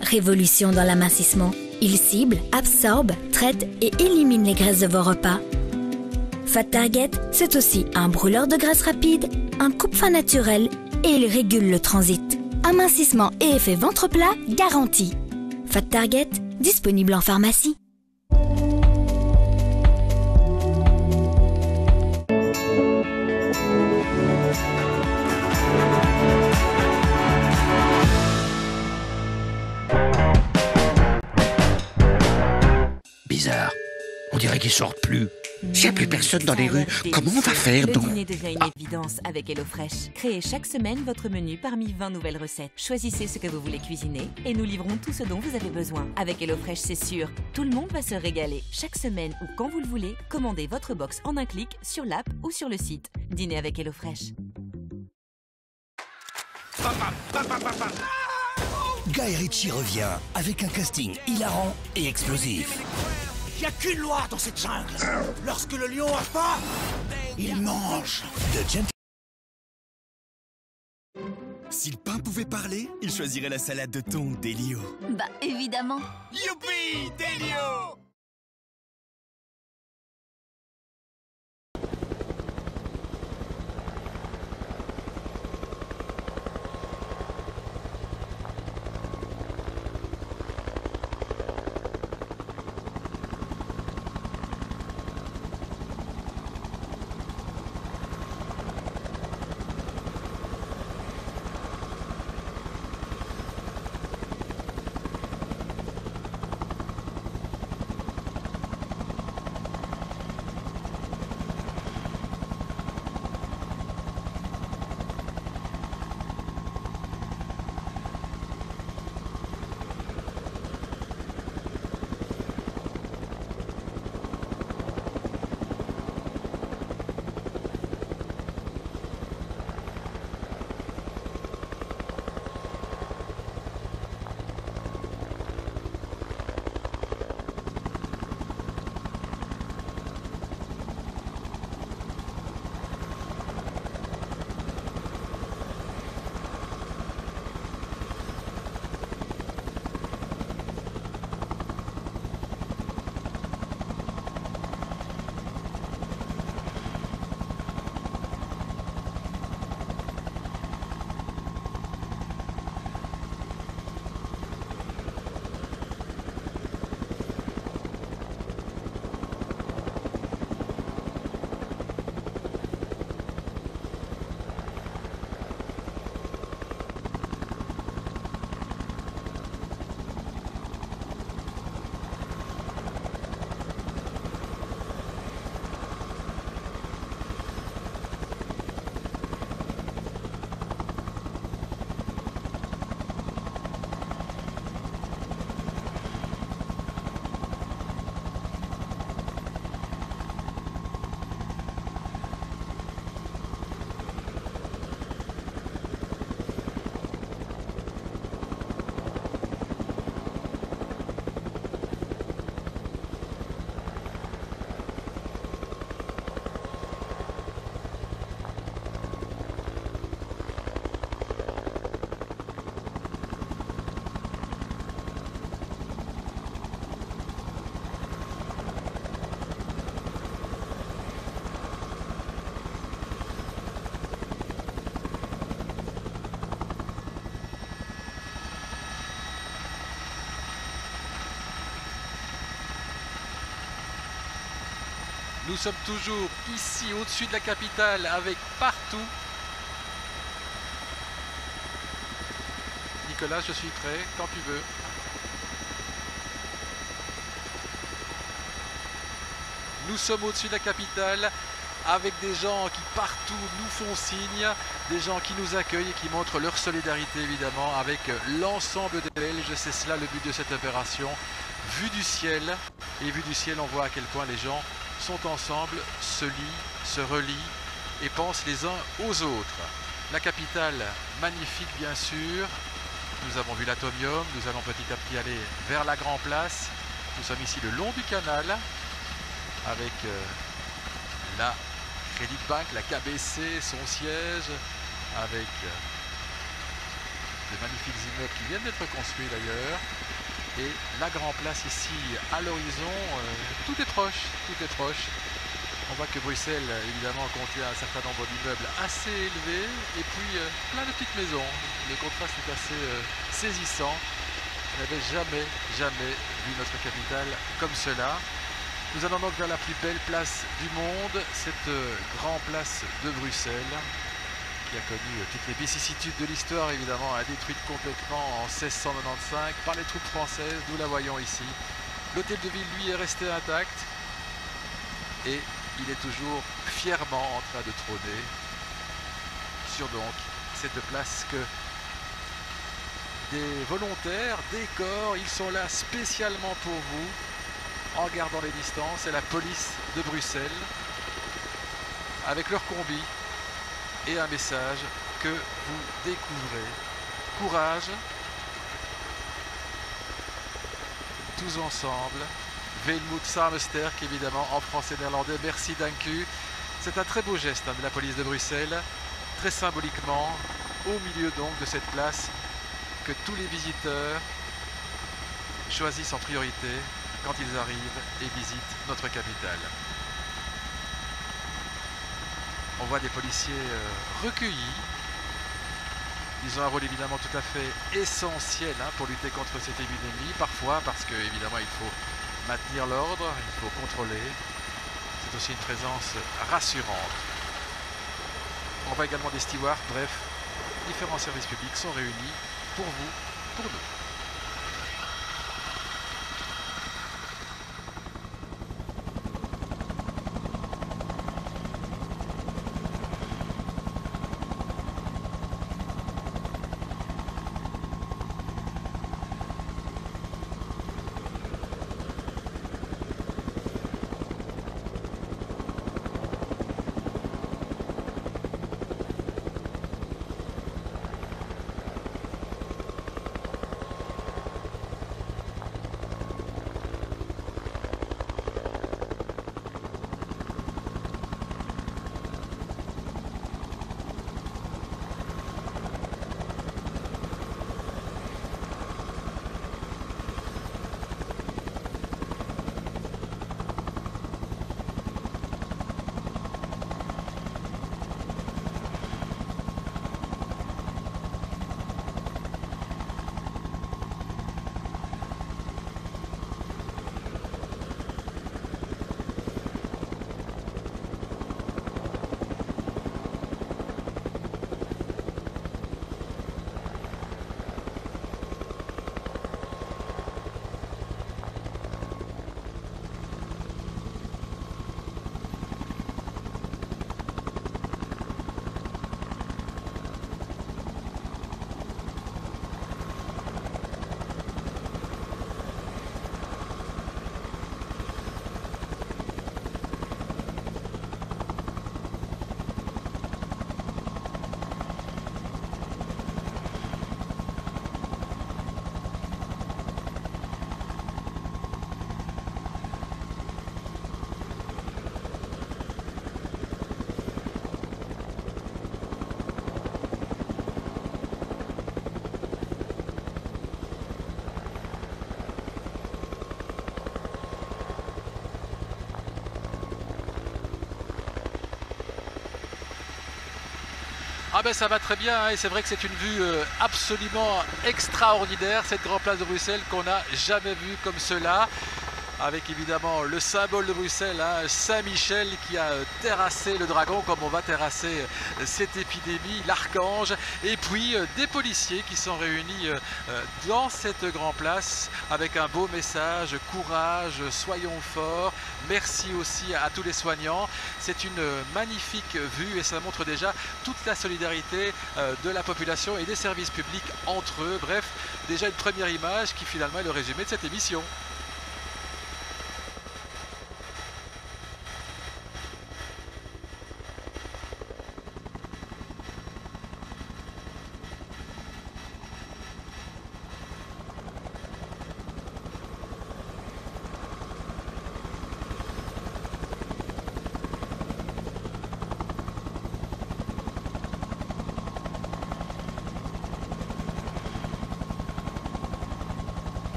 Révolution dans l'amincissement. Il cible, absorbe, traite et élimine les graisses de vos repas. Fat Target, c'est aussi un brûleur de graisse rapide, un coupe-faim naturel et il régule le transit. Amincissement et effet ventre plat garanti. Fat Target, disponible en pharmacie. S'il n'y a plus personne dans les rues, comment on va faire Le donc dîner devient une évidence avec HelloFresh. Créez chaque semaine votre menu parmi 20 nouvelles recettes. Choisissez ce que vous voulez cuisiner et nous livrons tout ce dont vous avez besoin. Avec HelloFresh, c'est sûr, tout le monde va se régaler. Chaque semaine ou quand vous le voulez, commandez votre box en un clic sur l'app ou sur le site. Dînez avec HelloFresh. Guy Ritchie revient avec un casting hilarant et explosif. Il n'y a qu'une loi dans cette jungle. Lorsque le lion a faim, il mange. Si le pain pouvait parler, il choisirait la salade de thon d'Elio. Bah évidemment. Youpi, Delio Nous sommes toujours ici au-dessus de la capitale avec partout. Nicolas, je suis prêt quand tu veux. Nous sommes au-dessus de la capitale avec des gens qui partout nous font signe, des gens qui nous accueillent et qui montrent leur solidarité évidemment avec l'ensemble des Belges. C'est cela le but de cette opération. Vue du ciel, et vue du ciel, on voit à quel point les gens sont ensemble, se lient, se relient et pensent les uns aux autres. La capitale, magnifique bien sûr. Nous avons vu l'atomium, nous allons petit à petit aller vers la Grand Place. Nous sommes ici le long du canal avec euh, la Credit Bank, la KBC, son siège, avec euh, de magnifiques immeubles qui viennent d'être construits d'ailleurs. Et la Grand Place ici à l'horizon, euh, tout est proche, tout est proche. On voit que Bruxelles, évidemment, contient un certain nombre d'immeubles assez élevés et puis euh, plein de petites maisons. Le contraste est assez euh, saisissant. On n'avait jamais, jamais vu notre capitale comme cela. Nous allons donc vers la plus belle place du monde, cette euh, grande place de Bruxelles, qui a connu euh, toutes les vicissitudes de l'histoire, évidemment, a détruite complètement en 1695 par les troupes françaises, nous la voyons ici. L'hôtel de ville, lui, est resté intact et il est toujours fièrement en train de trôner sur donc cette place que des volontaires, des corps, ils sont là spécialement pour vous en gardant les distances. C'est la police de Bruxelles avec leur combi et un message que vous découvrez. Courage, tous ensemble. Velmout Samsterk, évidemment, en français néerlandais. Merci Danku. C'est un très beau geste hein, de la police de Bruxelles, très symboliquement, au milieu donc de cette place que tous les visiteurs choisissent en priorité quand ils arrivent et visitent notre capitale. On voit des policiers euh, recueillis. Ils ont un rôle évidemment tout à fait essentiel hein, pour lutter contre cette épidémie, parfois parce que évidemment il faut maintenir l'ordre, il faut contrôler. C'est aussi une présence rassurante. On voit également des stewards, bref, différents services publics sont réunis pour vous, pour nous. Ah ben ça va très bien hein, et c'est vrai que c'est une vue euh, absolument extraordinaire cette grande place de Bruxelles qu'on n'a jamais vue comme cela. Avec évidemment le symbole de Bruxelles, hein, Saint-Michel qui a euh, terrassé le dragon comme on va terrasser euh, cette épidémie, l'archange, et puis des policiers qui sont réunis dans cette grande place avec un beau message, courage, soyons forts, merci aussi à tous les soignants. C'est une magnifique vue et ça montre déjà toute la solidarité de la population et des services publics entre eux. Bref, déjà une première image qui finalement est le résumé de cette émission.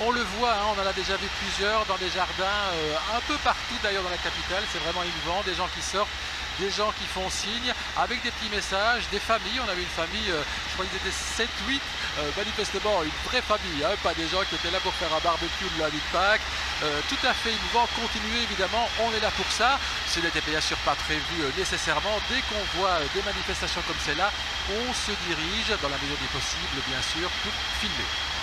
On le voit, hein, on en a déjà vu plusieurs dans des jardins, un peu partout d'ailleurs dans la capitale. C'est vraiment émouvant, des gens qui sortent des gens qui font signe avec des petits messages, des familles. On avait une famille, euh, je crois qu'ils étaient 7-8, euh, manifestement une vraie famille, hein, pas des gens qui étaient là pour faire un barbecue le lundi de Pâques. Euh, tout à fait émouvant, continuer évidemment, on est là pour ça. Ce n'était bien sûr pas prévu nécessairement. Dès qu'on voit des manifestations comme celle-là, on se dirige, dans la mesure du possible bien sûr, pour filmer.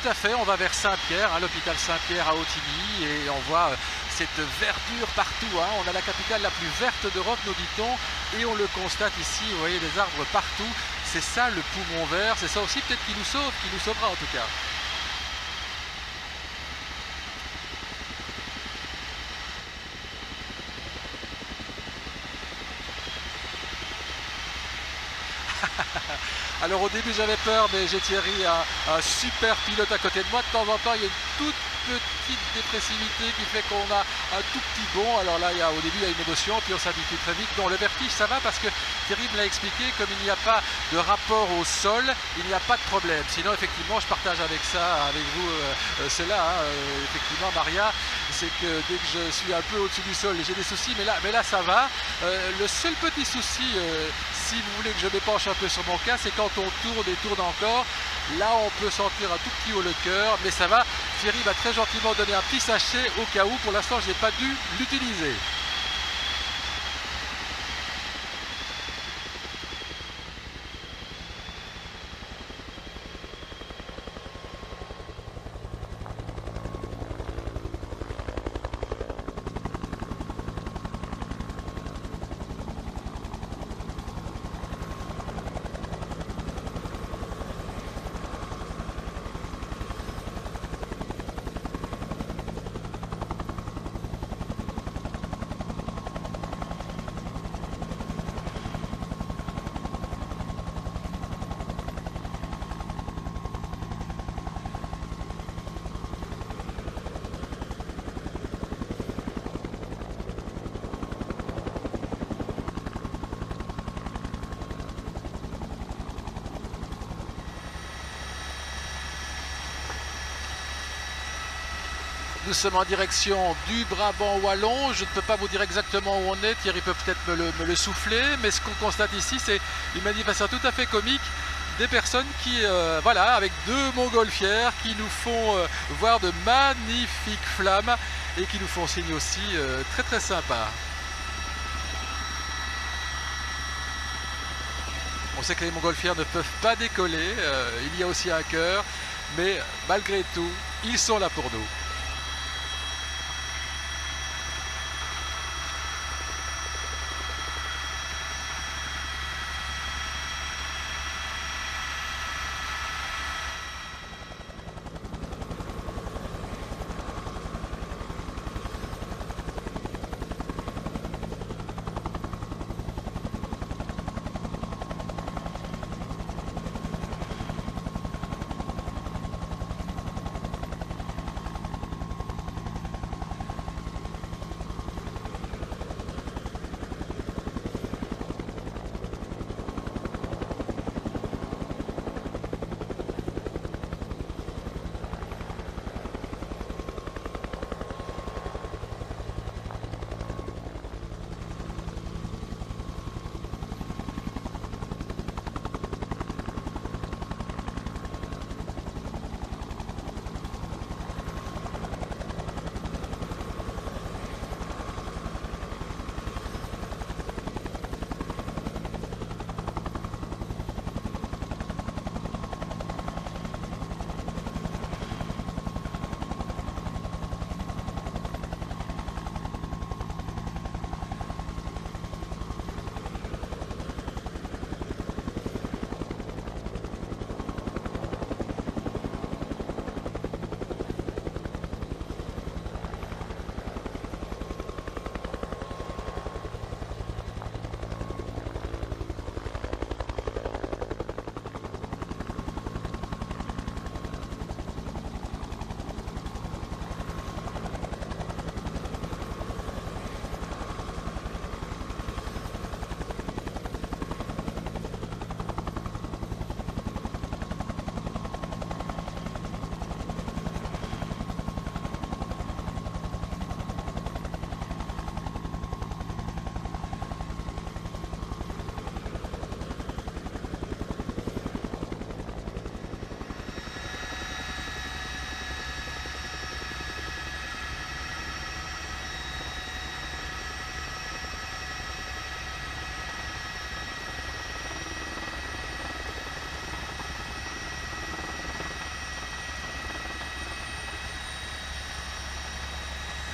Tout à fait, on va vers Saint-Pierre, hein, l'hôpital Saint-Pierre à Autigny, et on voit euh, cette verdure partout. Hein. On a la capitale la plus verte d'Europe, nous dit-on, et on le constate ici, vous voyez des arbres partout. C'est ça le poumon vert, c'est ça aussi peut-être qui nous sauve, qui nous sauvera en tout cas. Alors au début j'avais peur, mais j'ai Thierry, un, super pilote à côté de moi. De temps en temps, il y a une toute petite dépressivité qui fait qu'on a un tout petit bond. Alors là, il y a, au début, il y a une émotion, puis on s'habitue très vite. Non, le vertige, ça va parce que Thierry me l'a expliqué, comme il n'y a pas de rapport au sol, il n'y a pas de problème. Sinon, effectivement, je partage avec ça, avec vous, euh, euh, cela. Hein, euh, effectivement, Maria, c'est que dès que je suis un peu au-dessus du sol, j'ai des soucis, mais là, mais là ça va. le seul petit souci, si vous voulez que je m'épanche un peu sur mon cas, c'est quand on tourne et tourne encore. Là, on peut sentir un tout petit haut le cœur, mais ça va. Thierry va très gentiment donner un petit sachet au cas où. Pour l'instant, je n'ai pas dû l'utiliser. Nous sommes en direction du Brabant Wallon. Je ne peux pas vous dire exactement où on est. Thierry peut peut-être me, le, souffler. Mais ce qu'on constate ici, c'est une manifestation tout à fait comique des personnes qui, euh, voilà, avec deux montgolfières qui nous font euh, voir de magnifiques flammes et qui nous font signe aussi euh, très très sympa. On sait que les montgolfières ne peuvent pas décoller, il y a aussi un cœur, mais malgré tout, ils sont là pour nous.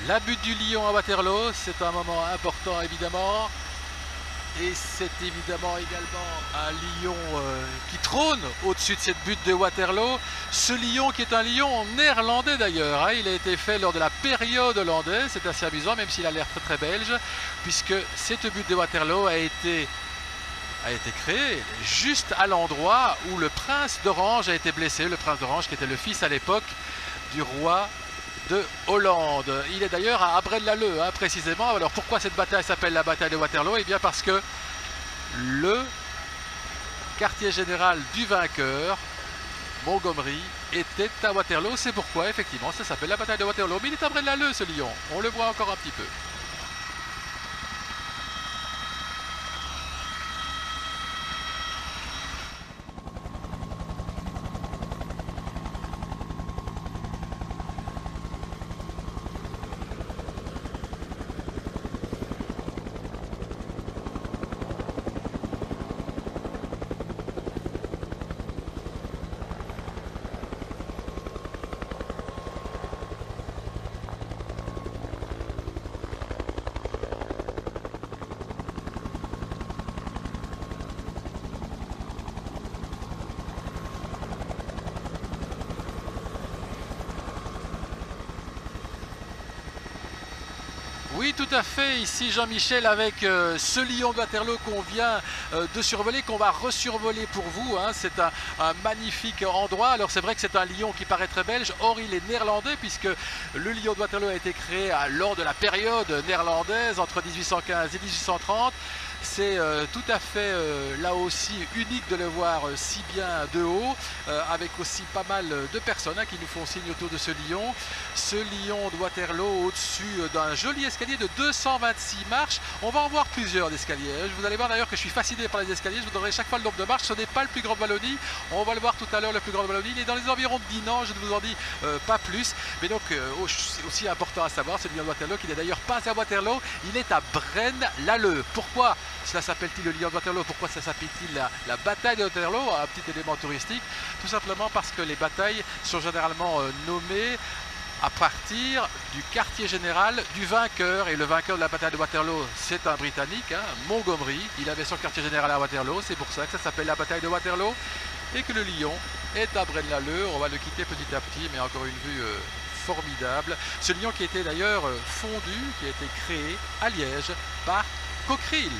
La butte du lion à Waterloo, c'est un moment important évidemment. Et c'est évidemment également un lion euh, qui trône au-dessus de cette butte de Waterloo. Ce lion qui est un lion néerlandais d'ailleurs. Hein. il a été fait lors de la période hollandaise. C'est assez amusant même s'il a l'air très belge. Puisque cette butte de Waterloo a été créée juste à l'endroit où le prince d'Orange a été blessé. Le prince d'Orange qui était le fils à l'époque du roi de Hollande. Il est d'ailleurs à Braine-l'Alleud, hein, précisément. Alors pourquoi cette bataille s'appelle la bataille de Waterloo? Eh bien parce que le quartier général du vainqueur, Montgomery, était à Waterloo. C'est pourquoi, effectivement, ça s'appelle la bataille de Waterloo. Mais il est à Braine-l'Alleud, ce lion. On le voit encore un petit peu. Oui, tout à fait. Ici, Jean-Michel, avec euh, ce lion de Waterloo qu'on vient euh, de survoler, qu'on va resurvoler pour vous. Hein. C'est un, magnifique endroit. Alors, c'est vrai que c'est un lion qui paraît très belge. Or, il est néerlandais, puisque le lion de Waterloo a été créé lors de la période néerlandaise, entre 1815 et 1830. C'est euh, tout à fait euh, là aussi unique de le voir euh, si bien de haut, avec aussi pas mal de personnes hein, qui nous font signe autour de ce lion. Ce lion de Waterloo au-dessus d'un joli escalier de 226 marches. On va en voir plusieurs d'escaliers. Vous allez voir d'ailleurs que je suis fasciné par les escaliers. Je vous donnerai chaque fois le nombre de marches. Ce n'est pas le plus grand Wallonie. On va le voir tout à l'heure, le plus grand Wallonie. Il est dans les environs de Dinan. Je ne vous en dis pas plus. Mais donc, c'est aussi important à savoir, ce lion de Waterloo, qu'il n'est d'ailleurs pas à Waterloo. Il est à Braine-l'Alleud. Pourquoi cela s'appelle-t-il le lion de Waterloo? Pourquoi ça s'appelle-t-il la, bataille de Waterloo? Un petit élément touristique. Tout simplement parce que les batailles sont généralement euh, nommées à partir du quartier général du vainqueur. Et le vainqueur de la bataille de Waterloo, c'est un Britannique, hein, Montgomery. Il avait son quartier général à Waterloo. C'est pour ça que ça s'appelle la bataille de Waterloo. Et que le lion est à Braine-l'Alleud. On va le quitter petit à petit, mais encore une vue euh, formidable. Ce lion qui était d'ailleurs euh, fondu, qui a été créé à Liège par Cockerill.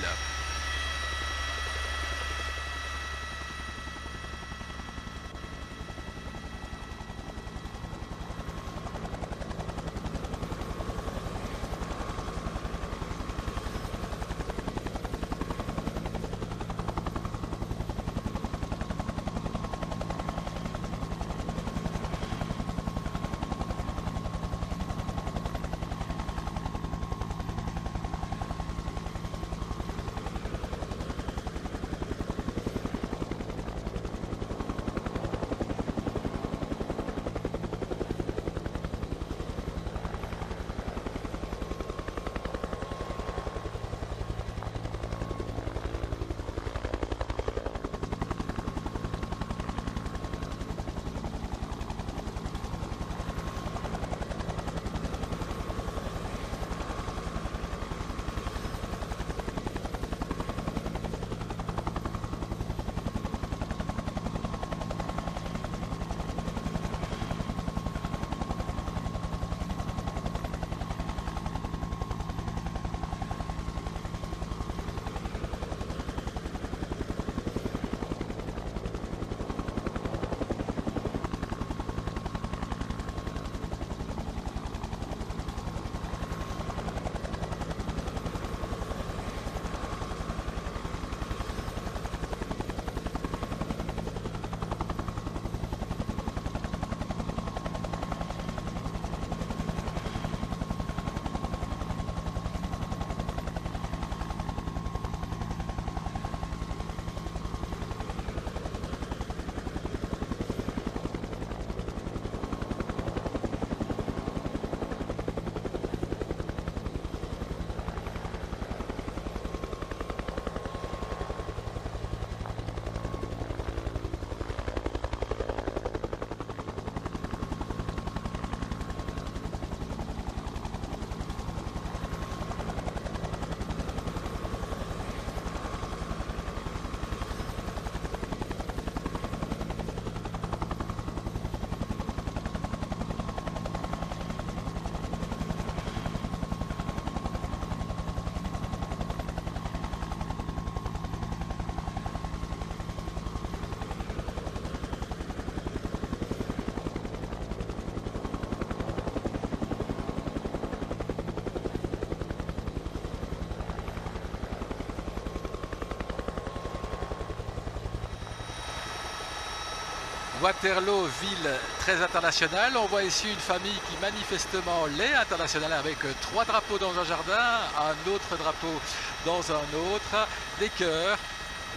Waterloo, ville très internationale. On voit ici une famille qui manifestement l'est internationale avec trois drapeaux dans un jardin, un autre drapeau dans un autre, des cœurs.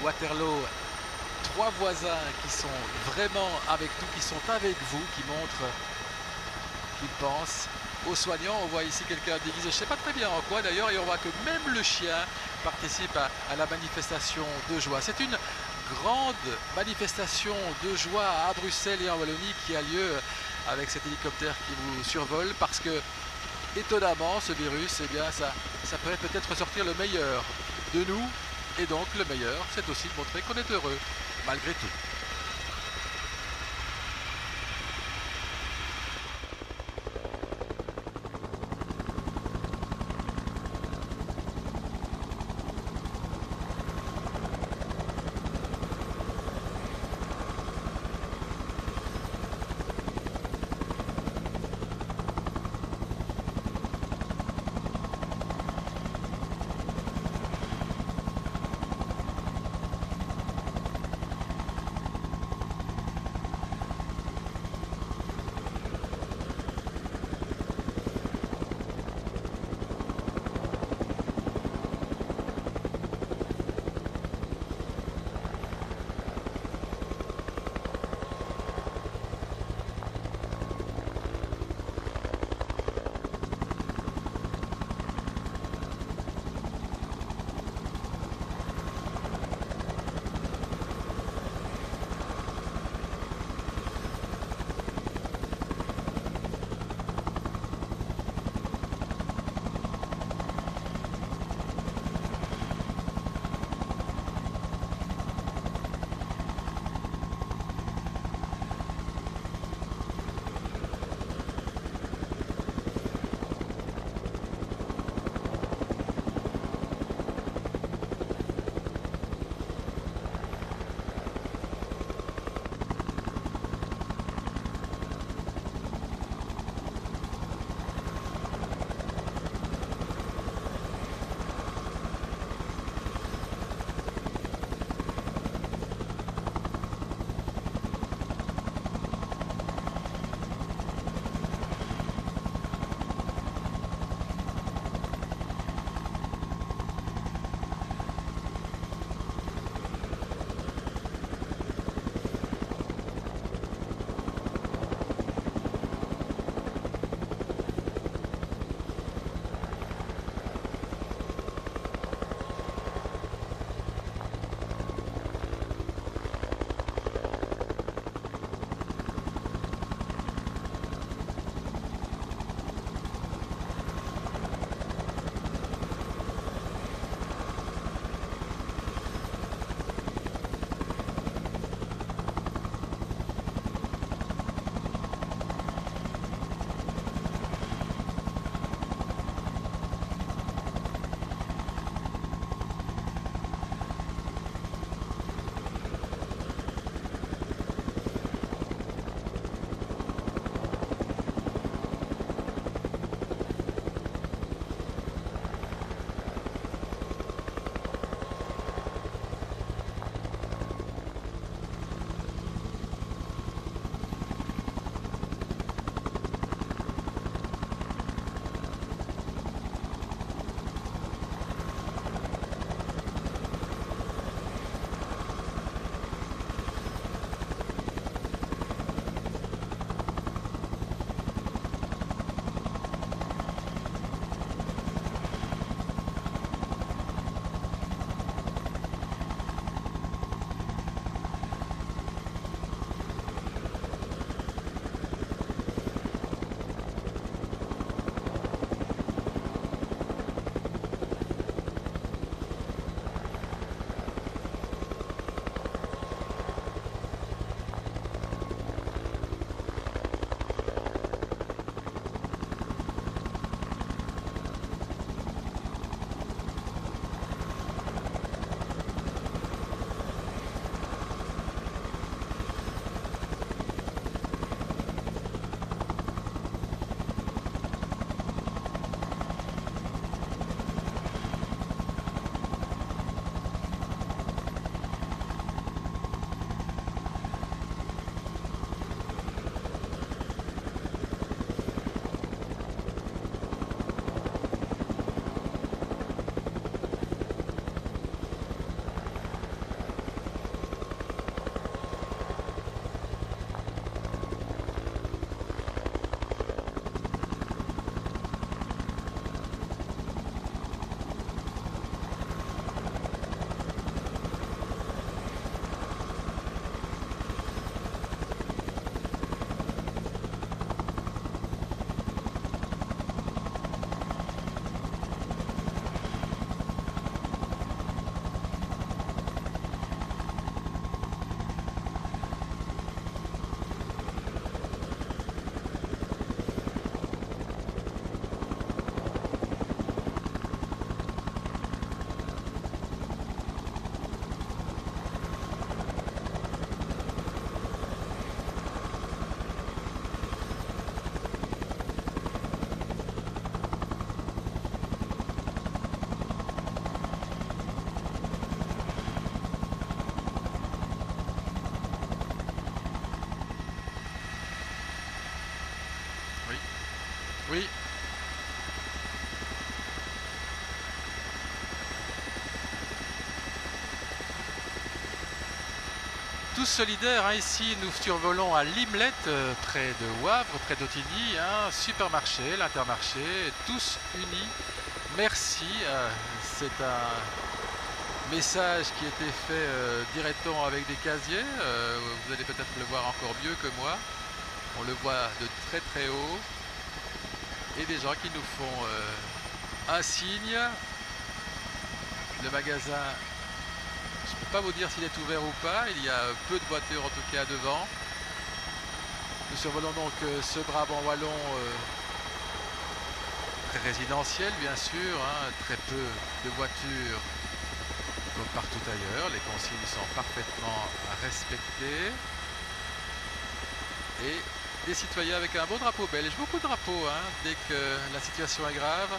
Waterloo, trois voisins qui sont vraiment avec nous, qui sont avec vous, qui montrent qu'ils pensent aux soignants. On voit ici quelqu'un déguisé, je ne sais pas très bien en quoi d'ailleurs, et on voit que même le chien participe à, à la manifestation de joie. C'est une grande manifestation de joie à Bruxelles et en Wallonie qui a lieu avec cet hélicoptère qui vous survole parce que étonnamment ce virus, eh bien, ça, ça pourrait peut-être ressortir le meilleur de nous et donc le meilleur c'est aussi de montrer qu'on est heureux malgré tout. Tous solidaires. hein. Ici, nous survolons à Limlet, euh, près de Wavre, près d'Autigny. Un supermarché, l'intermarché, tous unis. Merci. euh, C'est un message qui a été fait euh, directement avec des casiers. Euh, vous allez peut-être le voir encore mieux que moi. On le voit de très très haut. Et des gens qui nous font un signe. Le magasin pas vous dire s'il est ouvert ou pas, il y a peu de voitures en tout cas devant. Nous survolons donc euh, ce Brabant wallon euh, très résidentiel bien sûr, hein, très peu de voitures comme partout ailleurs, les consignes sont parfaitement respectées. Et des citoyens avec un beau drapeau belge, beaucoup de drapeaux hein, dès que la situation est grave.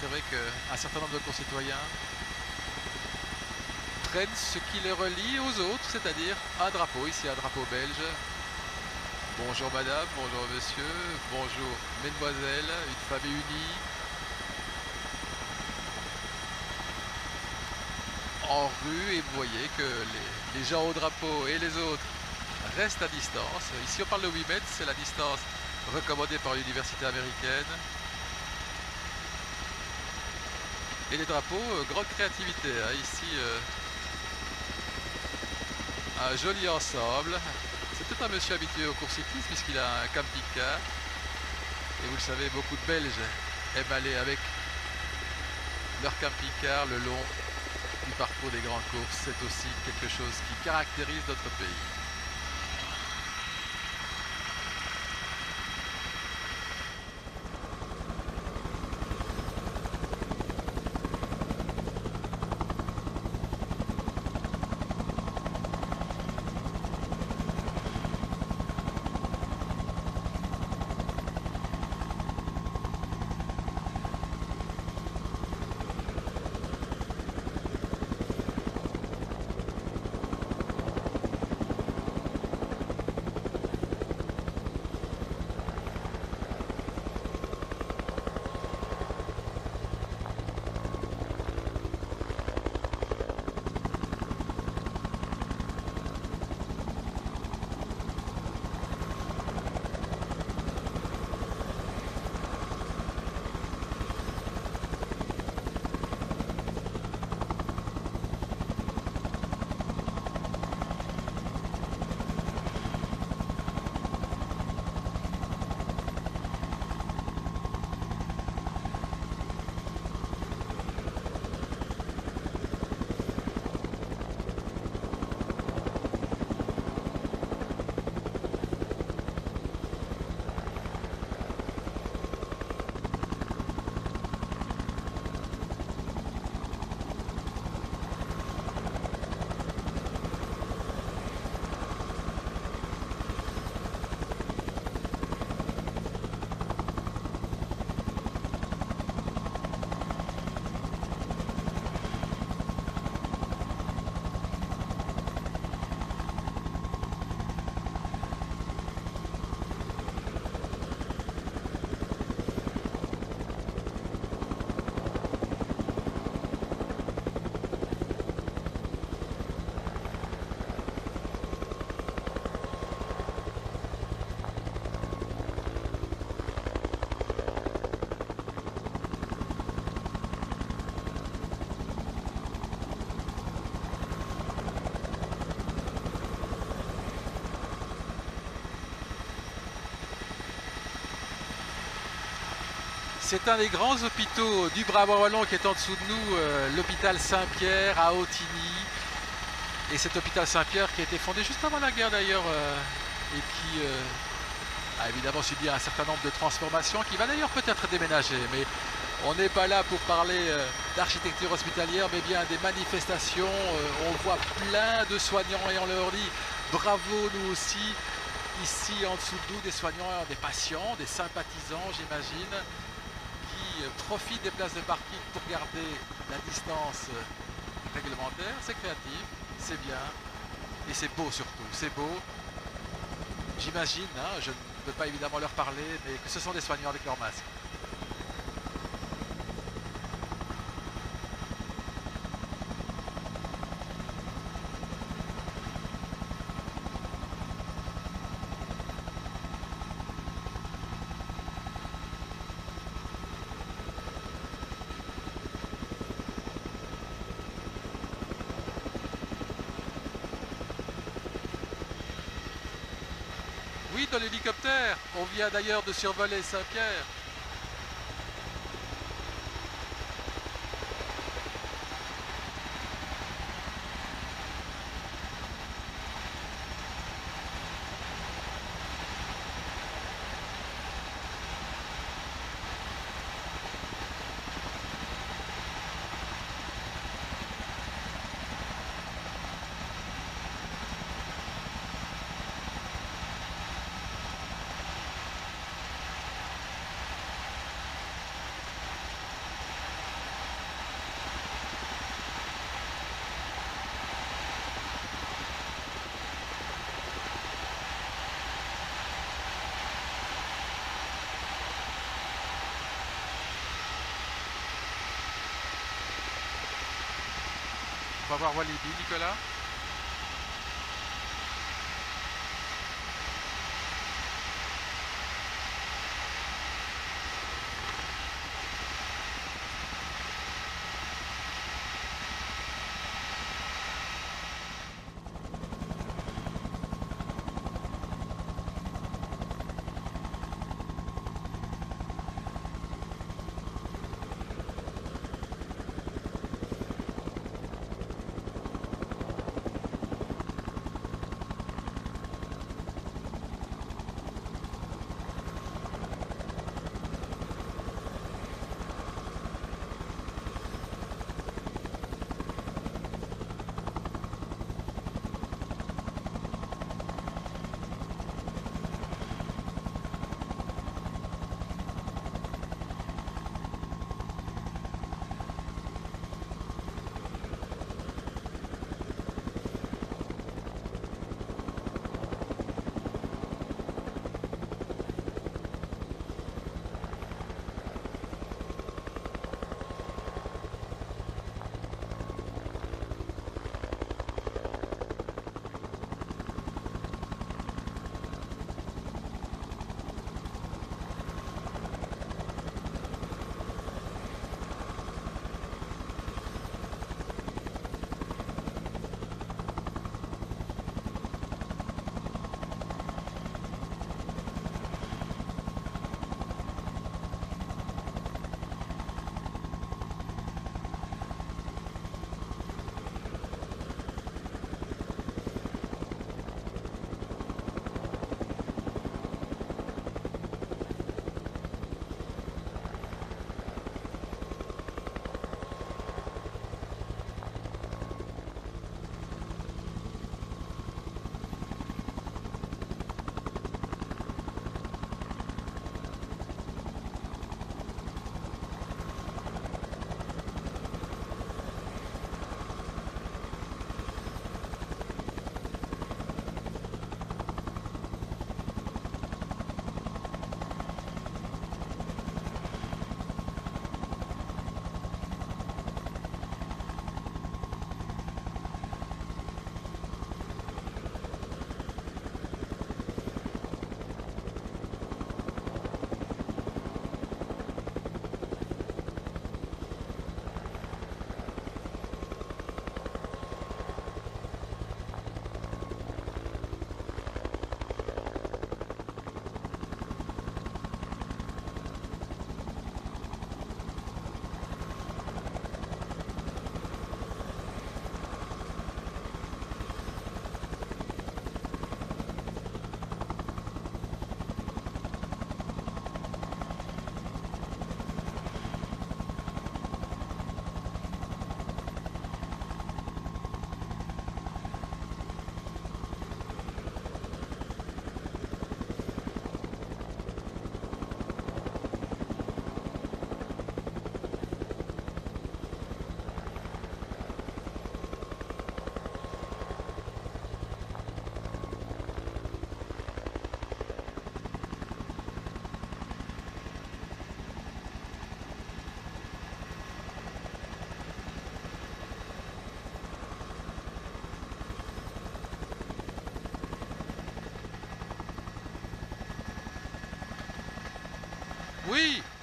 C'est vrai qu'un certain nombre de concitoyens ce qui les relie aux autres, c'est-à-dire un drapeau, ici un drapeau belge. Bonjour madame, bonjour monsieur, bonjour mesdemoiselles, une famille unie. En rue et vous voyez que les, les gens au drapeau et les autres restent à distance. Ici on parle de 8 mètres, c'est la distance recommandée par l'université américaine. Et les drapeaux, euh, grande créativité. hein. Ici, euh, joli ensemble. C'est peut-être un monsieur habitué au cours cyclisme puisqu'il a un camping-car. Et vous le savez, beaucoup de Belges aiment aller avec leur camping-car le long du parcours des grandes courses. C'est aussi quelque chose qui caractérise notre pays. C'est un des grands hôpitaux du Brabant Wallon qui est en dessous de nous, euh, l'hôpital Saint-Pierre à Autigny. Et cet hôpital Saint-Pierre qui a été fondé juste avant la guerre d'ailleurs euh, et qui euh, a évidemment subi un certain nombre de transformations, qui va d'ailleurs peut-être déménager. Mais on n'est pas là pour parler d'architecture hospitalière, mais bien des manifestations. On voit plein de soignants et on leur dit bravo nous aussi. Ici en dessous de nous, des soignants, des patients, des sympathisants j'imagine, profitent des places de parking pour garder la distance euh, réglementaire. C'est créatif, c'est bien et c'est beau surtout. C'est beau. J'imagine, hein, je ne peux pas évidemment leur parler, mais que ce sont des soignants avec leur masque. On vient d'ailleurs de survoler Saint-Pierre. On va voir Walidi, Nicolas.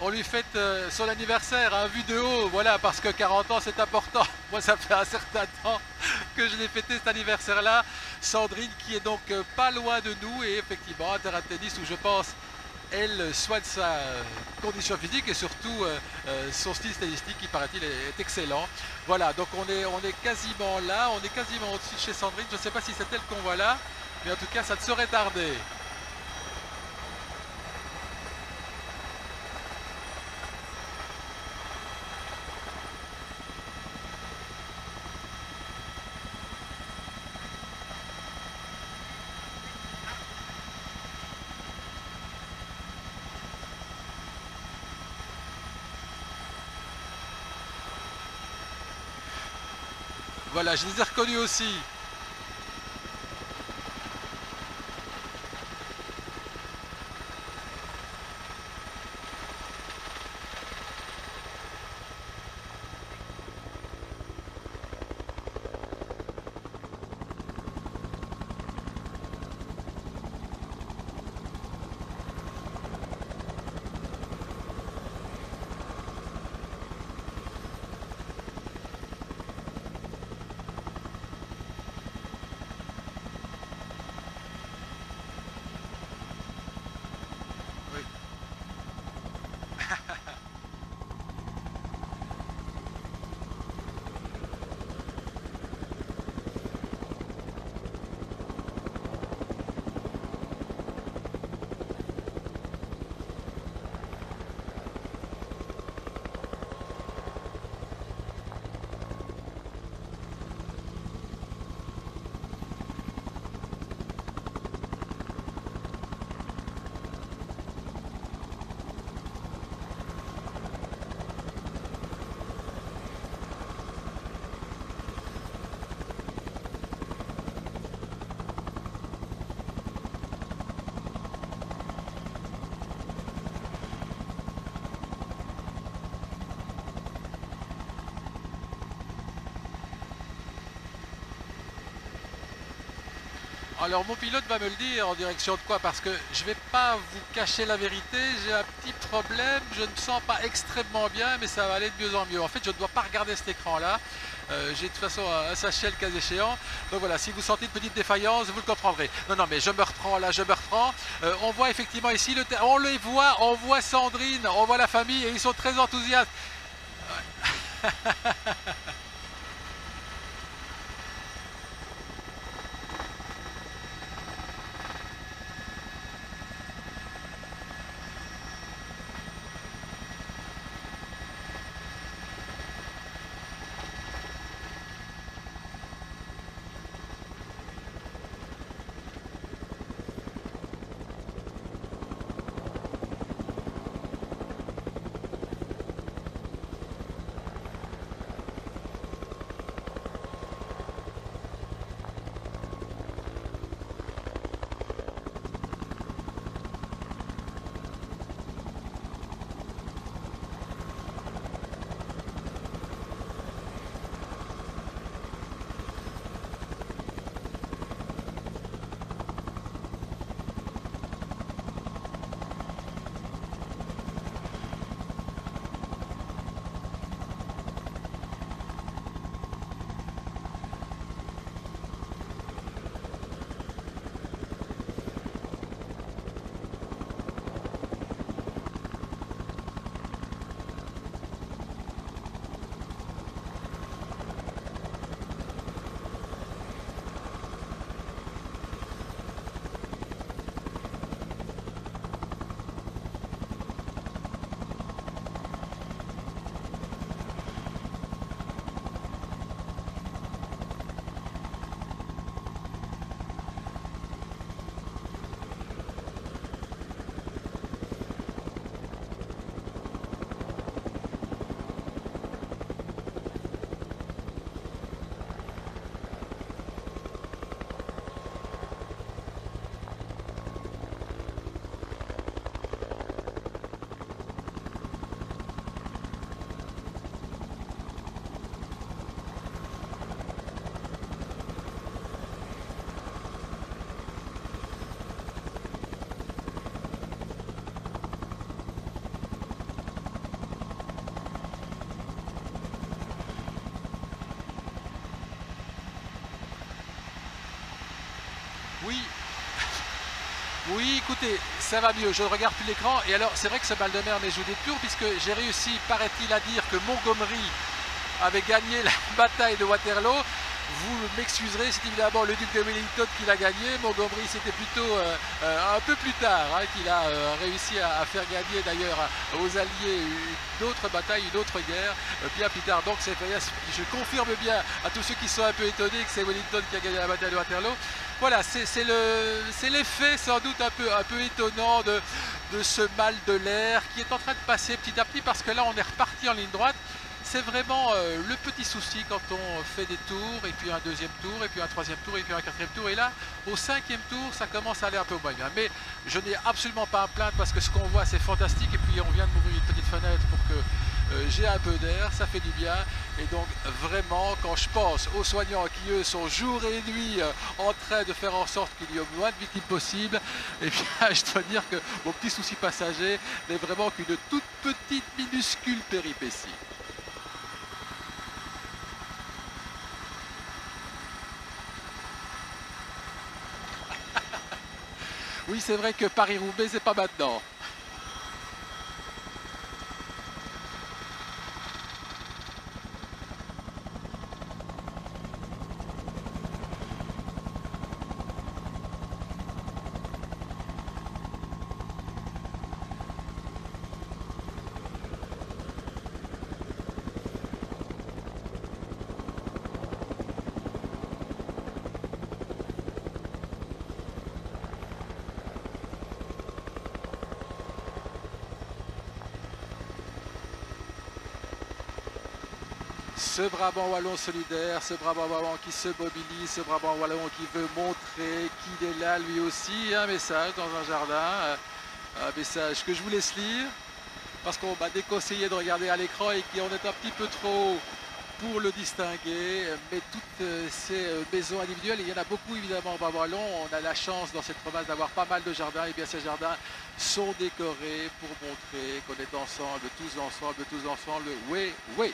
on lui fête euh, son anniversaire, un hein, de haut, voilà, parce que 40 ans c'est important. Moi ça fait un certain temps que je l'ai fêté cet anniversaire-là. Sandrine qui est donc euh, pas loin de nous et effectivement un terrain de tennis où je pense elle soigne sa euh, condition physique et surtout son style stylistique qui paraît-il est, excellent. Voilà, donc on est, on est quasiment là, on est quasiment au-dessus de chez Sandrine. Je ne sais pas si c'est elle qu'on voit là, mais en tout cas ça ne saurait tarder. Voilà, je les ai reconnus aussi. Alors mon pilote va me le dire en direction de quoi Parce que je vais pas vous cacher la vérité, j'ai un petit problème, je ne me sens pas extrêmement bien, mais ça va aller de mieux en mieux. En fait, je ne dois pas regarder cet écran-là. Euh, j'ai de toute façon un, sachet le cas échéant. Donc voilà, si vous sentez une petite défaillance, vous le comprendrez. Non, non, mais je me reprends là, je me reprends. Euh, on voit effectivement ici, le on les voit, on voit Sandrine, on voit la famille et ils sont très enthousiastes. Oui, écoutez, ça va mieux. Je regarde plus l'écran. Et alors, c'est vrai que ce mal de mer me joue des tours, puisque j'ai réussi, paraît-il, à dire que Montgomery avait gagné la bataille de Waterloo. Vous m'excuserez, c'est évidemment le duc de Wellington qui l'a gagné. Montgomery, c'était plutôt euh, euh, un peu plus tard hein, qu'il a euh, réussi à, faire gagner d'ailleurs aux Alliés une autre bataille, une autre guerre, bien plus tard. Donc, je confirme bien à tous ceux qui sont un peu étonnés que c'est Wellington qui a gagné la bataille de Waterloo. Voilà, c'est l'effet sans doute un peu, un peu étonnant de, ce mal de l'air qui est en train de passer petit à petit parce que là, on est reparti en ligne droite c'est vraiment euh, le petit souci quand on fait des tours, et puis un deuxième tour, et puis un troisième tour, et puis un quatrième tour. Et là, au cinquième tour, ça commence à aller un peu moins bien. Mais je n'ai absolument pas à plainte parce que ce qu'on voit, c'est fantastique. Et puis on vient de m'ouvrir une petite fenêtre pour que j'ai un peu d'air, ça fait du bien. Et donc vraiment, quand je pense aux soignants qui, eux, sont jour et nuit euh, en train de faire en sorte qu'il y ait moins de victimes possible, et bien je dois dire que mon petit souci passager n'est vraiment qu'une toute petite, minuscule péripétie. Oui, c'est vrai que Paris-Roubaix, c'est pas maintenant. Ce Brabant wallon solidaire, ce Brabant wallon qui se mobilise, ce Brabant wallon qui veut montrer qu'il est là lui aussi, un message dans un jardin, un message que je vous laisse lire, parce qu'on m'a déconseillé de regarder à l'écran et qu'on est un petit peu trop pour le distinguer, mais toutes ces maisons individuelles, il y en a beaucoup évidemment au Brabant wallon, on a la chance dans cette province d'avoir pas mal de jardins, et bien ces jardins sont décorés pour montrer qu'on est ensemble, tous ensemble, tous ensemble, oui, oui.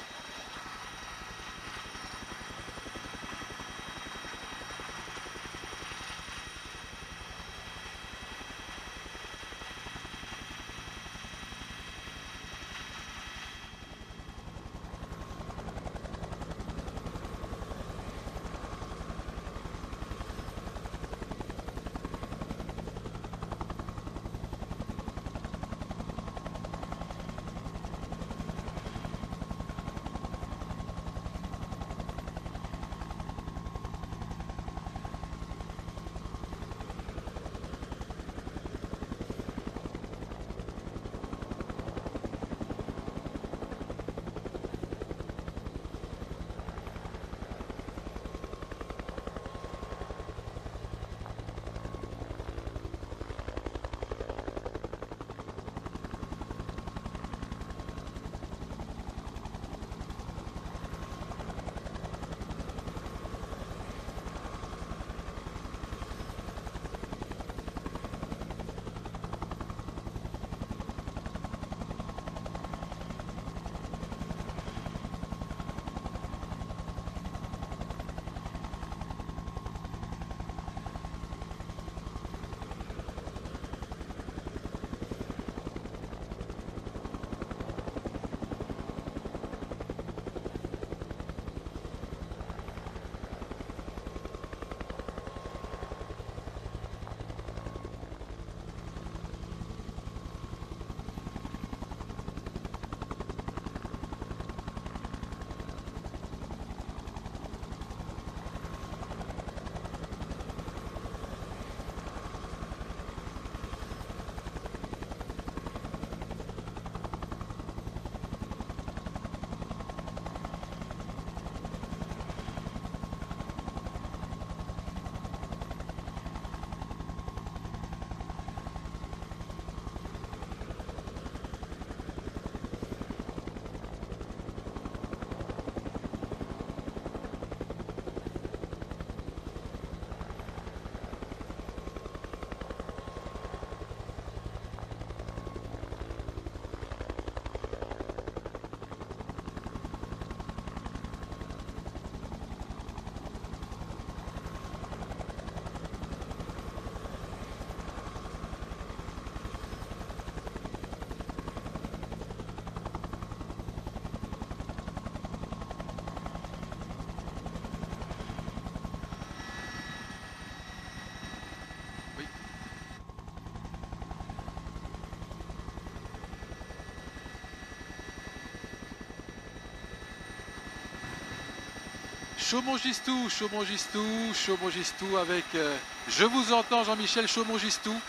Chaumont-Gistou, Chaumont-Gistou, Chaumont-Gistou avec euh, Je vous entends Jean-Michel Chaumont-Gistou.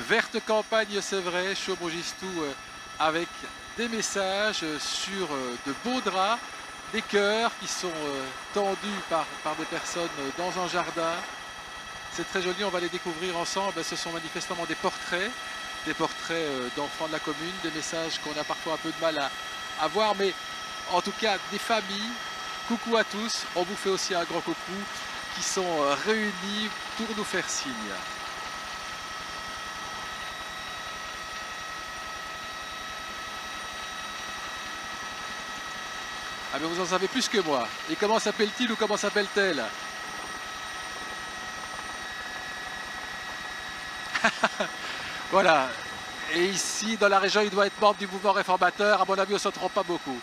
Verte campagne, c'est vrai, Chaumont-Gistou euh, avec des messages sur euh, de beaux draps, des cœurs qui sont tendus par, des personnes dans un jardin. C'est très joli, on va les découvrir ensemble. Ce sont manifestement des portraits, des portraits d'enfants de la commune, des messages qu'on a parfois un peu de mal à voir, mais en tout cas des familles Coucou à tous, on vous fait aussi un grand coucou qui sont euh, réunis pour nous faire signe. Ah mais vous en savez plus que moi. Et comment s'appelle-t-il ou comment s'appelle-t-elle? Voilà. Et ici, dans la région, il doit être membre du mouvement réformateur. À mon avis, on ne se trompe pas beaucoup.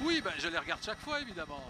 Oui, ben, je les regarde chaque fois, évidemment.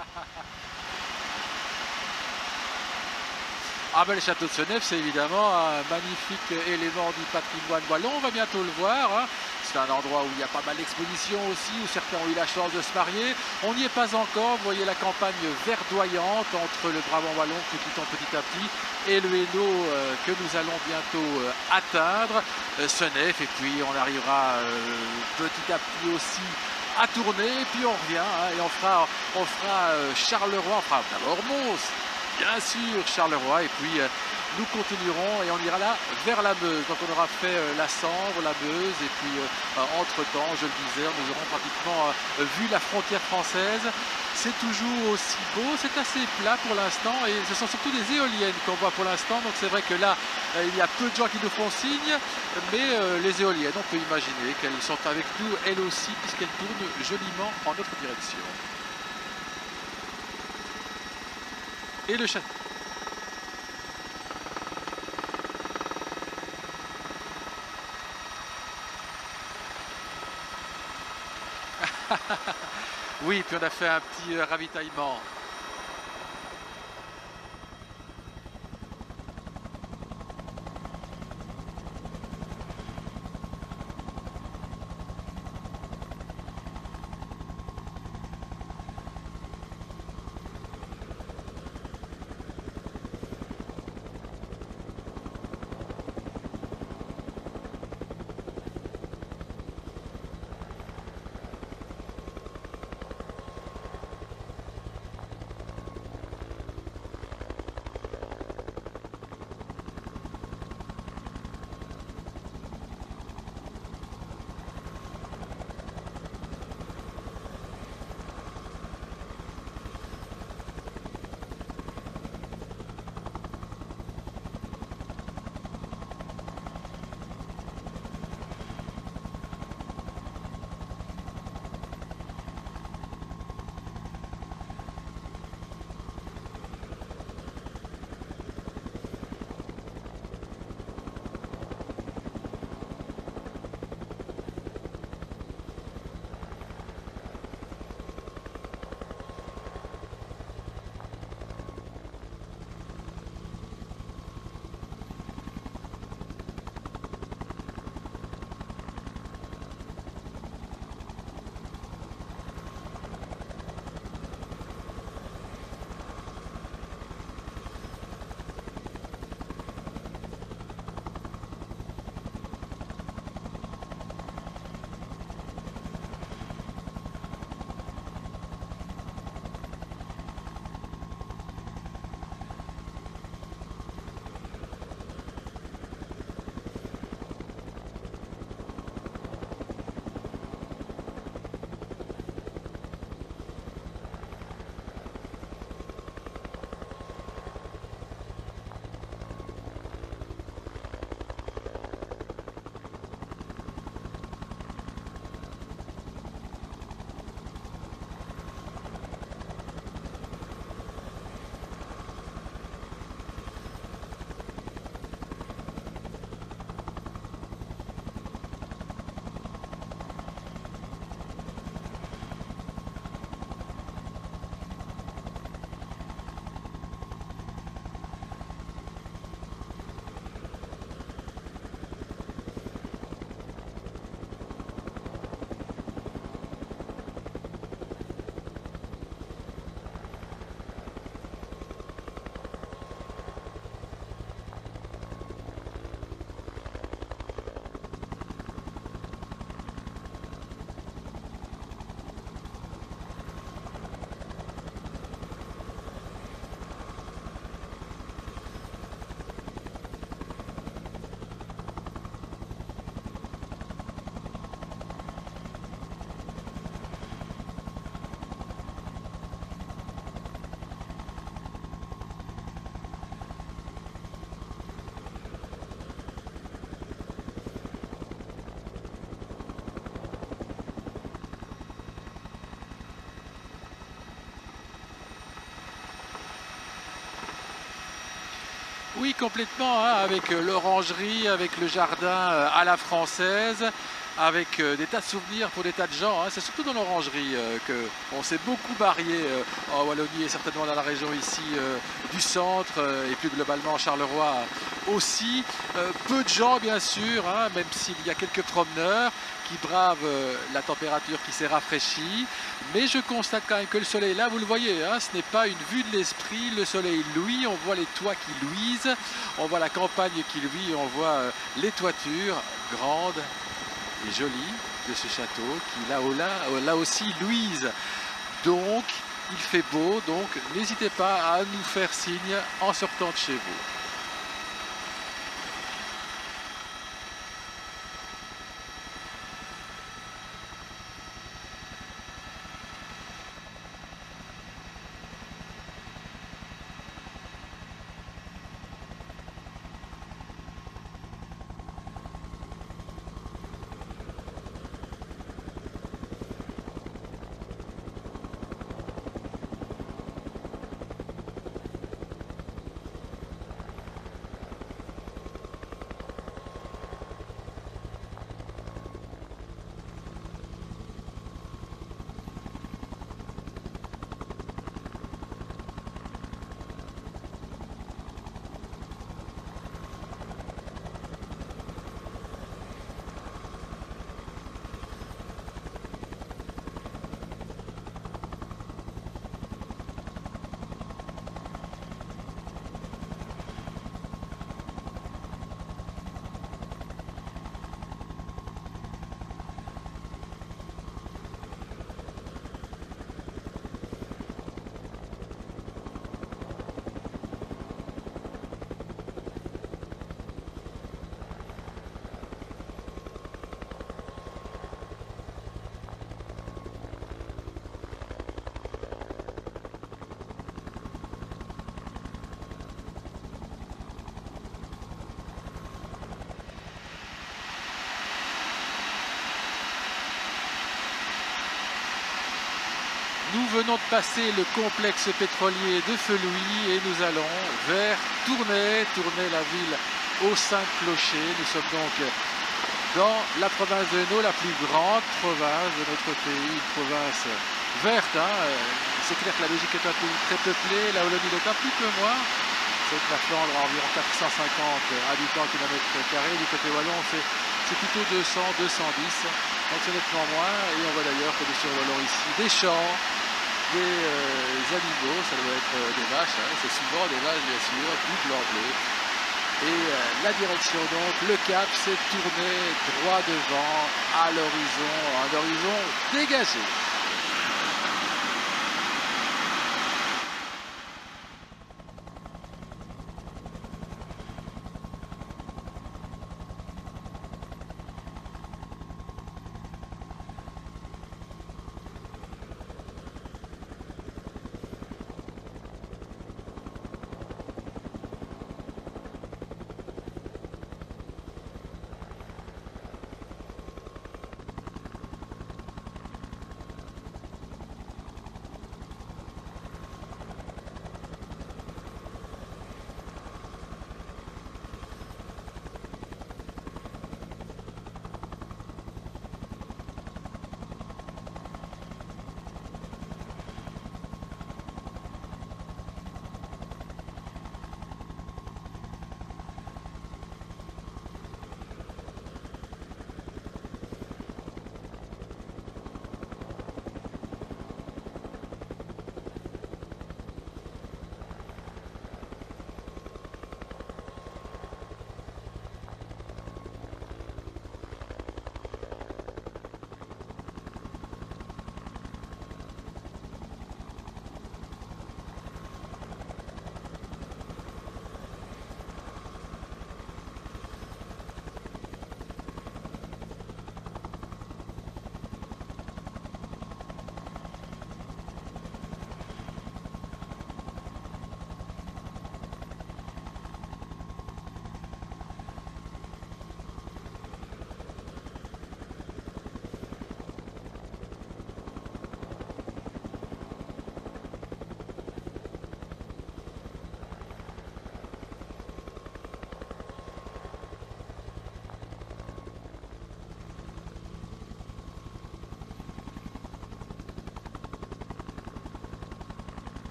Ah ben le château de Senef, c'est évidemment un magnifique élément du patrimoine wallon. On va bientôt le voir. Hein. C'est un endroit où il y a pas mal d'expositions aussi, où certains ont eu la chance de se marier. On n'y est pas encore. Vous voyez la campagne verdoyante entre le Brabant wallon que quittant petit à petit et le Hainaut euh, que nous allons bientôt euh, atteindre. Euh, Senef, et puis on arrivera petit à petit aussi à tourner, et puis on revient, hein, et on fera, on fera Charleroi, enfin d'abord Mons, bien sûr Charleroi, et puis euh, nous continuerons et on ira là vers la Meuse. Donc on aura fait euh, la Sambre, la Meuse, et puis euh, entre-temps, je le disais, nous aurons pratiquement vu la frontière française. C'est toujours aussi beau, c'est assez plat pour l'instant et ce sont surtout des éoliennes qu'on voit pour l'instant. Donc c'est vrai que là, il y a peu de gens qui nous font signe, mais les éoliennes, on peut imaginer qu'elles sont avec nous elles aussi puisqu'elles tournent joliment en notre direction. et le château. oui, puis on a fait un petit euh, ravitaillement. Complètement, hein, avec euh, l'orangerie, avec le jardin euh, à la française. avec euh, des tas de souvenirs pour des tas de gens. hein. C'est surtout dans l'orangerie euh, que on s'est beaucoup marié euh, en Wallonie et certainement dans la région ici du centre et plus globalement Charleroi aussi. Peu de gens bien sûr, hein, même s'il y a quelques promeneurs qui bravent la température qui s'est rafraîchie. Mais je constate quand même que le soleil, là vous le voyez, hein, ce n'est pas une vue de l'esprit. Le soleil luit, on voit les toits qui luisent, on voit la campagne qui luit, on voit euh, les toitures grandes et jolies de ce château qui là, là, là aussi luisent. Donc il fait beau, donc n'hésitez pas à nous faire signe en sortant de chez vous. Venons de passer le complexe pétrolier de Felouis et nous allons vers Tournai, Tournai la ville aux cinq clochers. Nous sommes donc dans la province de Hainaut, la plus grande province de notre pays, une province verte. hein. Euh, C'est clair que la Belgique est un pays très peuplé, la Wallonie est un petit peu moins. C'est que la a environ 450 habitants kilomètres carrés. Du côté wallon, c'est c'est plutôt 200, 210. Donc c'est nettement moins. Et on voit d'ailleurs que sur wallon ici des champs, des euh, animaux, ça doit être euh, des vaches, hein. c'est souvent des vaches bien sûr, du blanc. Et euh, la direction donc, le cap s'est tourné droit devant à l'horizon, un horizon dégagé.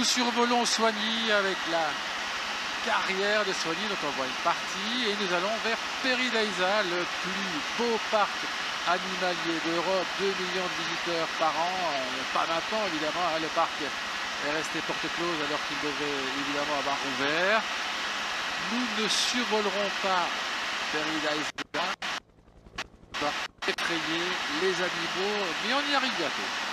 Nous survolons Soigny avec la carrière de Soigny dont on voit une partie. Et nous allons vers Peridaisa, le plus beau parc animalier d'Europe, 2 millions de visiteurs par an, Euh, pas maintenant évidemment, hein, le parc est resté porte close alors qu'il devait évidemment avoir ouvert. Nous ne survolerons pas Peridaisa, on va effrayer les animaux, mais on y arrive bientôt.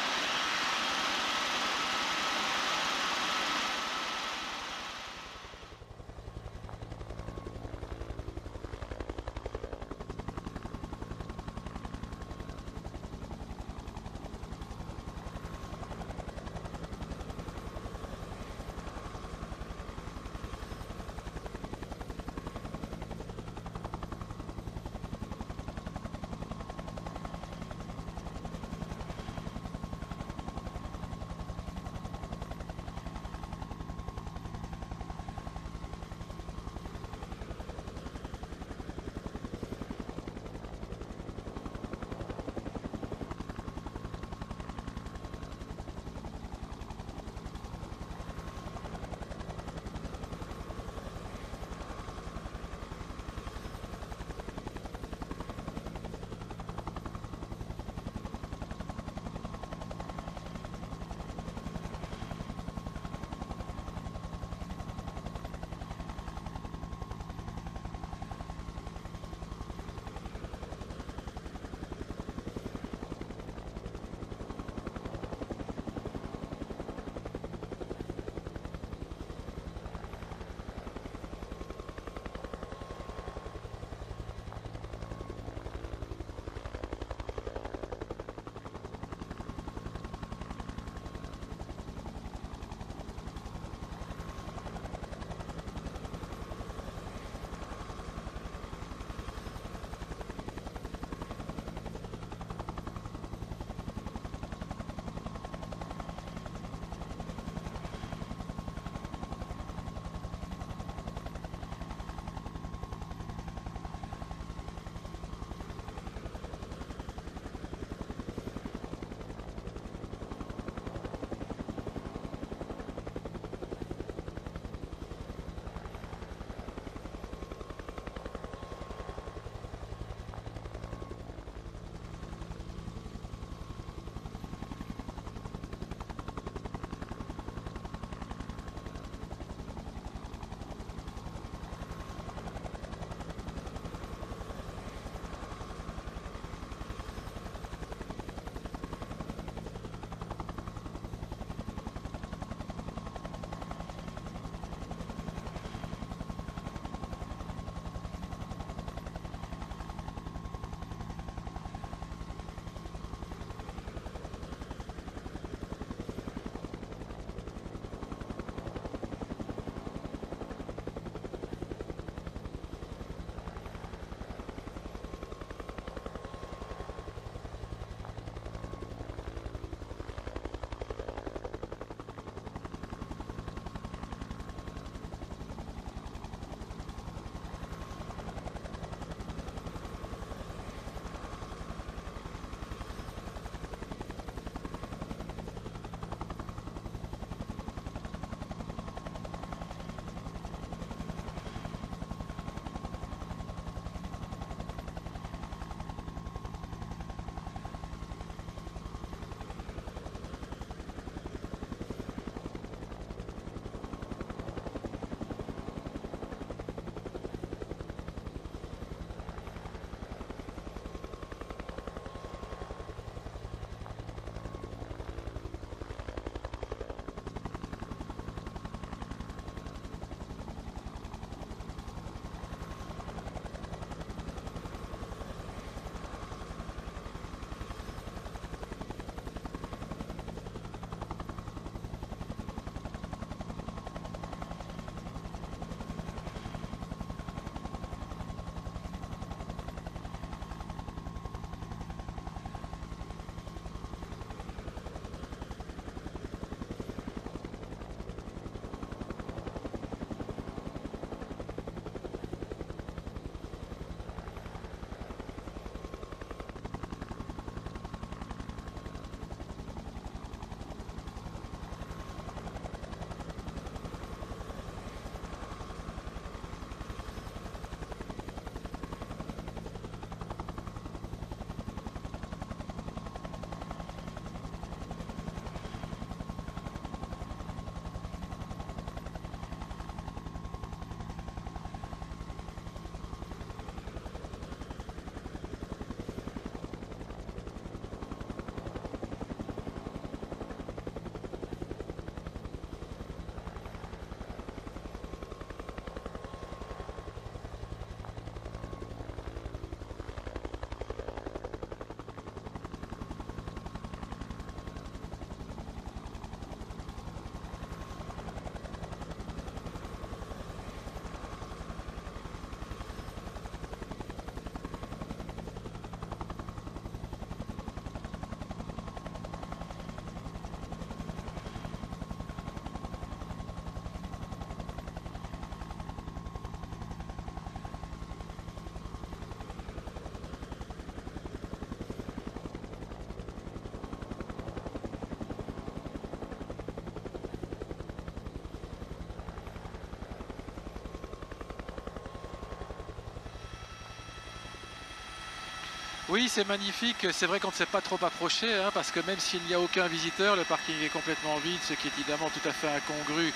Oui, c'est magnifique. C'est vrai qu'on ne s'est pas trop approché, hein, parce que même s'il n'y a aucun visiteur, le parking est complètement vide, ce qui est évidemment tout à fait incongru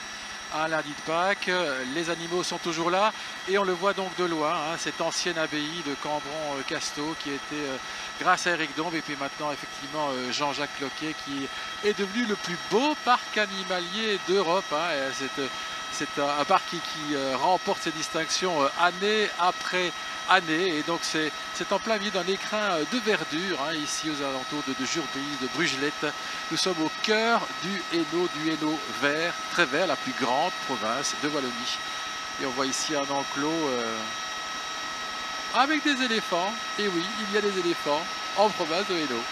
à lundi de Pâques. Les animaux sont toujours là et on le voit donc de loin, hein, cette ancienne abbaye de Cambron-Casteau qui était euh, grâce à Eric Dombe et puis maintenant effectivement euh, Jean-Jacques Cloquet qui est devenu le plus beau parc animalier d'Europe. Hein, c'est un parc qui, euh, remporte ses distinctions année après année. Et donc c'est en plein milieu d'un écrin euh, de verdure, hein, ici aux alentours de, de de Brugelette. Nous sommes au cœur du Hainaut, du Hainaut vert, très vert, la plus grande province de Wallonie. Et on voit ici un enclos euh, avec des éléphants. Et oui, il y a des éléphants en province de Hainaut.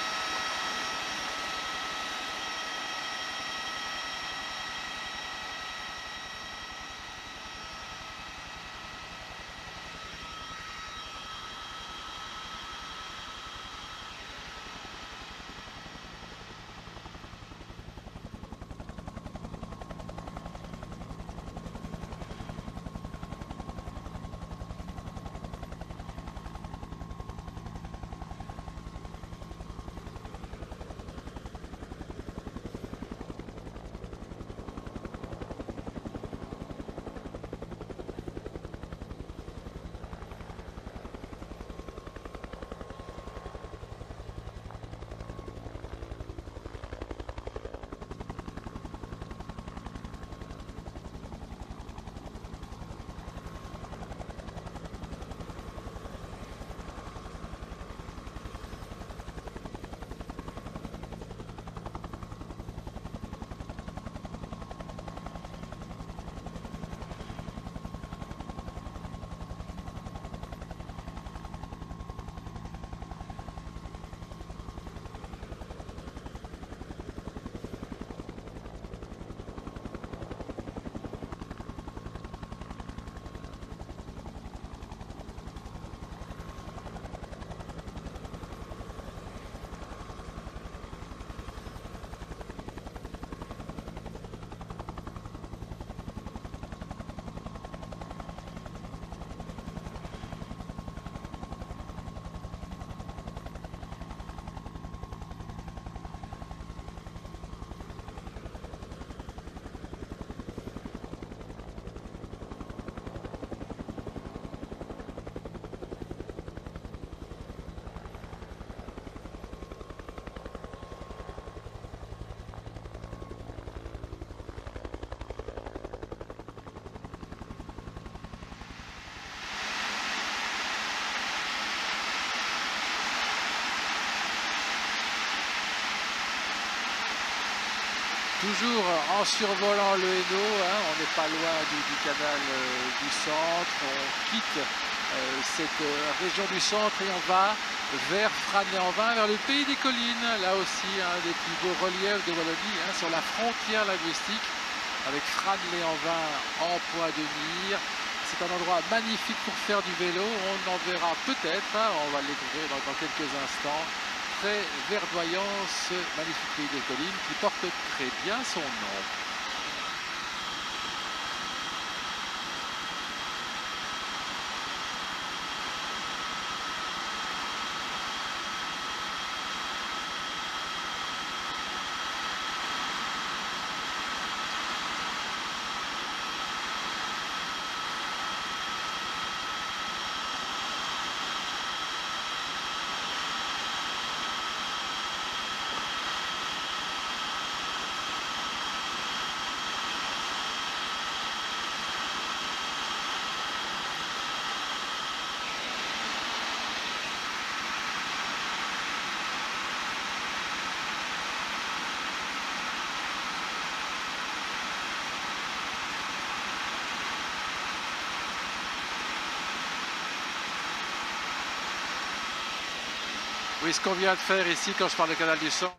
Toujours en survolant le Hainaut, hein, on n'est pas loin du, canal euh, du centre, on quitte euh, cette euh, région du centre et on va vers Fran-les-en-Vin, vers le pays des collines, là aussi un des plus beaux reliefs de Wallonie, hein, sur la frontière linguistique, avec Fran-les-en-Vin en point de mire. C'est un endroit magnifique pour faire du vélo, on en verra peut-être, hein, on va le découvrir dans quelques instants très verdoyant ce magnifique pays des collines qui porte très bien son nom. Oui, ce qu'on vient de faire ici, quand je parle de canal du sang,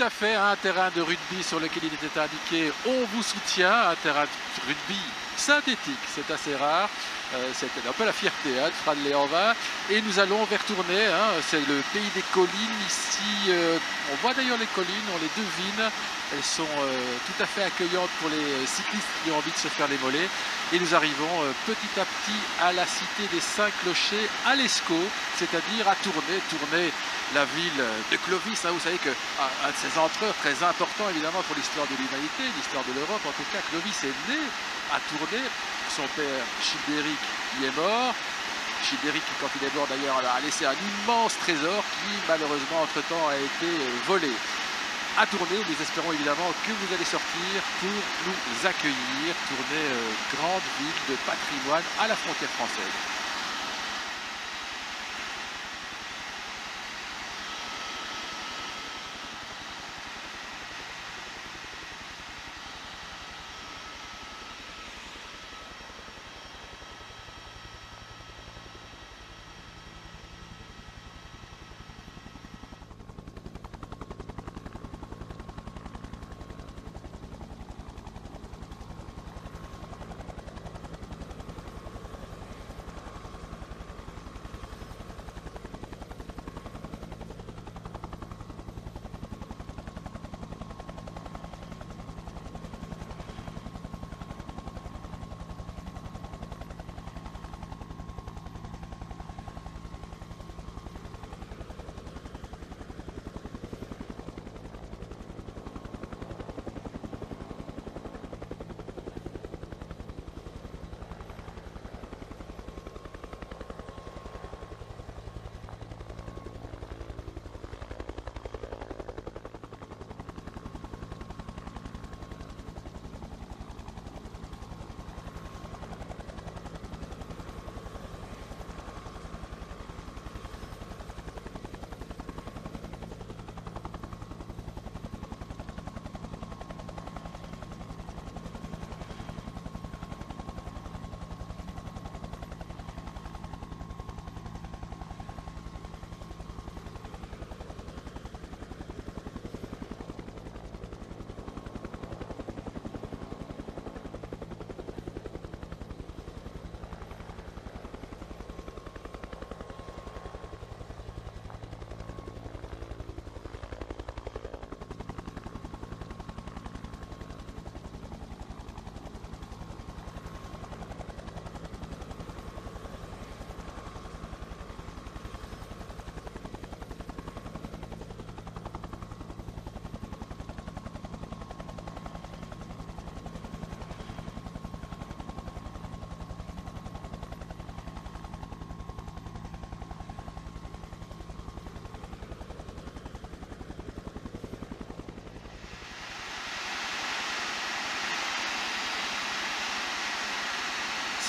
Tout à fait, un terrain de rugby sur lequel il était indiqué on vous soutient, un terrain de rugby synthétique, c'est assez rare. Euh, c'est un peu la fierté hein, de Fran Léanvin. Et nous allons vers Tournai, hein. c'est le pays des collines. Ici, euh, on voit d'ailleurs les collines, on les devine. Elles sont euh, tout à fait accueillantes pour les cyclistes qui ont envie de se faire les mollets. Et nous arrivons petit à petit à la cité des Cinq Clochers, à l'Escaut, c'est-à-dire à Tournai. Tournai, la ville de Clovis. Hein. vous savez qu'un de ces empereurs très important évidemment pour l'histoire de l'humanité, l'histoire de l'Europe en tout cas, Clovis est né à Tournai son père Childéric y est mort. Childéric, quand il est mort d'ailleurs, a laissé un immense trésor qui malheureusement entre-temps a été euh, volé. À tourner, nous espérons évidemment que vous allez sortir pour nous accueillir. Tourner euh, grande ville de patrimoine à la frontière française.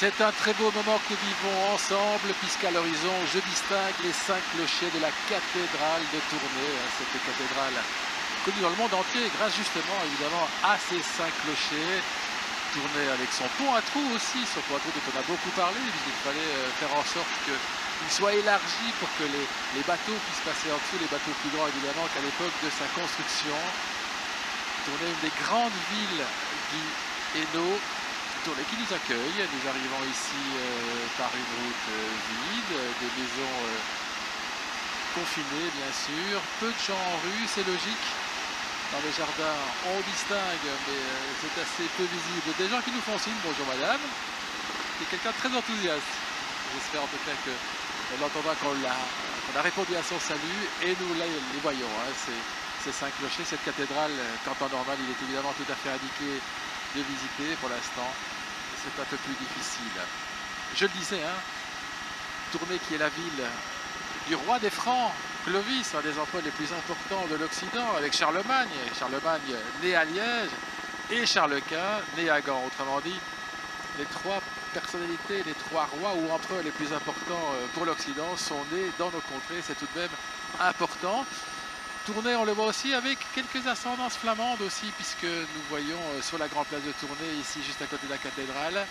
C'est un très beau moment que vivons ensemble puisqu'à l'horizon, je distingue les cinq clochers de la cathédrale de Tournai. Hein, cette cathédrale connue dans le monde entier grâce justement évidemment à ces cinq clochers. Tournai avec son pont à trous aussi, son pont à trous dont on a beaucoup parlé, puisqu'il fallait euh, faire en sorte qu'il soit élargi pour que les, bateaux puissent passer en dessous, les bateaux plus grands évidemment qu'à l'époque de sa construction. Tournai, une des grandes villes du Hainaut, Qui nous accueille. Nous arrivons ici euh, par une route euh, vide, des maisons euh, confinées bien sûr, peu de gens en rue, c'est logique. Dans les jardins, on distingue, mais c'est assez peu visible. Des gens qui nous font signe, bonjour madame. C'est quelqu'un de très enthousiaste. J'espère en tout cas qu'elle entendra qu'on a, répondu à son salut et nous les voyons. Hein. Ces, cinq clochers, cette cathédrale, quand en normal, il est évidemment tout à fait indiqué de visiter pour l'instant. C'est un peu plus difficile. Je le disais, hein, Tournai qui est la ville du roi des Francs, Clovis, un des emplois les plus importants de l'Occident, avec Charlemagne. Charlemagne né à Liège et Charles Quint né à Gand. Autrement dit, les trois personnalités, les trois rois ou empereurs les plus importants euh, pour l'Occident sont nés dans nos contrées. C'est tout de même important. Tournai, on le voit aussi avec quelques ascendances flamandes aussi, puisque nous voyons euh, sur la grande place de Tournai, ici juste à côté de la cathédrale,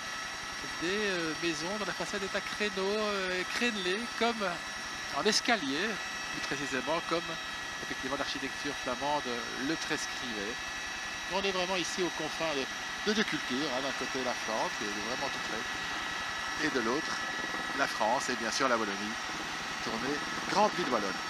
des euh, maisons dont la façade est à créneaux, euh, crénelées, comme en escalier, plus précisément comme effectivement l'architecture flamande le prescrivait. On est vraiment ici aux confins de, deux cultures. Hein. D'un côté la Flandre, qui est vraiment tout près, et de l'autre la France et bien sûr la Wallonie. Tournée Grande Ville Wallonne.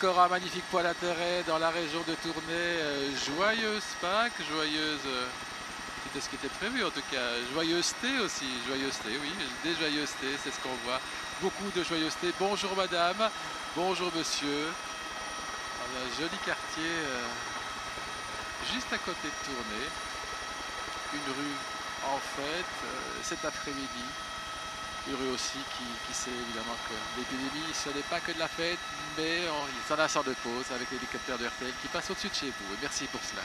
Encore un magnifique poil d'intérêt dans la région de Tournai. Euh, joyeuse Pâques, joyeuse... Euh, c'était ce qui était prévu en tout cas. Joyeuseté aussi, joyeuseté, oui, des joyeusetés, c'est ce qu'on voit. Beaucoup de joyeuseté. Bonjour madame, bonjour monsieur. un joli quartier euh, juste à côté de Tournai. Une rue en fête cet après-midi heureux aussi qui, sait évidemment que l'épidémie ce n'est pas que de la fête mais il s'en a sort de pause avec l'hélicoptère de RTL qui passe au-dessus de chez vous merci pour cela.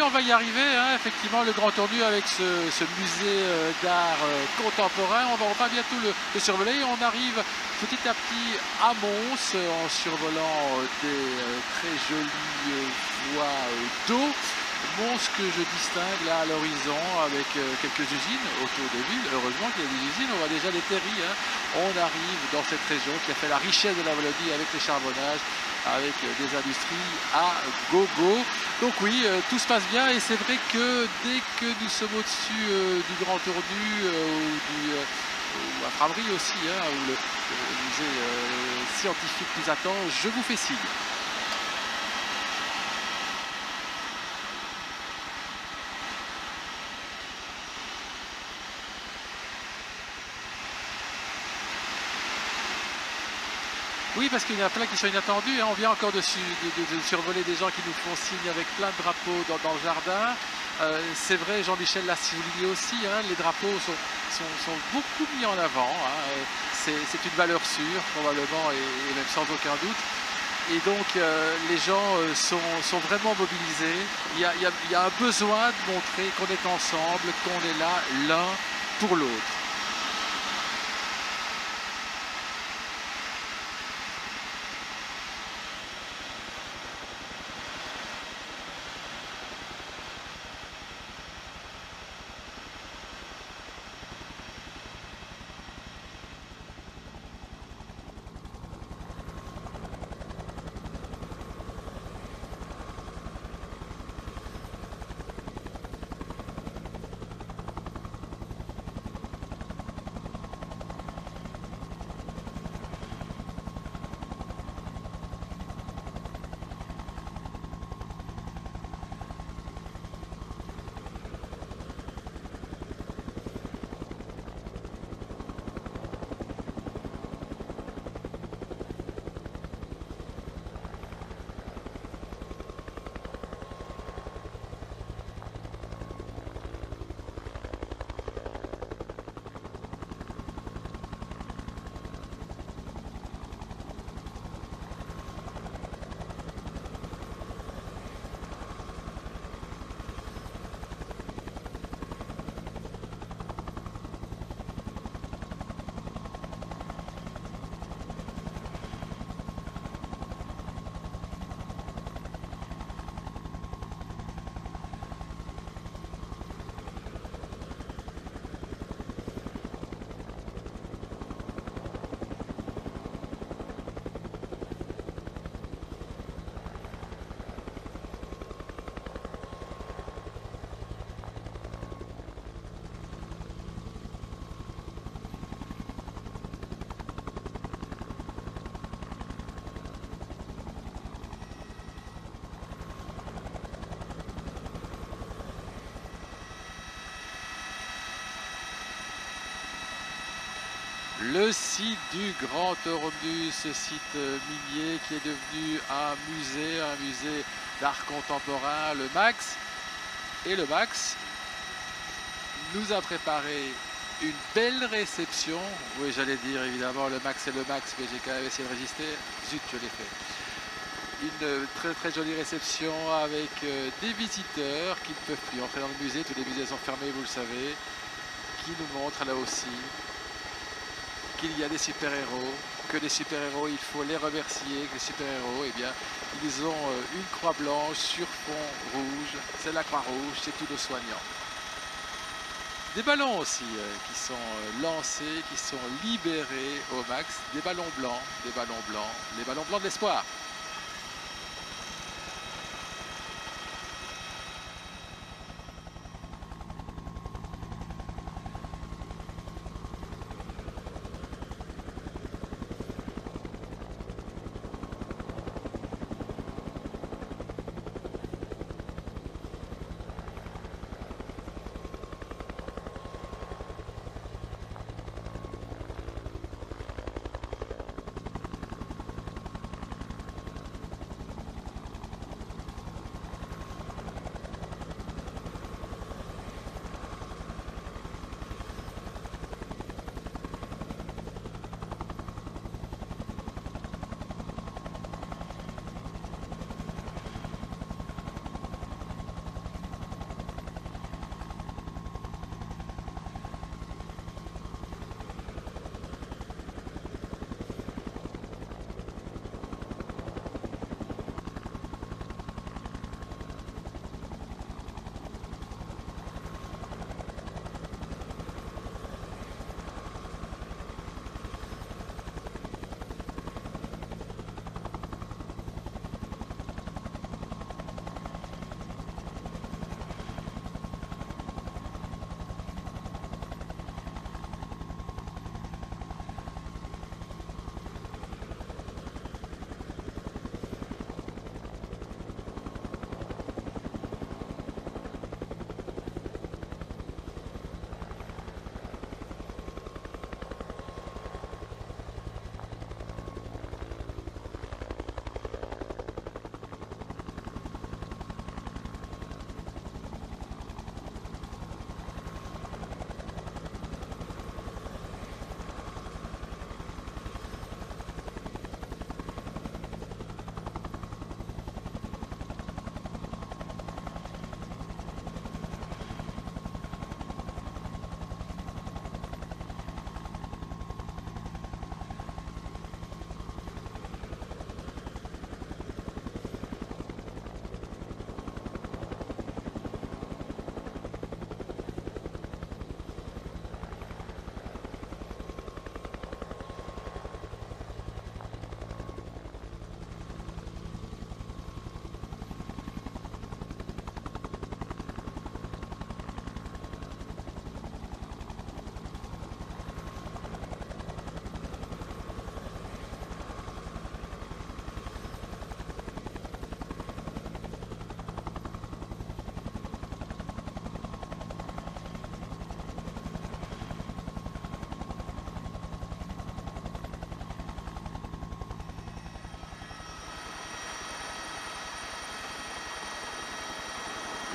On va y arriver, hein, effectivement, le Grand Tour avec ce, musée euh, d'art euh, contemporain. On va, on bientôt le, survoler. On arrive petit à petit à Mons en survolant des très jolies voies d'eau. Mons que je distingue là à l'horizon avec quelques usines autour de ville. Heureusement qu'il y a des usines, on voit déjà les terris. Hein. On arrive dans cette région qui a fait la richesse de la Wallonie avec les charbonnages, avec des industries à gogo. Donc oui, euh, tout se passe bien et c'est vrai que dès que nous sommes au-dessus euh, du Grand Tournu euh, ou, du, ou à Framery aussi, hein, où le, musée scientifique nous attend, je vous fais signe. Parce qu'il y en a plein qui sont inattendus. Hein. On vient encore de, survoler des gens qui nous font signe avec plein de drapeaux dans, le jardin. Euh, c'est vrai, Jean-Michel l'a souligné aussi, hein, les drapeaux sont, beaucoup mis en avant. Hein. C'est une valeur sûre, probablement, et, même sans aucun doute. Et donc, euh, les gens euh, sont, vraiment mobilisés. Il y, a, il y a un besoin de montrer qu'on est ensemble, qu'on est là l'un pour l'autre. Le site du Grand Ormus, ce site euh, minier qui est devenu un musée, un musée d'art contemporain, le Max. Et le Max nous a préparé une belle réception. Oui, j'allais dire évidemment le Max et le Max, mais j'ai quand même essayé de résister. Zut, je l'ai fait. Une très très jolie réception avec euh, des visiteurs qui ne peuvent plus entrer dans le musée. Tous les musées sont fermés, vous le savez. Qui nous montrent là aussi qu'il y a des super-héros, que les super-héros, il faut les remercier, que les super-héros, eh bien, ils ont euh, une croix blanche sur fond rouge, c'est la croix rouge, c'est tous nos soignants. Des ballons aussi euh, qui sont euh, lancés, qui sont libérés au max, des ballons blancs, des ballons blancs, les ballons blancs de l'espoir.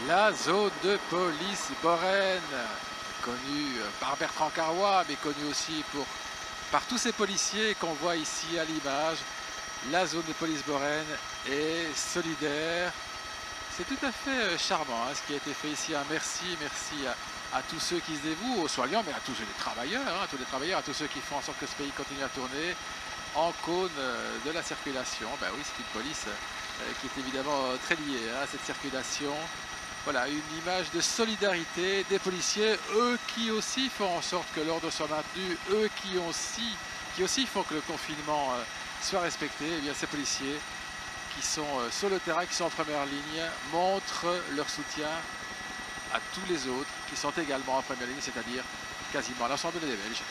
La zone de police Borène, connue par Bertrand Carrois, mais connue aussi par tous ces policiers qu'on voit ici à l'image. La zone de police Borène est solidaire. C'est tout à fait euh, charmant hein, ce qui a été fait ici. Merci, merci à, tous ceux qui se dévouent, aux soignants, mais à tous les travailleurs, hein, à tous les travailleurs, à tous ceux qui font en sorte que ce pays continue à tourner en cône euh, de la circulation. Ben oui, c'est une police euh, qui est évidemment très liée hein, à cette circulation. Voilà, une image de solidarité des policiers, eux qui aussi font en sorte que l'ordre soit maintenu, eux qui aussi, font que le confinement euh, soit respecté. Et eh bien, ces policiers qui sont euh, sur le terrain, qui sont en première ligne, montrent leur soutien à tous les autres qui sont également en première ligne, c'est-à-dire quasiment l'ensemble des Belges.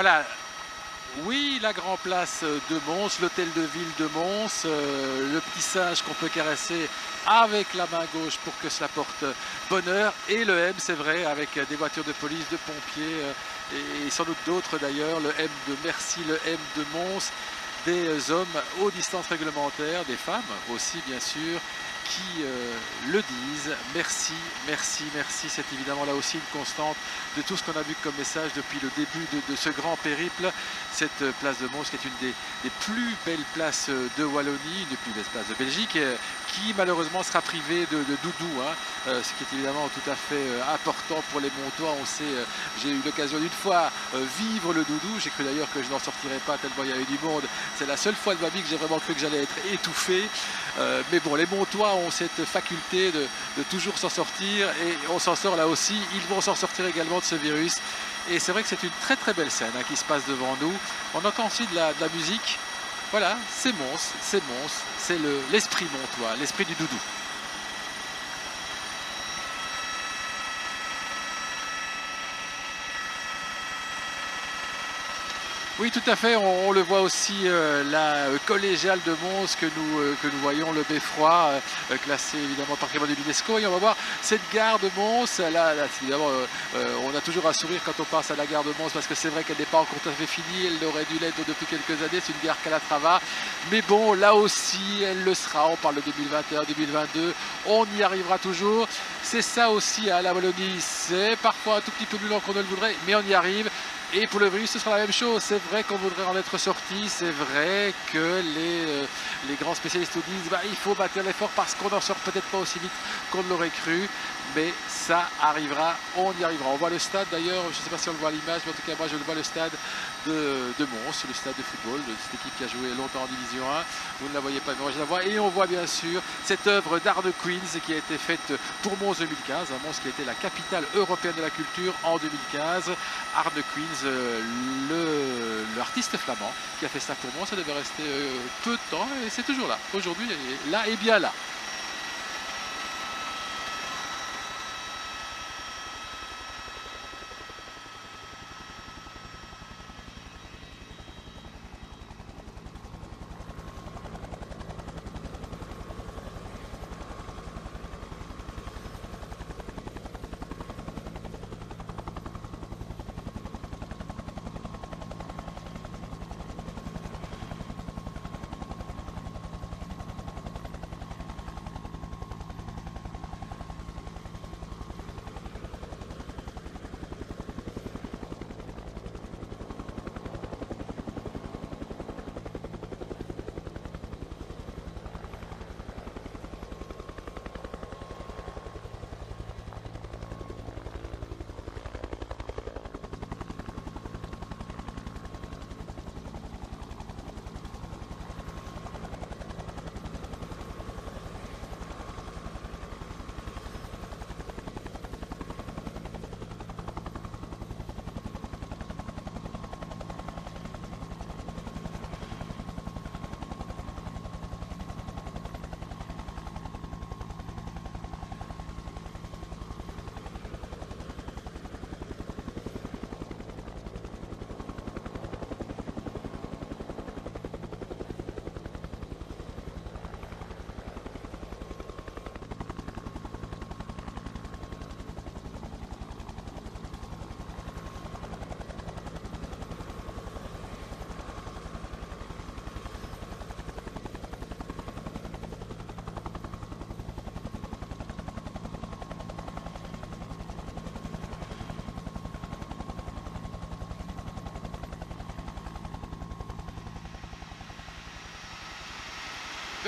Voilà, oui, la Grand Place de Mons, l'hôtel de ville de Mons, euh, le petit singe qu'on peut caresser avec la main gauche pour que cela porte bonheur. Et le M, c'est vrai, avec des voitures de police, de pompiers euh, et sans doute d'autres d'ailleurs. Le M de Merci, le M de Mons, des hommes aux distances réglementaires, des femmes aussi bien sûr, qui euh, le disent. Merci, merci, merci. C'est évidemment là aussi une constante de tout ce qu'on a vu comme message depuis le début de, ce grand périple. Cette place de Mons qui est une des, plus belles places de Wallonie, une des plus belles places de Belgique, euh, qui malheureusement sera privée de, doudou, hein. euh, ce qui est évidemment tout à fait important pour les Montois. On sait, j'ai eu l'occasion d'une fois vivre le doudou. J'ai cru d'ailleurs que je n'en sortirais pas tellement il y avait du monde. C'est la seule fois de ma vie que j'ai vraiment cru que j'allais être étouffé. mais bon, les Montois ont cette faculté de, toujours s'en sortir et on s'en sort là aussi. Ils vont s'en sortir également de ce virus. Et c'est vrai que c'est une très très belle scène hein, qui se passe devant nous. On entend aussi de la, musique. Voilà, c'est Mons, c'est Mons, c'est l'esprit montois, l'esprit du doudou. Oui, tout à fait. On, le voit aussi, euh, la collégiale de Mons que nous, euh, voyons, le beffroi, euh, classé évidemment patrimoine de l'UNESCO. Et on va voir cette gare de Mons. Là, évidemment, on a toujours un sourire quand on passe à la gare de Mons parce que c'est vrai qu'elle n'est pas encore tout à fait finie. Elle aurait dû l'être depuis quelques années. C'est une gare Calatrava. Mais bon, là aussi, elle le sera. On parle de 2021, 2022. On y arrivera toujours. C'est ça aussi à la Wallonie. C'est parfois un tout petit peu plus lent qu'on ne le voudrait, mais on y arrive. Et pour le virus, ce sera la même chose. C'est vrai qu'on voudrait en être sorti. C'est vrai que les, euh, grands spécialistes nous disent bah, il faut bâtir l'effort parce qu'on n'en sort peut-être pas aussi vite qu'on l'aurait cru. Mais ça arrivera, on y arrivera. On voit le stade d'ailleurs, je ne sais pas si on le voit à l'image, mais en tout cas moi je le vois le stade de, de Mons, le stade de football de cette équipe qui a joué longtemps en Division 1. Vous ne la voyez pas, mais moi je la vois. Et on voit bien sûr cette œuvre d'Arne Queens qui a été faite pour Mons 2015, un Mons qui a été la capitale européenne de la culture en 2015. Arne Queens, euh, l'artiste flamand qui a fait ça pour moi, ça devait rester euh, peu de temps et c'est toujours là. Aujourd'hui, là et bien là.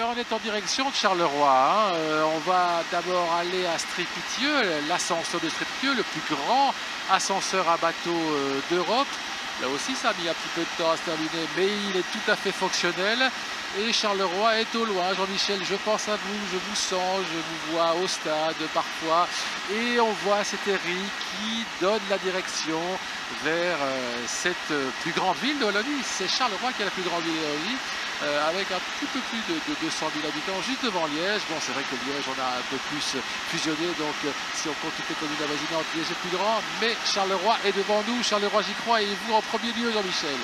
On est en direction de Charleroi. Hein. Euh, on va d'abord aller à Strépitieux, l'ascenseur de Strépitieux, le plus grand ascenseur à bateau euh, d'Europe. Là aussi, ça a mis un petit peu de temps à se terminer, mais il est tout à fait fonctionnel. Et Charleroi est au loin. Jean-Michel, je pense à vous, je vous sens, je vous vois au stade parfois. Et on voit cet Eric qui donne la direction vers euh, cette plus grande ville de Wallonie. C'est Charleroi qui est la plus grande ville de Wallonie. Euh, avec un petit peu plus de, 200 000 habitants, juste devant Liège. Bon, c'est vrai que Liège, on a un peu plus fusionné, donc euh, si on compte toutes les communes avoisinantes, Liège est plus grand, mais Charleroi est devant nous. Charleroi, j'y crois, et vous en premier lieu, Jean-Michel.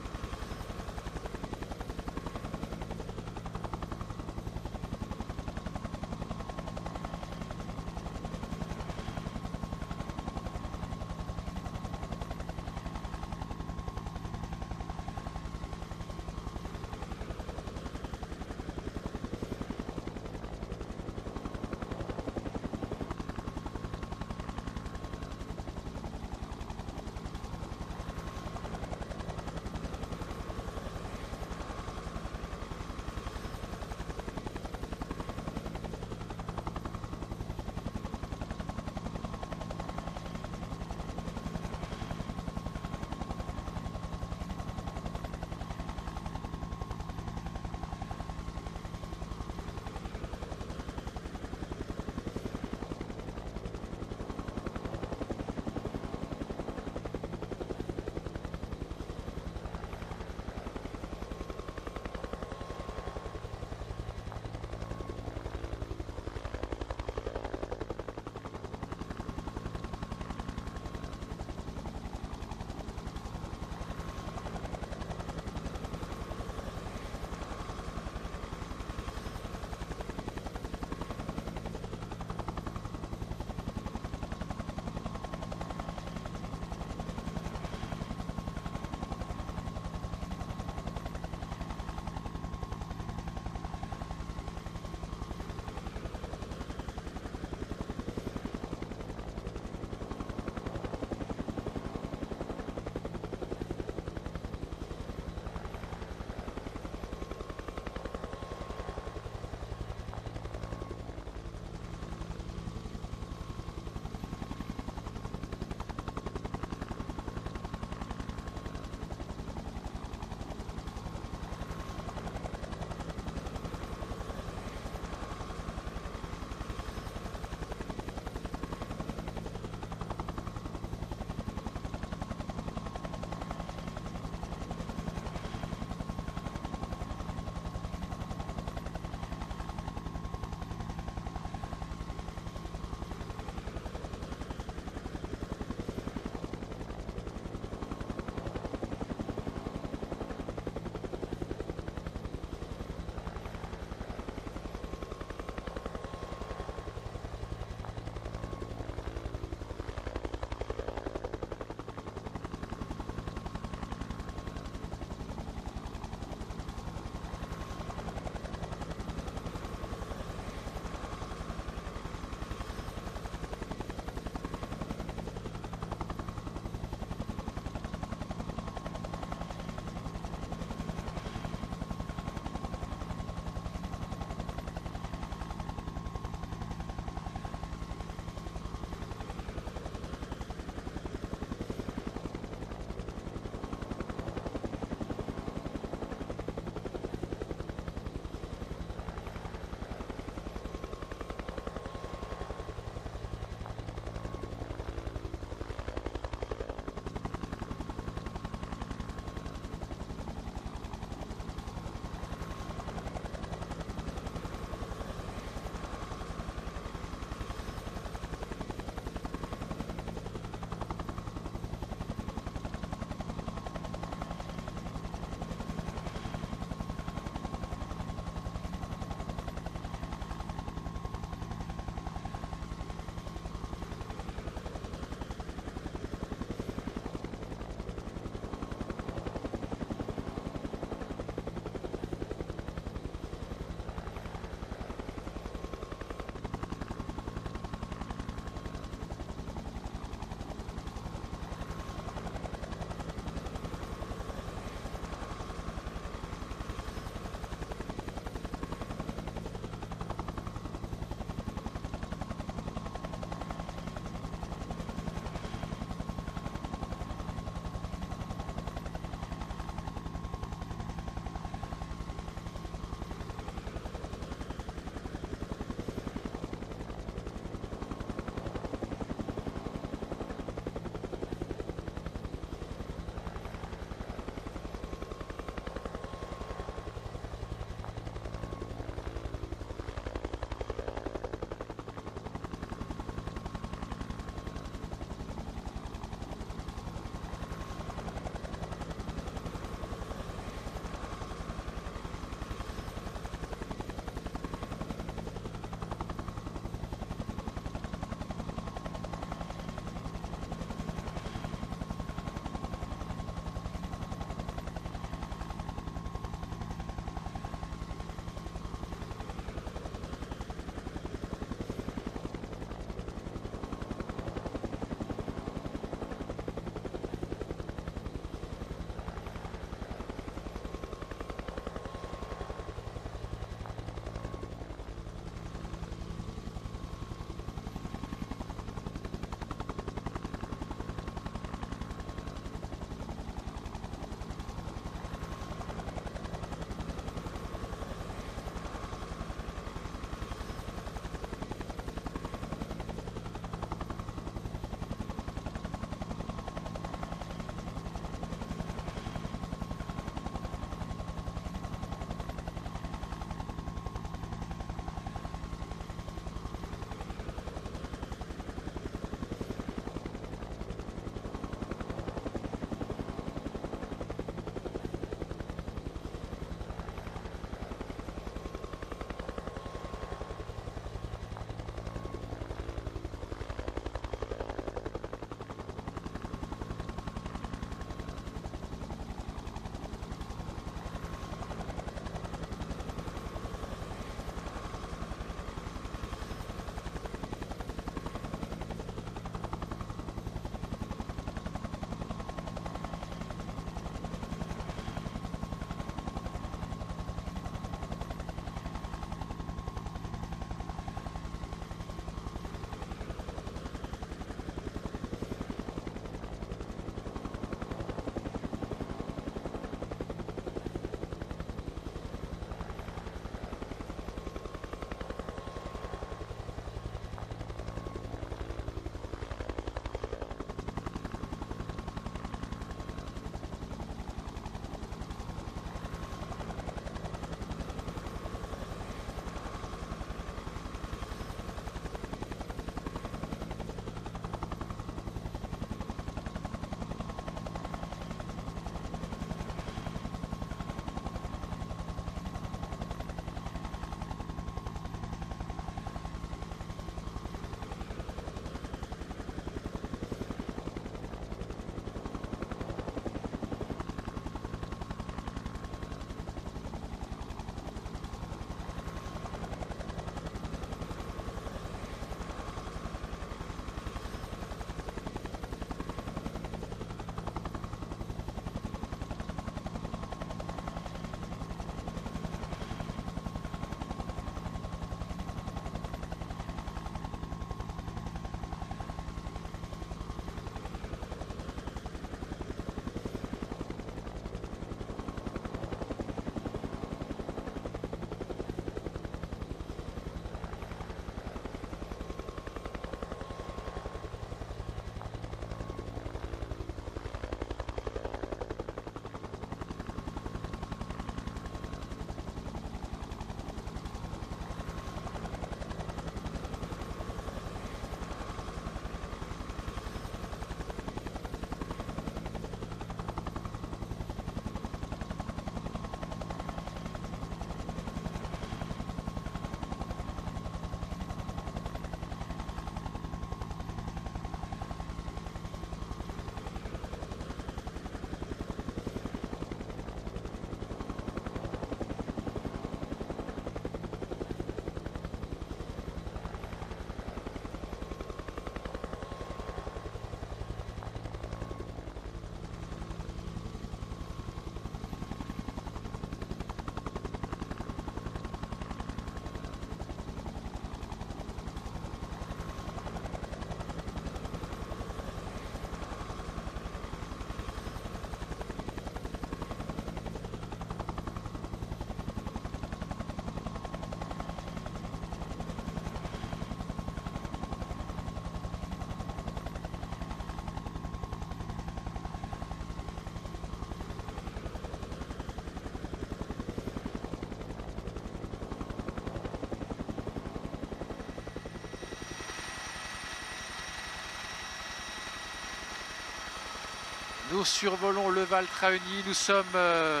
Nous survolons le Val Trauni. Nous sommes, euh,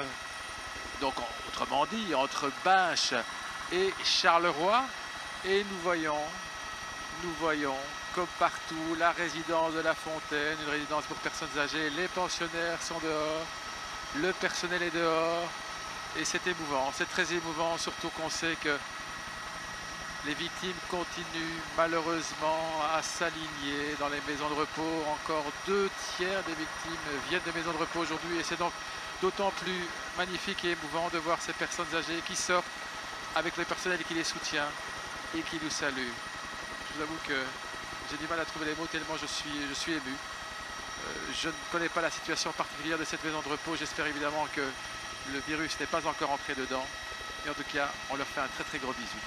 donc autrement dit, entre Binche et Charleroi. Et nous voyons, nous voyons, comme partout, la résidence de la Fontaine, une résidence pour personnes âgées. Les pensionnaires sont dehors, le personnel est dehors. Et c'est émouvant, c'est très émouvant, surtout qu'on sait que les victimes continuent malheureusement à s'aligner dans les maisons de repos. Encore deux tiers des victimes viennent de maisons de repos aujourd'hui et c'est donc d'autant plus magnifique et émouvant de voir ces personnes âgées qui sortent avec le personnel qui les soutient et qui nous salue. Je vous avoue que j'ai du mal à trouver les mots tellement je suis, ému. Euh, je ne connais pas la situation particulière de cette maison de repos. J'espère évidemment que le virus n'est pas encore entré dedans. Et en tout cas, on leur fait un très très gros bisou.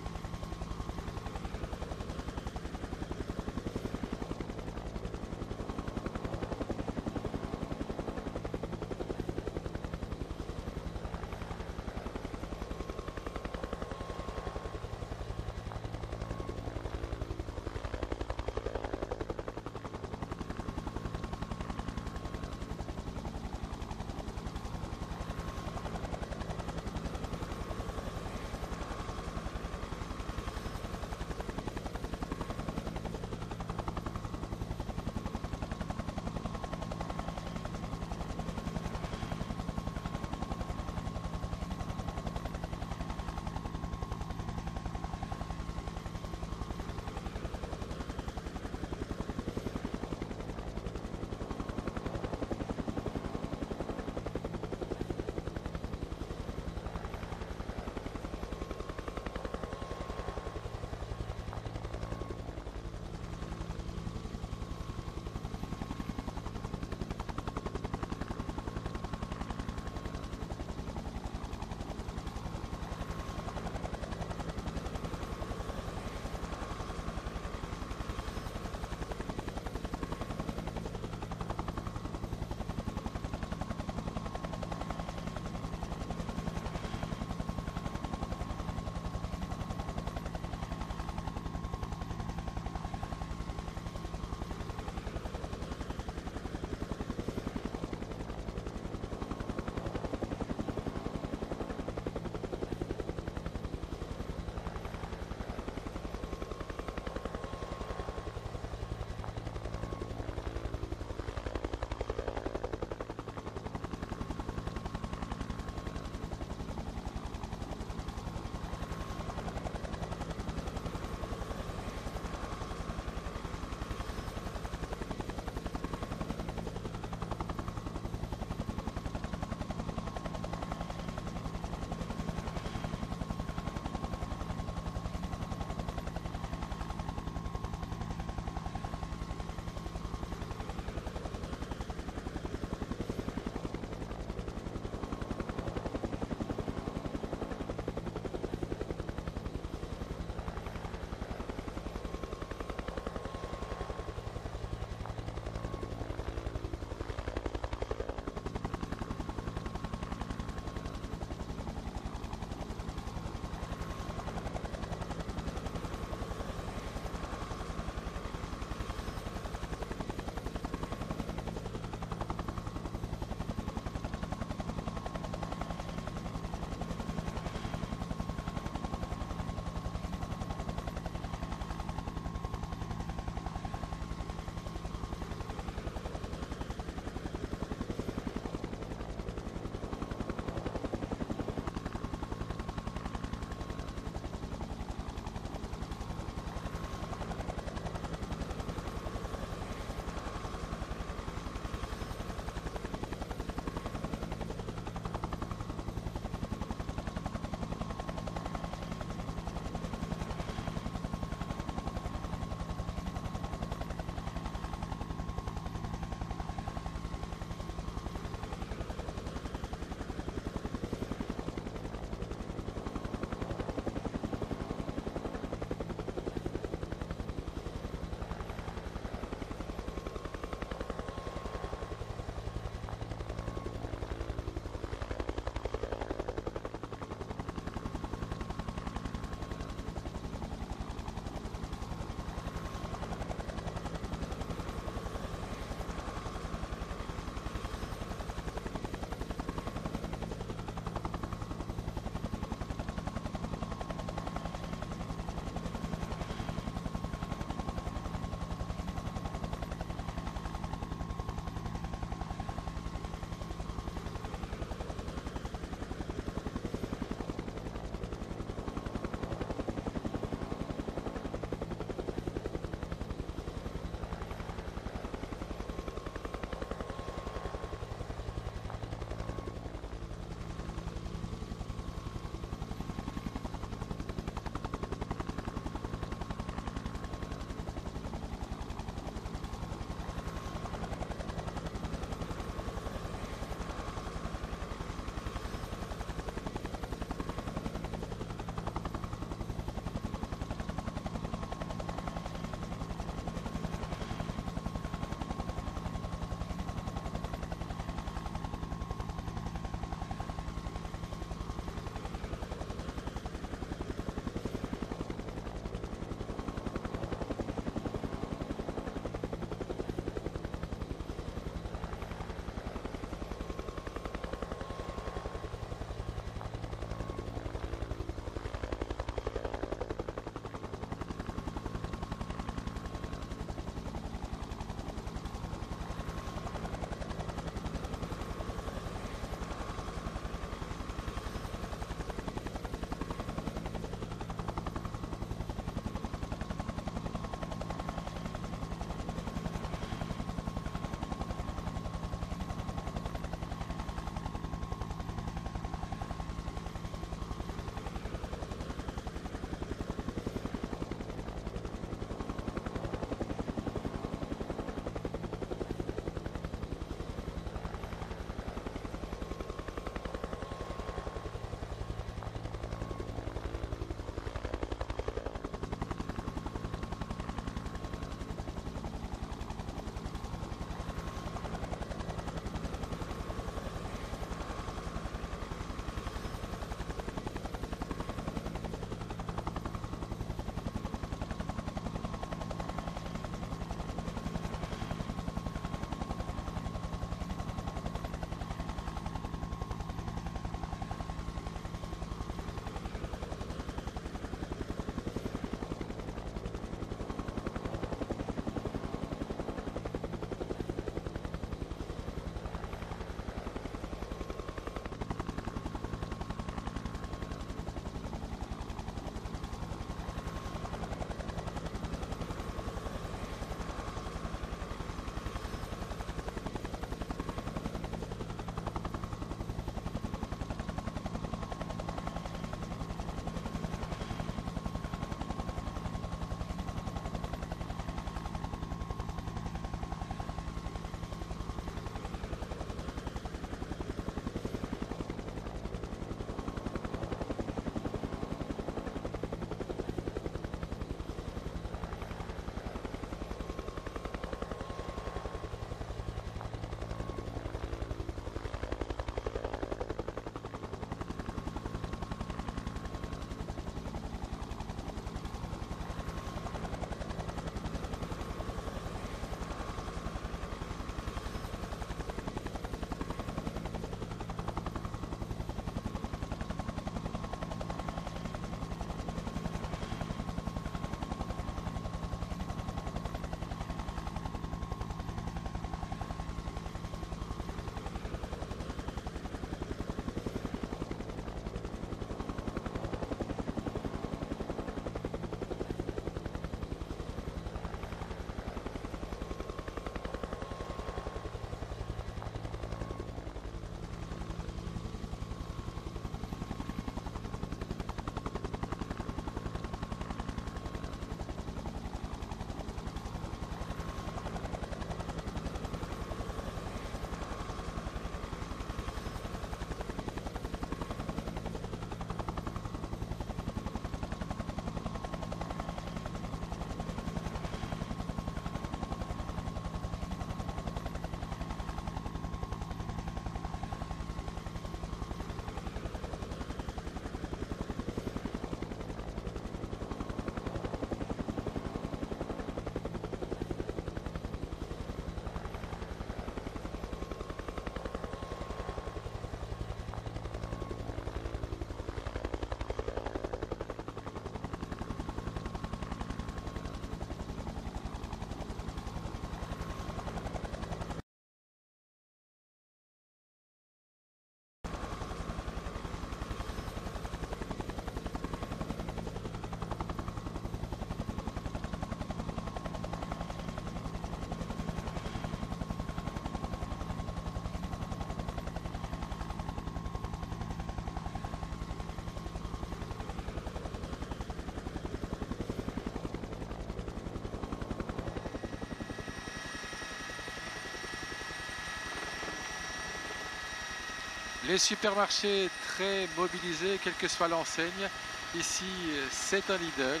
Les supermarchés très mobilisés, quelle que soit l'enseigne. Ici, c'est un Lidl,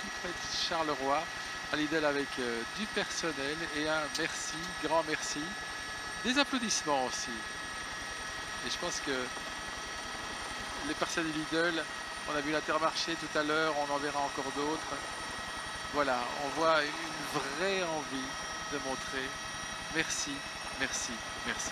tout près de Charleroi. Un Lidl avec euh, du personnel et un merci, grand merci. Des applaudissements aussi. Et je pense que les personnes du Lidl, on a vu l'Intermarché tout à l'heure, on en verra encore d'autres. Voilà, on voit une vraie envie de montrer merci, merci, merci.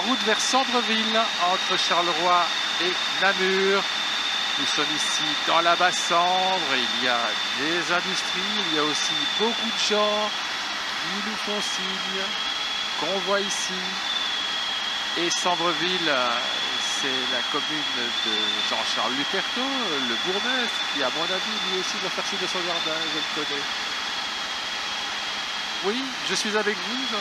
Route vers Cendreville, entre Charleroi et Namur. Nous sommes ici dans la Basse-Sambre, il y a des industries, il y a aussi beaucoup de gens qui nous font signe, qu'on voit ici. Et Cendreville, c'est la commune de Jean-Charles Luperto, le bourgmestre, qui, à mon avis, lui aussi va faire ci de son jardin, je le connais. Oui, je suis avec vous,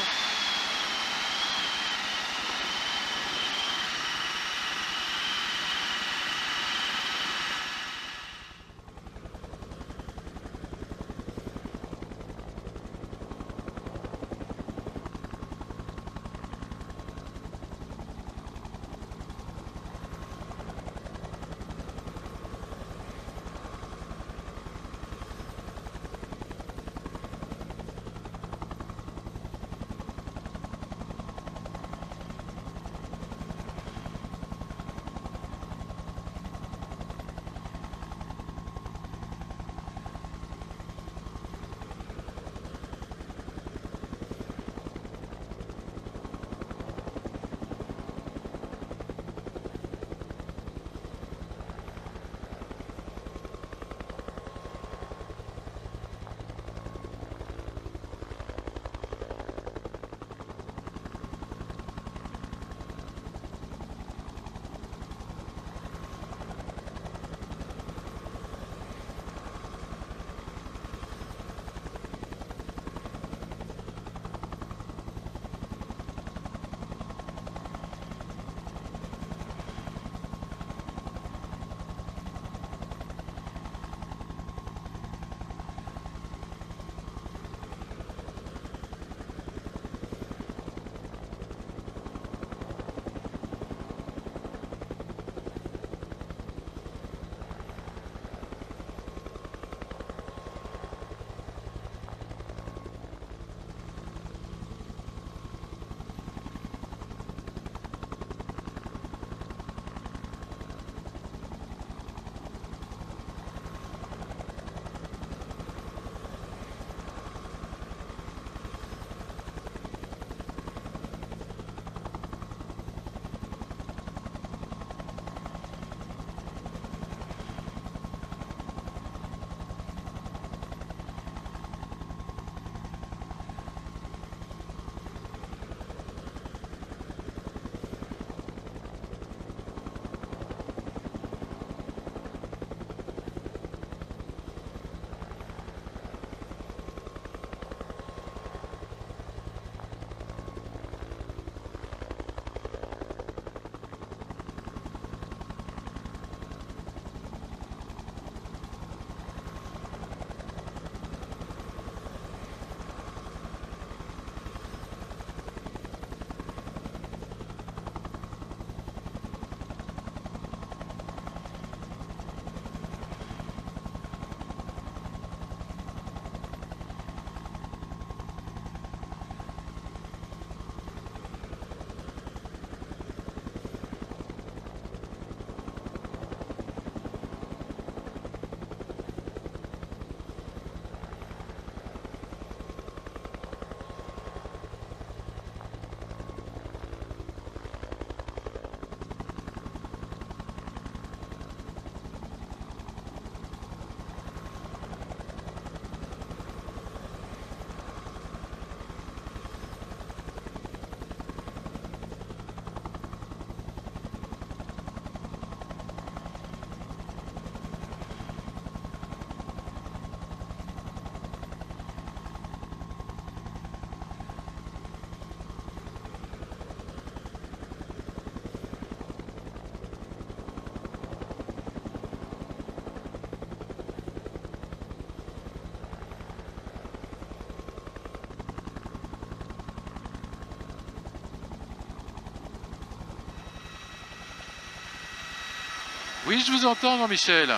Oui, je vous entends, Jean-Michel.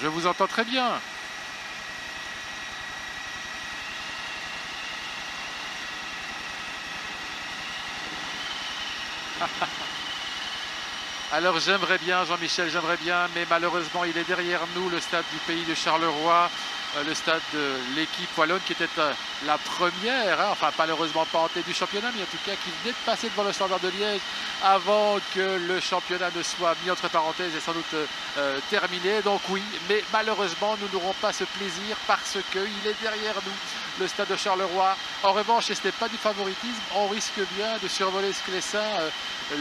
Je vous entends très bien. Alors j'aimerais bien, Jean-Michel, j'aimerais bien, mais malheureusement il est derrière nous, le stade du pays de Charleroi. euh, le stade de l'équipe wallonne qui était euh, la première, hein, enfin malheureusement pas en tête du championnat, mais en tout cas qui venait de passer devant le standard de Liège avant que le championnat ne soit mis entre parenthèses et sans doute euh, terminé. Donc oui, mais malheureusement nous n'aurons pas ce plaisir parce qu'il est derrière nous, le stade de Charleroi. En revanche, et ce n'est pas du favoritisme, on risque bien de survoler ce Clessin,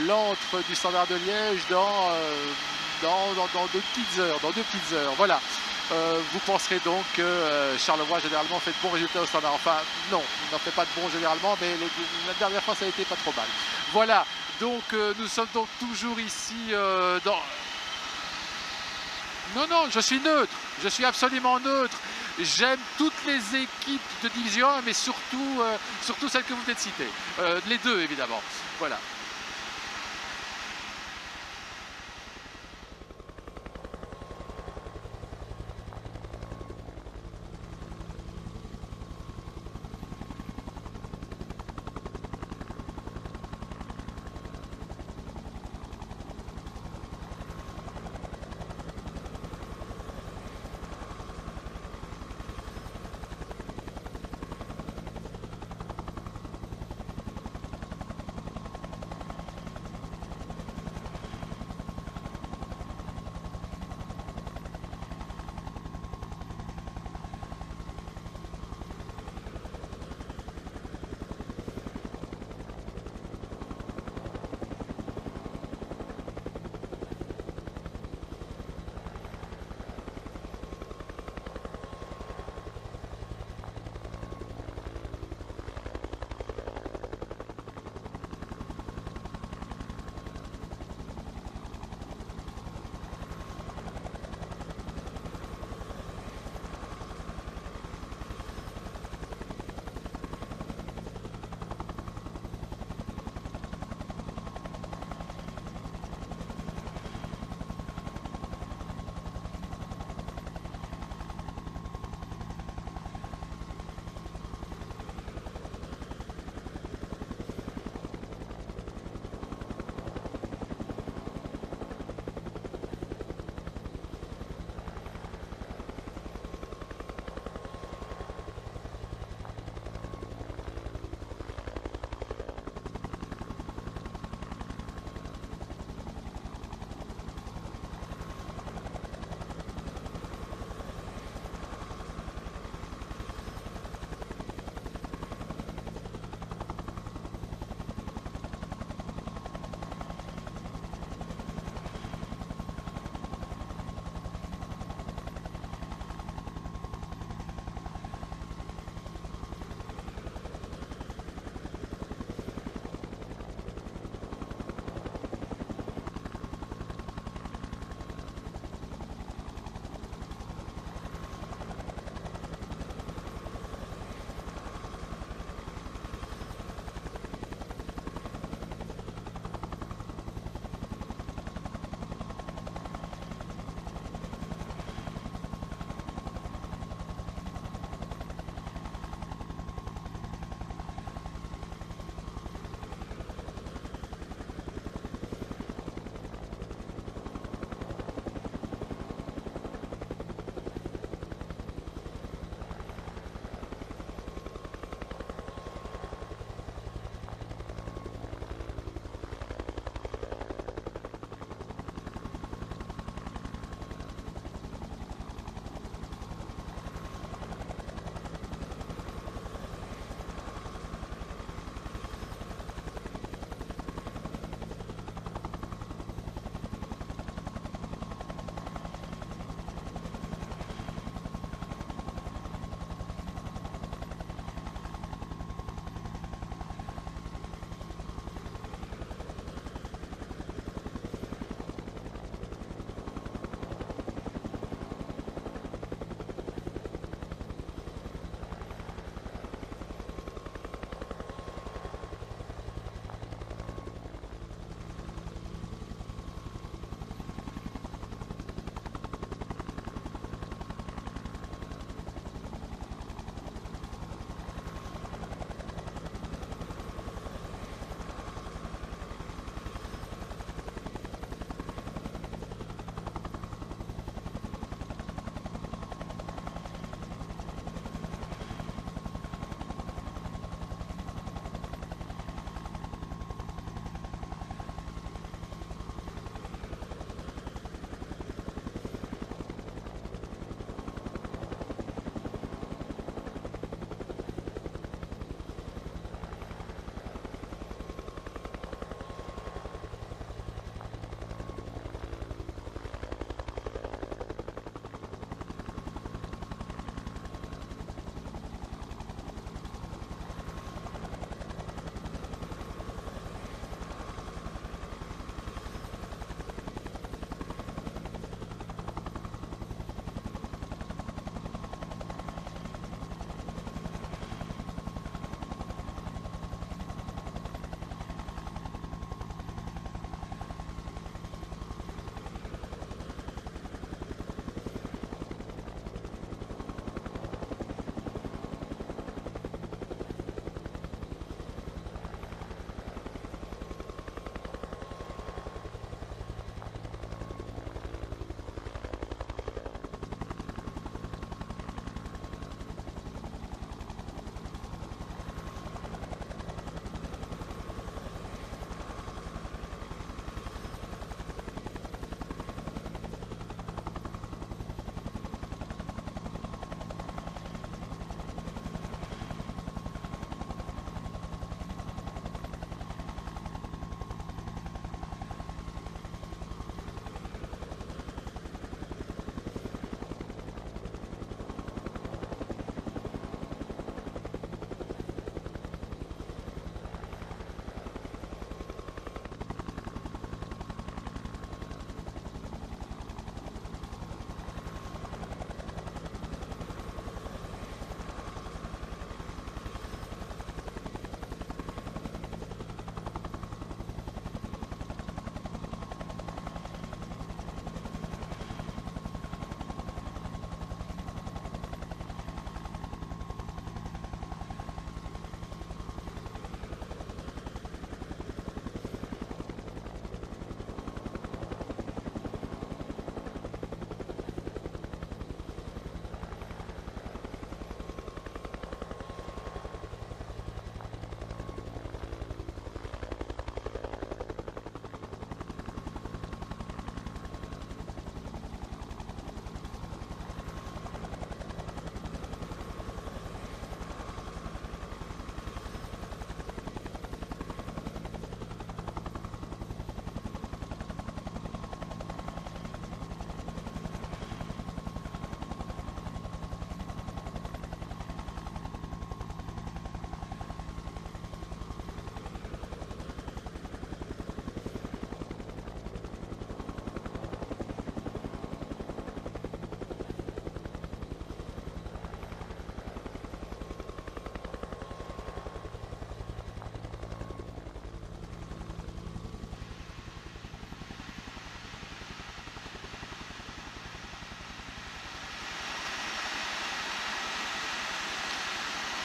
l'antre du standard de Liège dans, dans, dans, dans deux petites heures, dans deux petites heures. Voilà. Euh, vous penserez donc que euh, Charlevoix généralement fait de bons résultats au standard. Enfin, non, il n'en fait pas de bons généralement, mais la dernière fois ça a été pas trop mal. Voilà, donc euh, nous sommes donc toujours ici dans. Non, non, je suis neutre, je suis absolument neutre. J'aime toutes les équipes de division 1, mais surtout, surtout celles que vous venez de citer. les deux, évidemment. Voilà.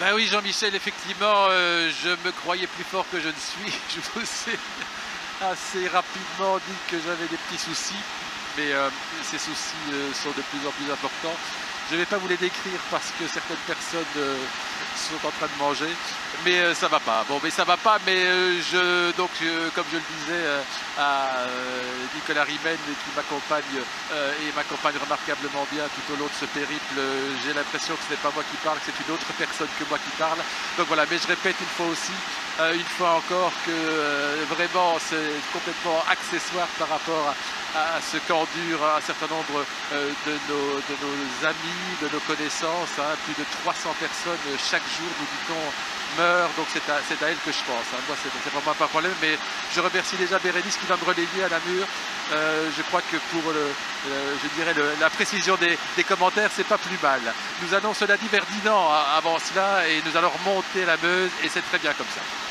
Ben oui, Jean-Michel, effectivement, euh, je me croyais plus fort que je ne suis. Je vous ai assez rapidement dit que j'avais des petits soucis, mais euh, ces soucis euh, sont de plus en plus importants. Je ne vais pas vous les décrire parce que certaines personnes sont en train de manger, mais ça va pas. Bon, mais ça va pas, mais je, donc, comme je le disais euh, Nicolas Rimen qui m'accompagne euh, et m'accompagne remarquablement bien tout au long de ce périple, j'ai l'impression que ce n'est pas moi qui parle, c'est une autre personne que moi qui parle. Donc voilà, mais je répète une fois aussi, euh, une fois encore, que vraiment c'est complètement accessoire par rapport à, à ce qu'endure un certain nombre de, nos, amis, de nos connaissances. hein. Plus de 300 personnes chaque jour, nous dit-on, meurent. Donc c'est à, elle que je pense. hein. Moi, c'est vraiment pas un problème. Mais je remercie déjà Bérénice qui va me relayer à Namur. Euh, je crois que pour le, euh, je dirais la précision des, des commentaires, c'est pas plus mal. Nous allons cela dit vers Dinan hein, avant cela et nous allons remonter la Meuse et c'est très bien comme ça.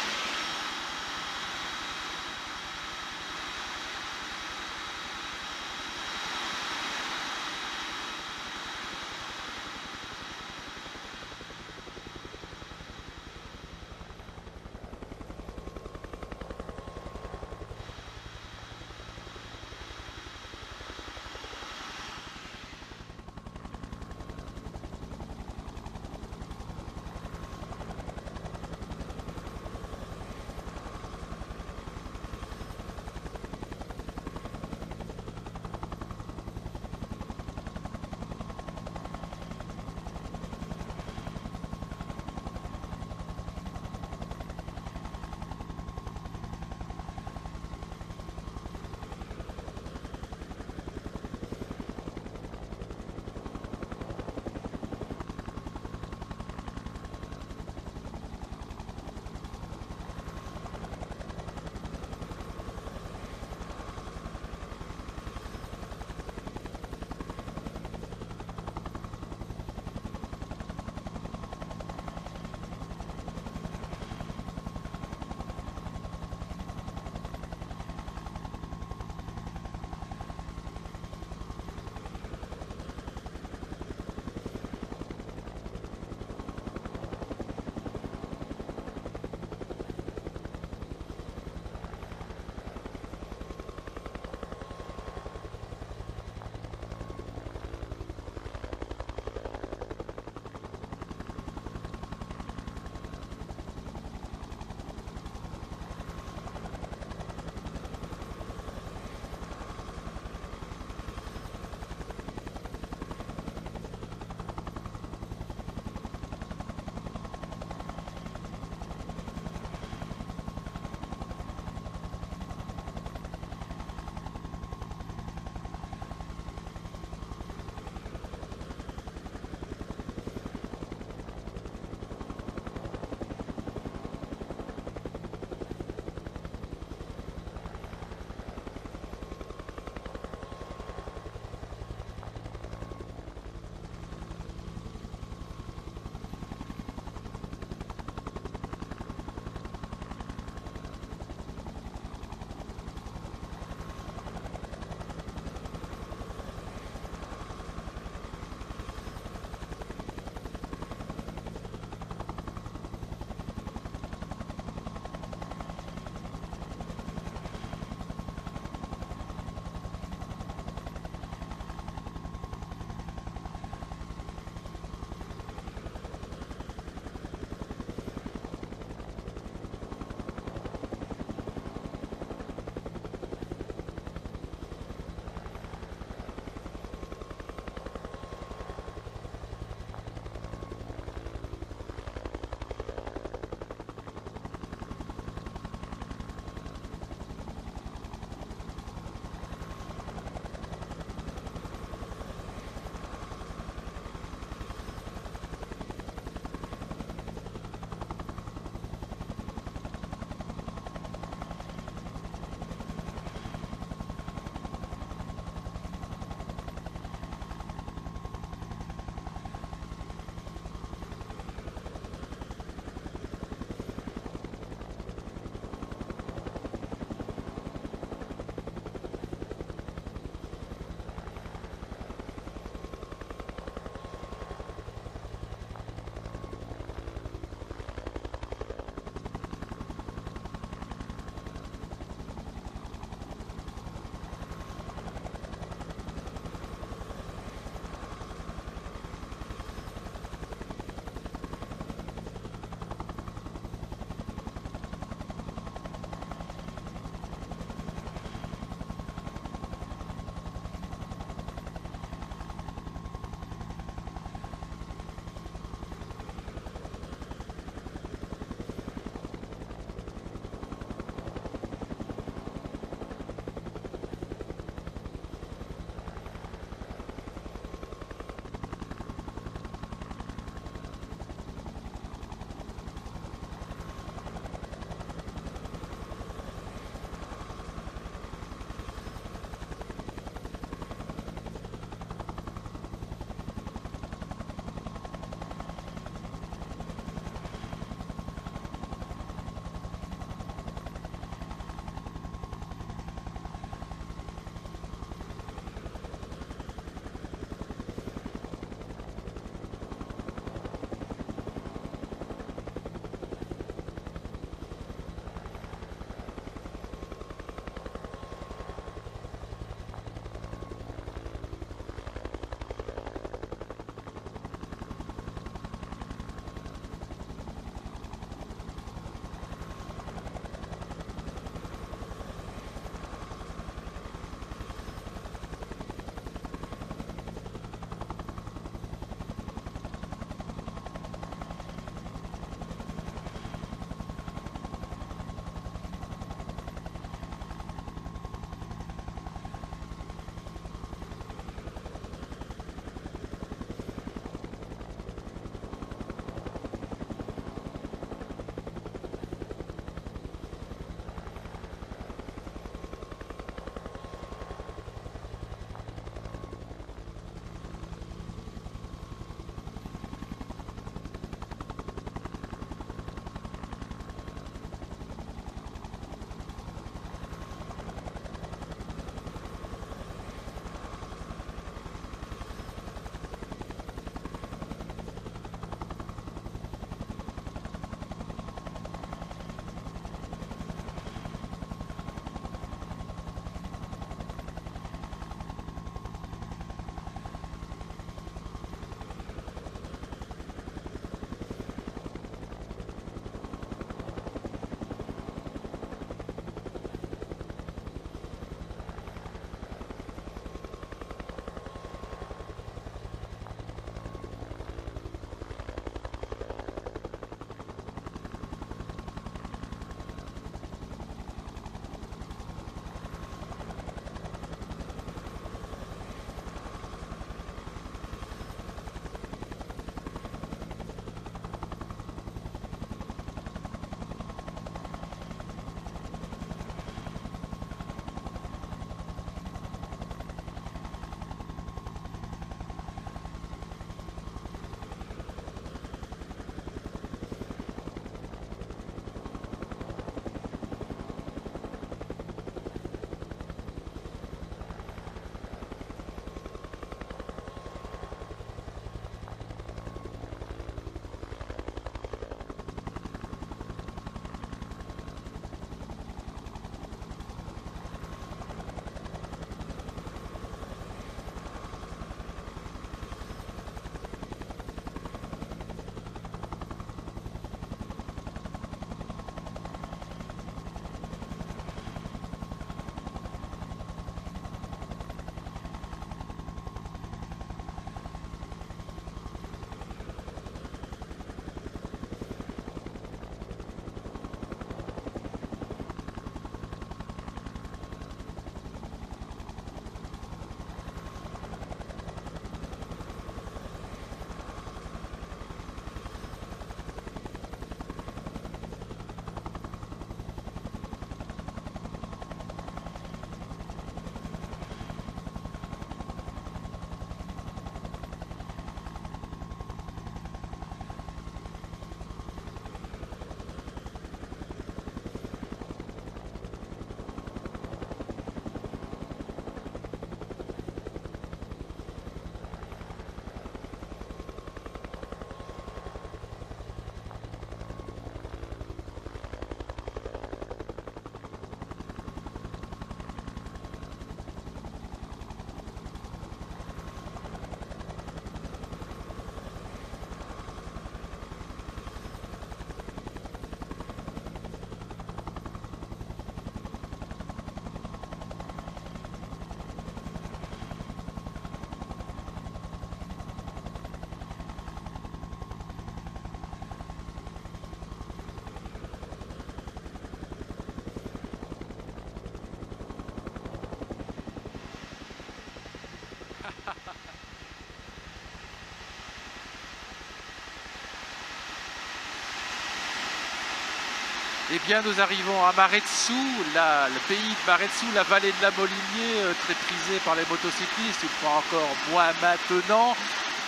Bien, nous arrivons à Maretsu, le pays de Maretsu, la vallée de la Molinier, euh, très prisée par les motocyclistes, une fois encore moins maintenant.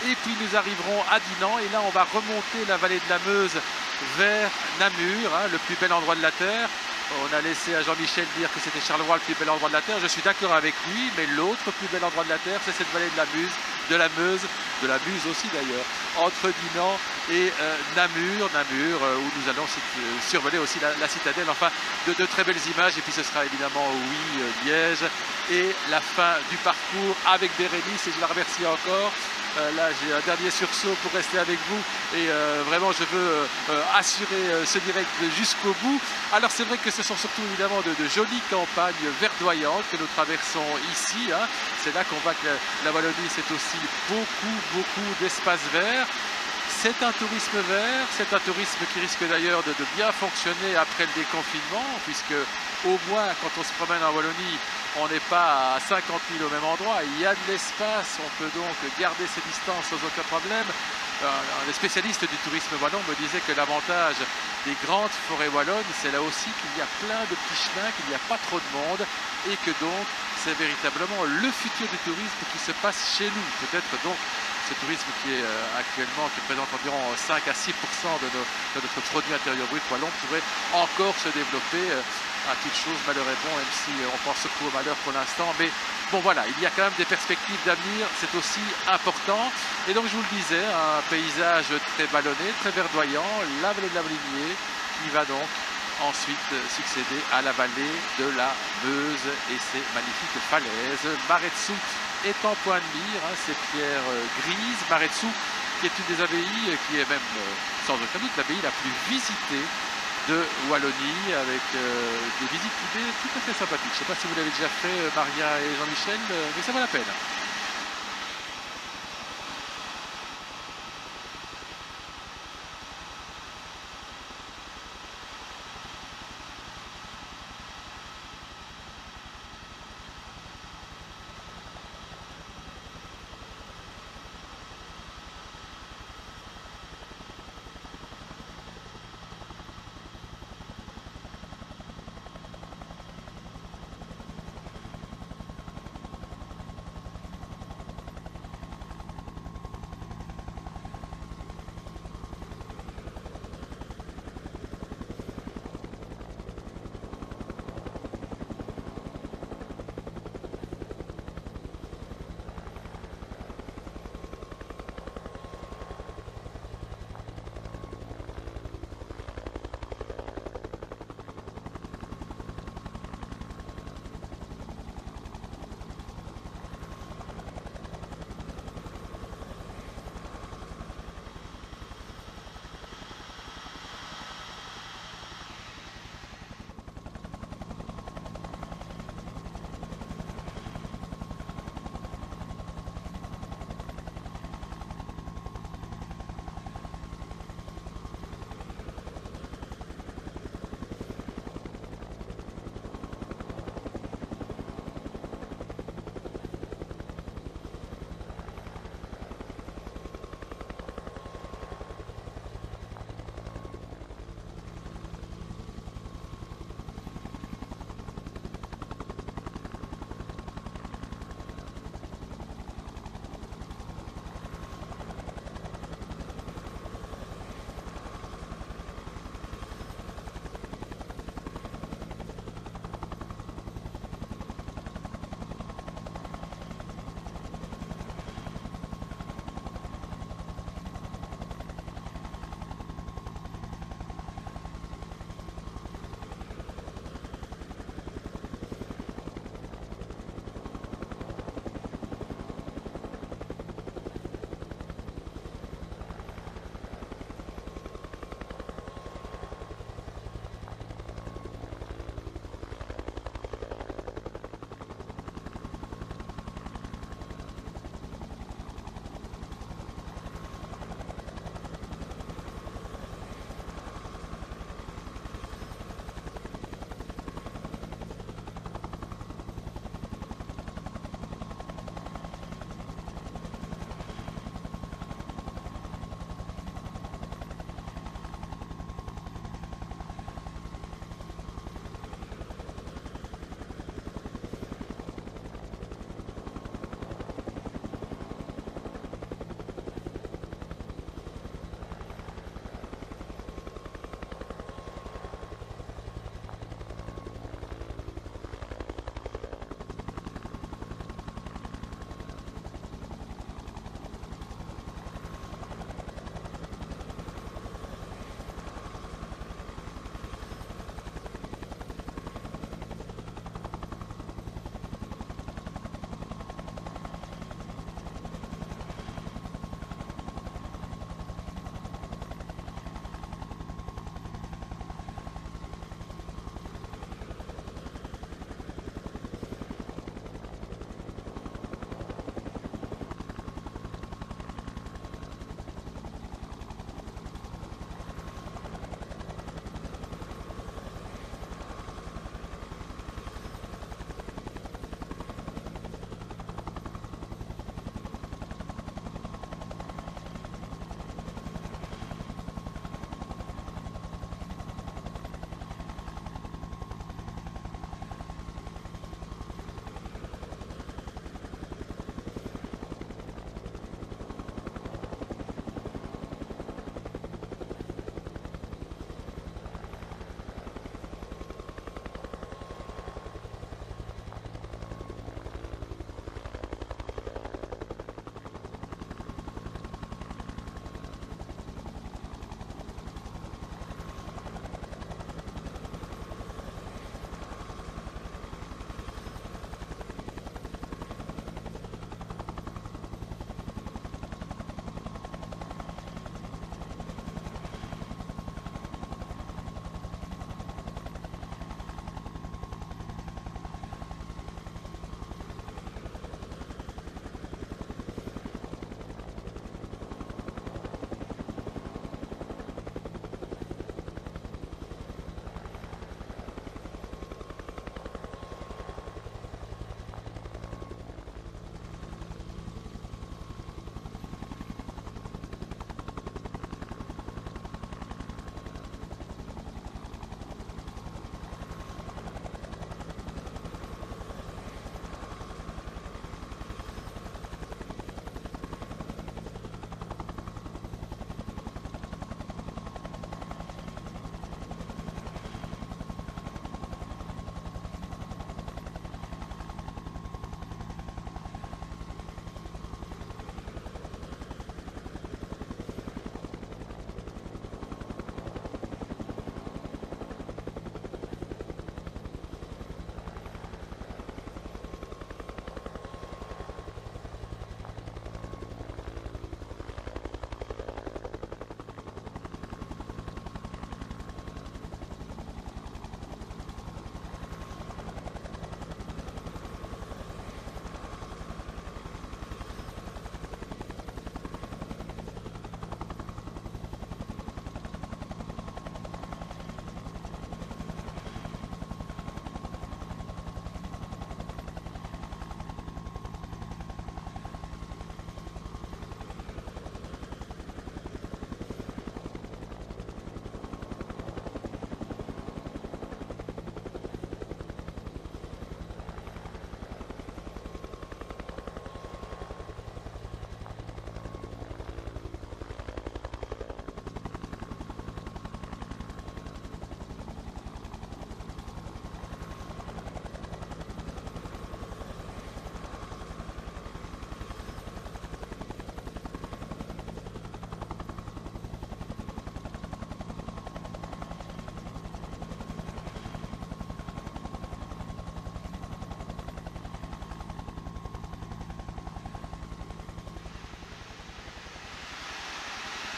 Et puis nous arriverons à Dinan, et là on va remonter la vallée de la Meuse vers Namur, hein, le plus bel endroit de la Terre. On a laissé à Jean-Michel dire que c'était Charleroi le plus bel endroit de la Terre. Je suis d'accord avec lui, mais l'autre plus bel endroit de la Terre, c'est cette vallée de la de la Meuse, de la Muse aussi d'ailleurs, entre Dinan et euh, Namur, Namur, euh, où nous allons survoler aussi la, citadelle. Enfin, de, très belles images. Et puis ce sera évidemment, oui, euh, Liège. Et la fin du parcours avec Bérénice, et je la remercie encore. Euh, là, j'ai un dernier sursaut pour rester avec vous et euh, vraiment, je veux euh, assurer ce direct jusqu'au bout. Alors, c'est vrai que ce sont surtout évidemment de, jolies campagnes verdoyantes que nous traversons ici. Hein. C'est là qu'on voit que la, Wallonie, c'est aussi beaucoup, beaucoup d'espaces verts. C'est un tourisme vert, c'est un tourisme qui risque d'ailleurs de, bien fonctionner après le déconfinement, puisque au moins quand on se promène en Wallonie, on n'est pas à 50 000 au même endroit, il y a de l'espace, on peut donc garder ses distances sans aucun problème. Euh, les spécialistes du tourisme wallon me disaient que l'avantage des grandes forêts wallonnes, c'est là aussi qu'il y a plein de petits chemins, qu'il n'y a pas trop de monde et que donc véritablement le futur du tourisme qui se passe chez nous. Peut-être donc ce tourisme qui est euh, actuellement, qui représente environ 5 à 6% de, notre produit intérieur brut wallon pourrait encore se développer. Euh, à toute chose, malheur est bon, même si euh, on pense surtout au malheur pour l'instant. Mais bon voilà, il y a quand même des perspectives d'avenir, c'est aussi important. Et donc je vous le disais, un paysage très ballonné, très verdoyant, la vallée de la Molinier, qui va donc ensuite succéder à la vallée de la Meuse et ses magnifiques falaises. Maretsu est en point de mire, hein, ces pierres euh, grises. Maretsu qui est une des abbayes, qui est même euh, sans aucun doute l'abbaye la plus visitée de Wallonie avec euh, des visites tout à fait sympathiques. Je ne sais pas si vous l'avez déjà fait, euh, Maria et Jean-Michel, euh, mais ça vaut la peine.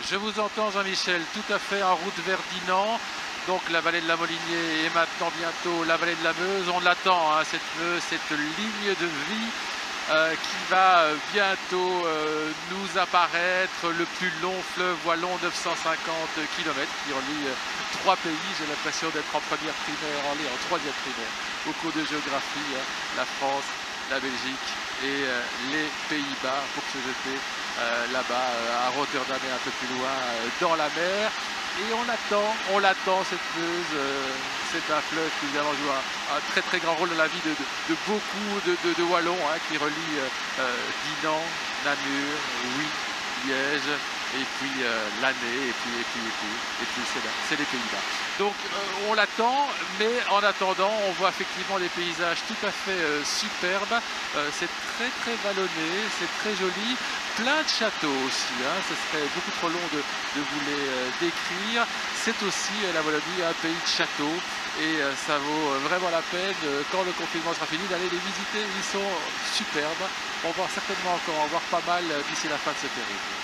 Je vous entends Jean-Michel, tout à fait en route vers Dinan. Donc la vallée de la Molinier et maintenant bientôt la vallée de la Meuse. On l'attend, hein, cette ligne de vie euh, qui va euh, bientôt euh, nous apparaître le plus long fleuve wallon 950 km qui relie trois pays. J'ai l'impression d'être en première primaire, en, en troisième primaire au cours de géographie. Hein. la France, la Belgique et les Pays-Bas pour se jeter là-bas à Rotterdam et un peu plus loin dans la mer. Et on attend, on l'attend cette. Euh, c'est un fleuve qui évidemment joue un, très très grand rôle dans la vie de, beaucoup de, Wallons hein, qui relie euh, euh, Dinan, Namur, oui, Liège, et puis l'année, et puis, et puis, et puis, et puis c'est les Pays-Bas. Donc on l'attend, mais en attendant, on voit effectivement des paysages tout à fait superbes. c'est très très vallonné, c'est très joli plein de châteaux aussi. Hein. Ce serait beaucoup trop long de, vous les euh, décrire. C'est aussi euh, la Wallonie un pays de châteaux et euh, ça vaut vraiment la peine quand le confinement sera fini d'aller les visiter. Ils sont superbes. On va certainement encore en voir pas mal d'ici la fin de ce période.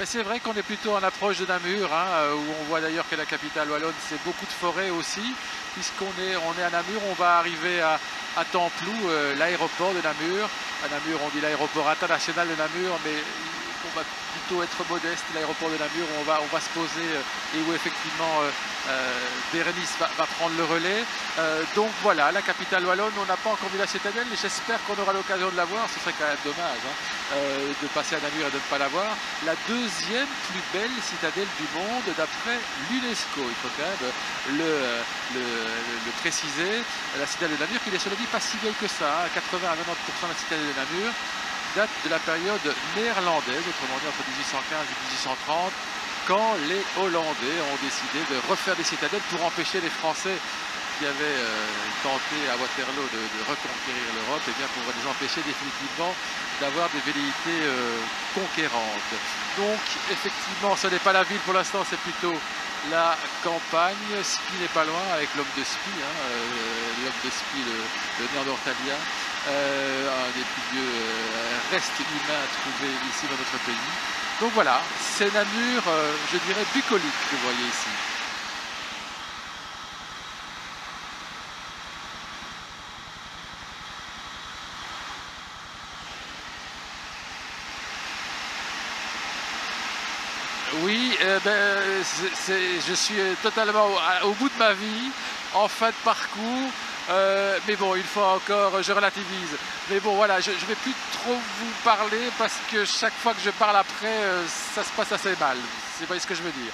Ben, c'est vrai qu'on est plutôt en approche de Namur, hein, euh, où on voit d'ailleurs que la capitale wallonne, c'est beaucoup de forêts aussi. Puisqu'on est, on est à Namur, on va arriver à, à Templou, euh, l'aéroport de Namur. À Namur, on dit l'aéroport international de Namur, mais on va plutôt être modeste, l'aéroport de Namur, où on va, on va se poser euh, et où effectivement euh, Bérénice va, prendre le relais. Donc voilà, la capitale wallonne, on n'a pas encore vu la citadelle, mais j'espère qu'on aura l'occasion de la voir. Ce serait quand même dommage hein, euh, de passer à Namur et de ne pas la voir. La deuxième plus belle citadelle du monde d'après l'UNESCO. Il faut quand même le, le préciser. La citadelle de Namur, qui n'est cela dit pas si vieille que ça, hein, 80 à 90% de la citadelle de Namur date de la période néerlandaise, autrement dit entre 1815 et 1830, quand les Hollandais ont décidé de refaire des citadelles pour empêcher les Français qui avaient euh, tenté à Waterloo de, reconquérir l'Europe, et bien pour les empêcher définitivement d'avoir des velléités euh, conquérantes. Donc effectivement, ce n'est pas la ville pour l'instant, c'est plutôt la campagne. Spi n'est pas loin avec l'homme de Spi, hein, euh, l'homme de Spi, le, le Néandertalien, un des plus vieux restes humains trouvés ici dans notre pays. Donc voilà, c'est Namur, je dirais, bucolique que vous voyez ici. Euh, ben, je suis totalement au, bout de ma vie, en fin de parcours. Euh, mais bon, une fois encore, je relativise. Mais bon, voilà, je ne vais plus trop vous parler parce que chaque fois que je parle après, euh, ça se passe assez mal. C'est pas ce que je veux dire.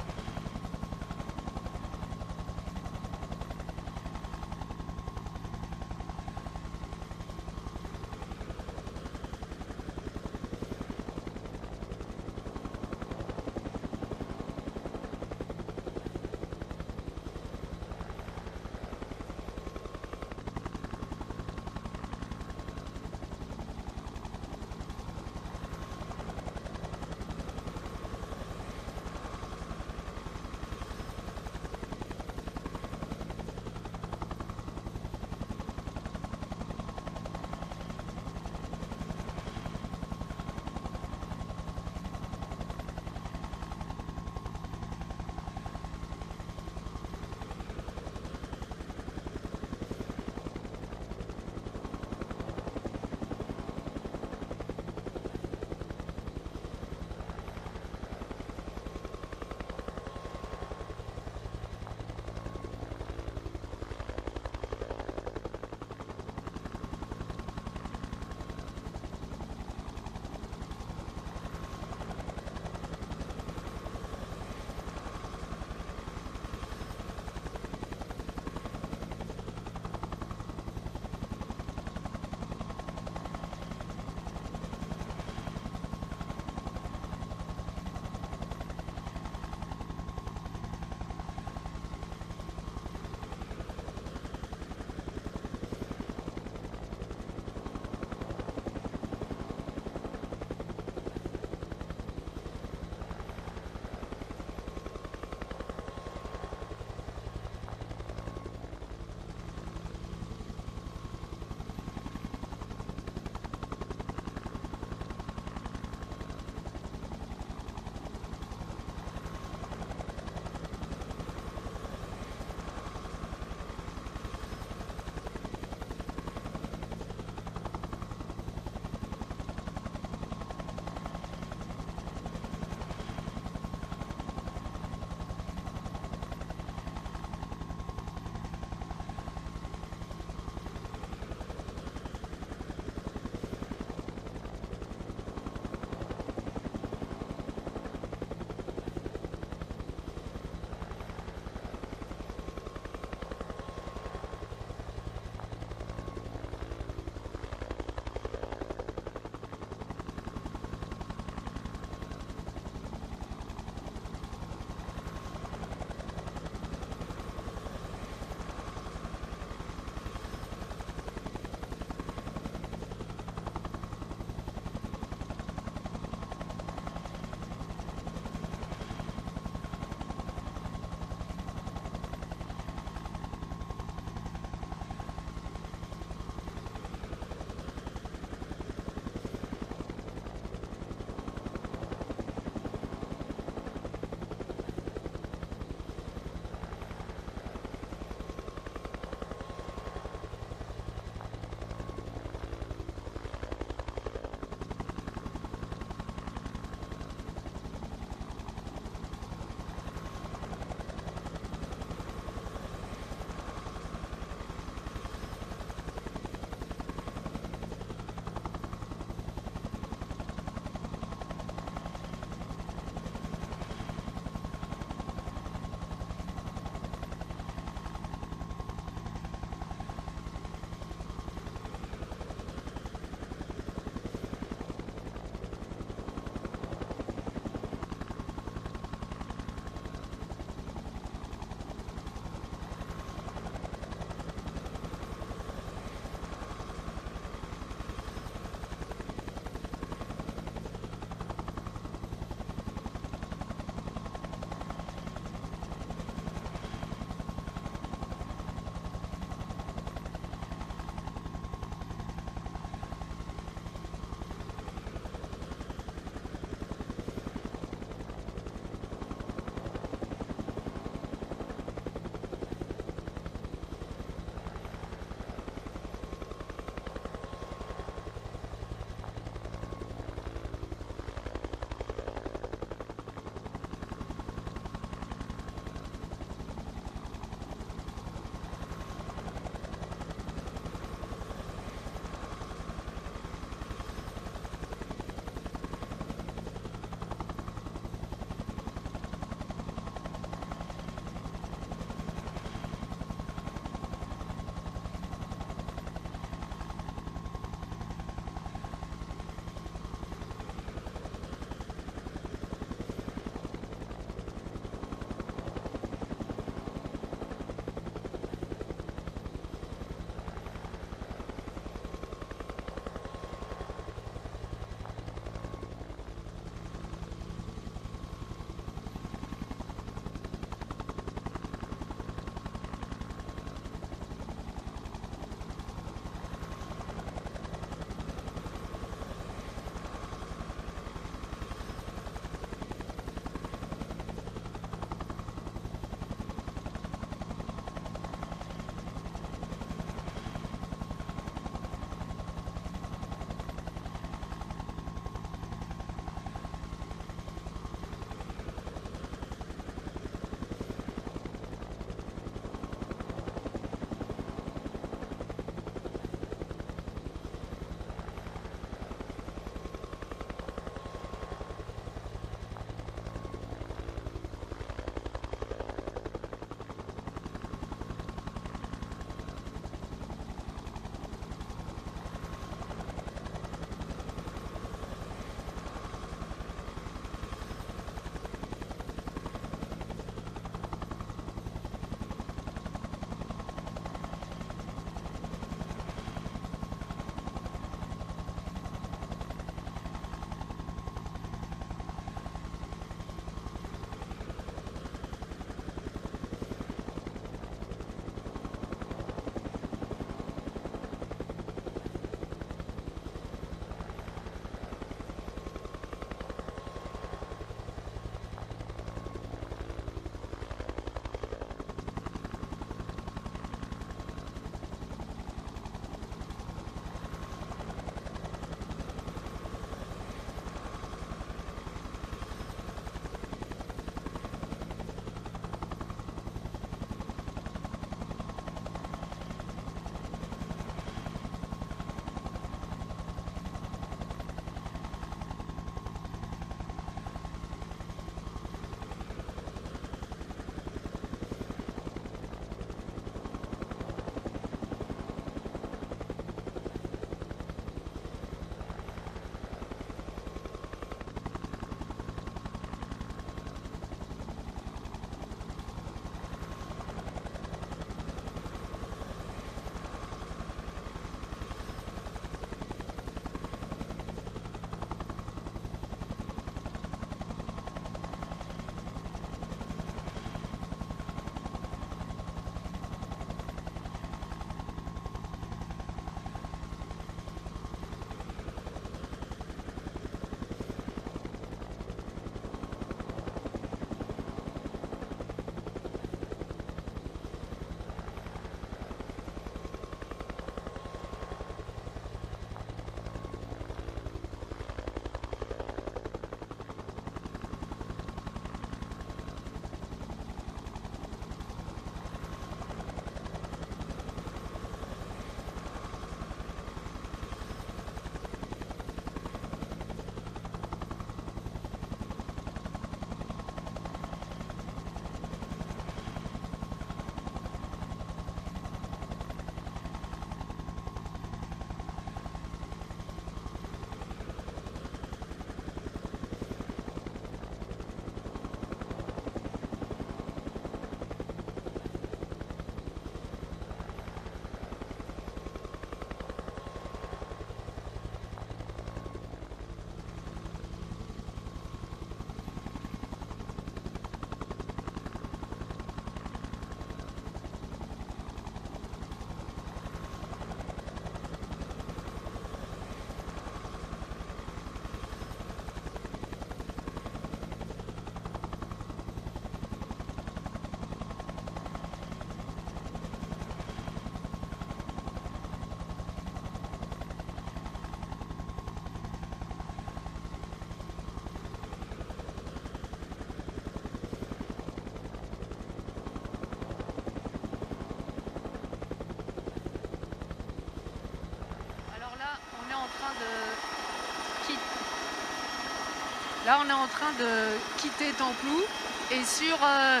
Là, on est en train de quitter Templou et sur, euh,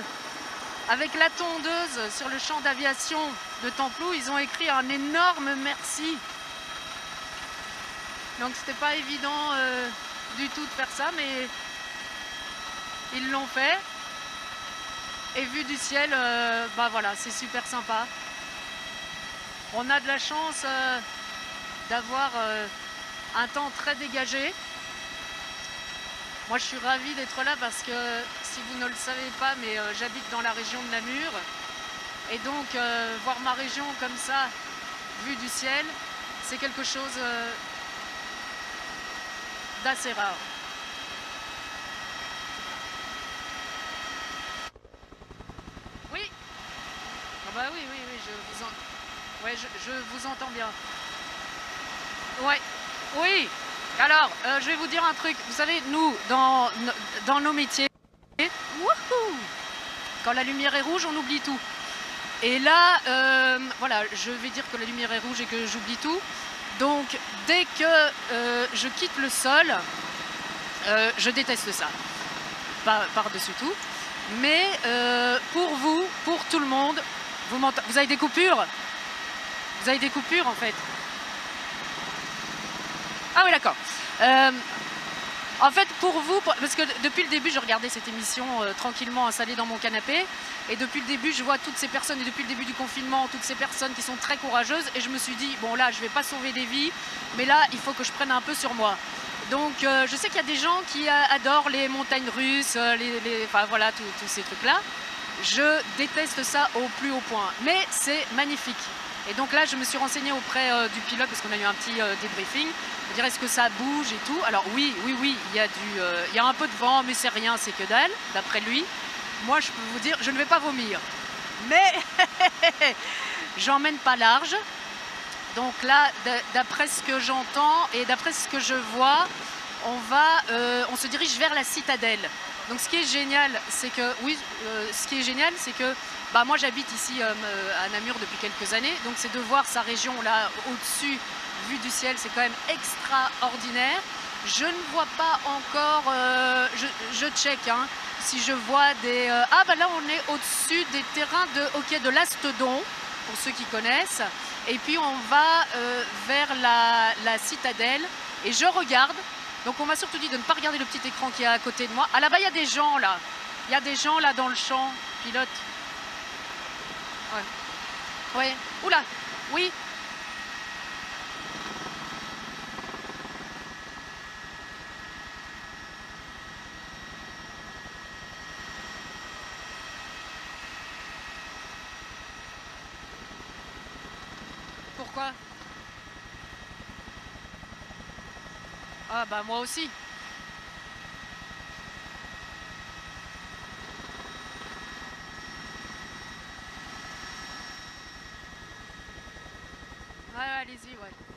avec la tondeuse sur le champ d'aviation de Templou, ils ont écrit un énorme merci. Donc c'était pas évident euh, du tout de faire ça, mais ils l'ont fait. Et vu du ciel, euh, bah voilà, c'est super sympa. On a de la chance d'avoir un temps très dégagé. Moi, je suis ravie d'être là parce que, si vous ne le savez pas, mais euh, j'habite dans la région de Namur. Et donc, euh, voir ma région comme ça, vue du ciel, c'est quelque chose euh, d'assez rare. Oui Ah bah oui, oui, oui, je vous, ouais, je, je vous entends bien. Ouais, oui Alors, euh, je vais vous dire un truc. Vous savez, nous, dans, nos métiers, quand la lumière est rouge, on oublie tout. Et là, euh, voilà, je vais dire que la lumière est rouge et que j'oublie tout. Donc, dès que euh, je quitte le sol, je déteste ça. Par-dessus tout. Mais pour vous, pour tout le monde, vous avez des coupures? Vous avez des coupures en fait? Ah oui, d'accord. Euh, en fait, pour vous, parce que depuis le début, je regardais cette émission euh, tranquillement installée dans mon canapé, et depuis le début, je vois toutes ces personnes, et depuis le début du confinement, toutes ces personnes qui sont très courageuses, et je me suis dit, bon là, je vais pas sauver des vies, mais là, il faut que je prenne un peu sur moi. Donc, euh, je sais qu'il y a des gens qui adorent les montagnes russes, les, enfin voilà, tous ces trucs-là. Je déteste ça au plus haut point, mais c'est magnifique. Et donc là, je me suis renseignée auprès euh, du pilote parce qu'on a eu un petit euh, débriefing. pour dire est-ce que ça bouge et tout? Alors oui, oui, oui, il y a euh, y a un peu de vent, mais c'est rien, c'est que dalle, d'après lui. Moi, je peux vous dire, je ne vais pas vomir, mais j'emmène pas large. Donc là, d'après ce que j'entends et d'après ce que je vois, on va, euh, on se dirige vers la citadelle. Donc ce qui est génial, c'est que oui, ce qui est génial, c'est que bah, moi j'habite ici euh, à Namur depuis quelques années, donc c'est de voir sa région là au-dessus, vue du ciel, c'est quand même extraordinaire. Je ne vois pas encore, euh, je, check, hein, si je vois des... euh, ah bah là on est au-dessus des terrains de hockey de l'Astodon, pour ceux qui connaissent. Et puis on va vers la, la citadelle et je regarde. Donc on m'a surtout dit de ne pas regarder le petit écran qui est à côté de moi. Ah là-bas il y a des gens là. Il y a des gens là dans le champ. Pilote. Ouais. Oula. Oui. Pourquoi? Ah bah moi aussi. Ouais, ouais, allez-y, ouais.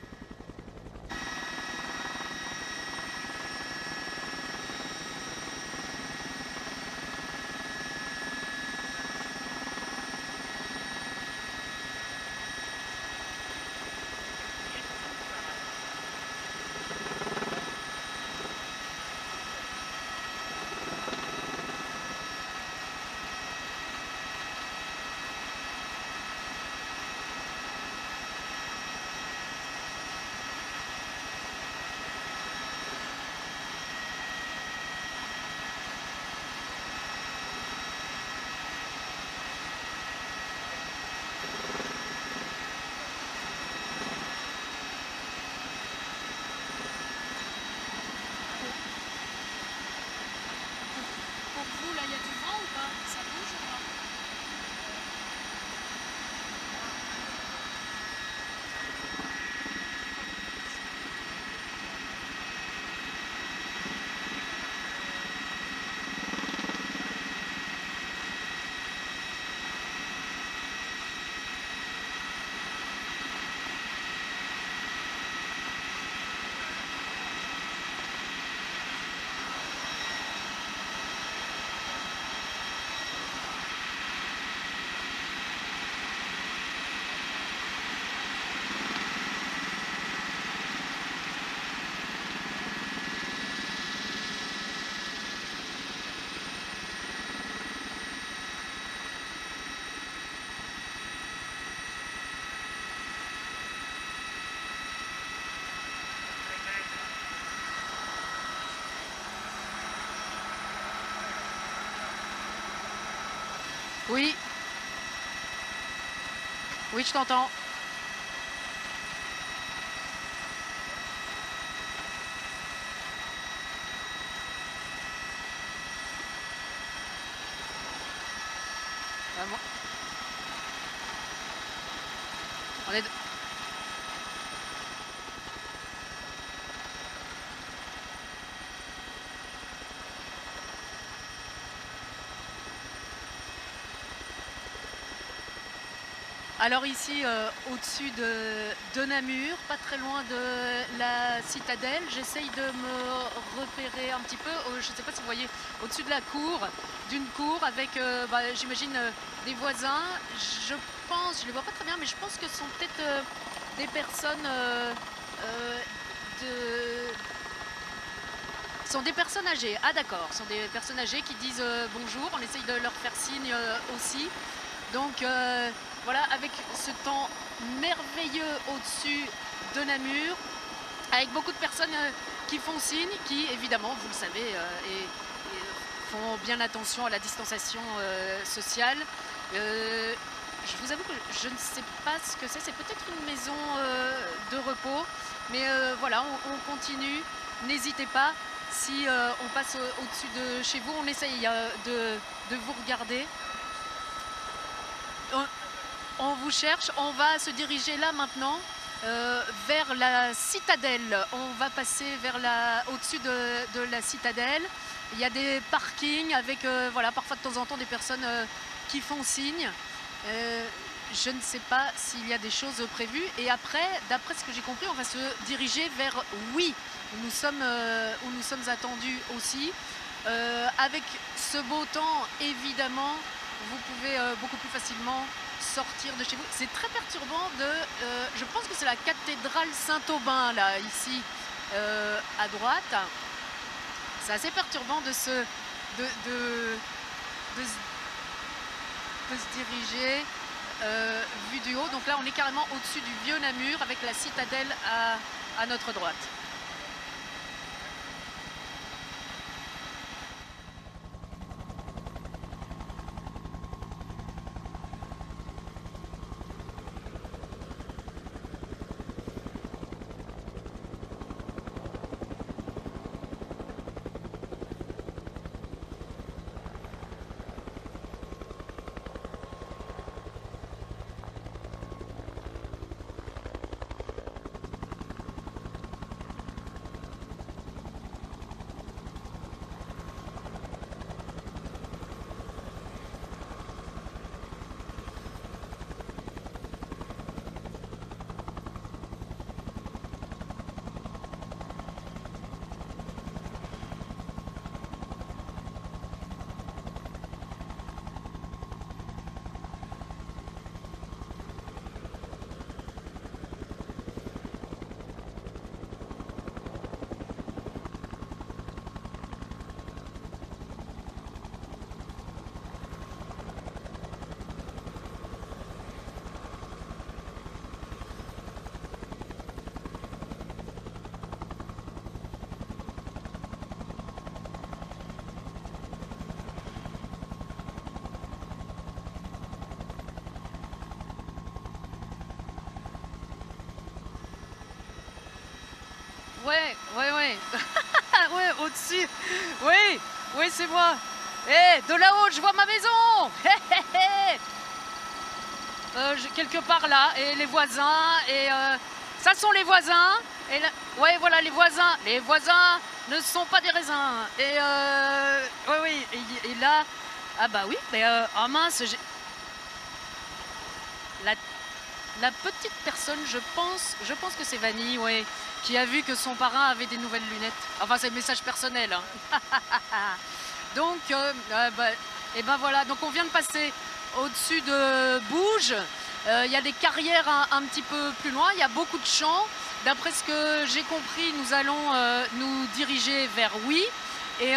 Oui. Oui, je t'entends. Vraiment. On est... Alors ici, euh, au-dessus de, Namur, pas très loin de la citadelle, j'essaye de me repérer un petit peu, euh, je ne sais pas si vous voyez, au-dessus de la cour, d'une cour avec, euh, bah, j'imagine, des voisins. Je pense, je ne les vois pas très bien, mais je pense que ce sont peut-être des personnes de... Sont des personnes âgées. Ah d'accord, ce sont des personnes âgées qui disent bonjour, on essaye de leur faire signe aussi. Donc voilà, avec ce temps merveilleux au-dessus de Namur, avec beaucoup de personnes euh, qui font signe, qui évidemment, vous le savez, euh, font bien attention à la distanciation euh, sociale. Je vous avoue que je ne sais pas ce que c'est, c'est peut-être une maison de repos, mais voilà, on, on continue. N'hésitez pas, si on passe au-dessus de chez vous, on essaye de vous regarder. On, vous cherche, on va se diriger là maintenant euh, vers la citadelle. On va passer vers la, au-dessus de, la citadelle. Il y a des parkings avec euh, voilà, parfois de temps en temps des personnes euh, qui font signe. Je ne sais pas s'il y a des choses prévues. Et après, d'après ce que j'ai compris, on va se diriger vers oui, où nous sommes, où nous sommes attendus aussi. Avec ce beau temps, évidemment, vous pouvez beaucoup plus facilement sortir de chez vous. C'est très perturbant de... Euh, je pense que c'est la cathédrale Saint-Aubin, là, ici, euh, à droite. C'est assez perturbant de se... de, de, de, se diriger euh, vu du haut. Donc là, on est carrément au-dessus du vieux Namur avec la citadelle à, à notre droite. Ouais, ouais, ouais. au-dessus. Oui, oui, c'est moi. Hé, hey, de là-haut, je vois ma maison. euh, quelque part là, et les voisins, et euh, ça sont les voisins. Et là, ouais, voilà, les voisins. Les voisins ne sont pas des raisins. Et euh, oui, et, là, ah bah oui, mais euh, oh mince. La, la petite personne, je pense, je pense que c'est Vanille, ouais qui a vu que son parrain avait des nouvelles lunettes. Enfin, c'est le message personnel. Hein. donc, euh, euh, bah, et ben voilà, donc on vient de passer au-dessus de Bouge. Il euh, y a des carrières un, petit peu plus loin, il y a beaucoup de champs. D'après ce que j'ai compris, nous allons nous diriger vers Oui. Et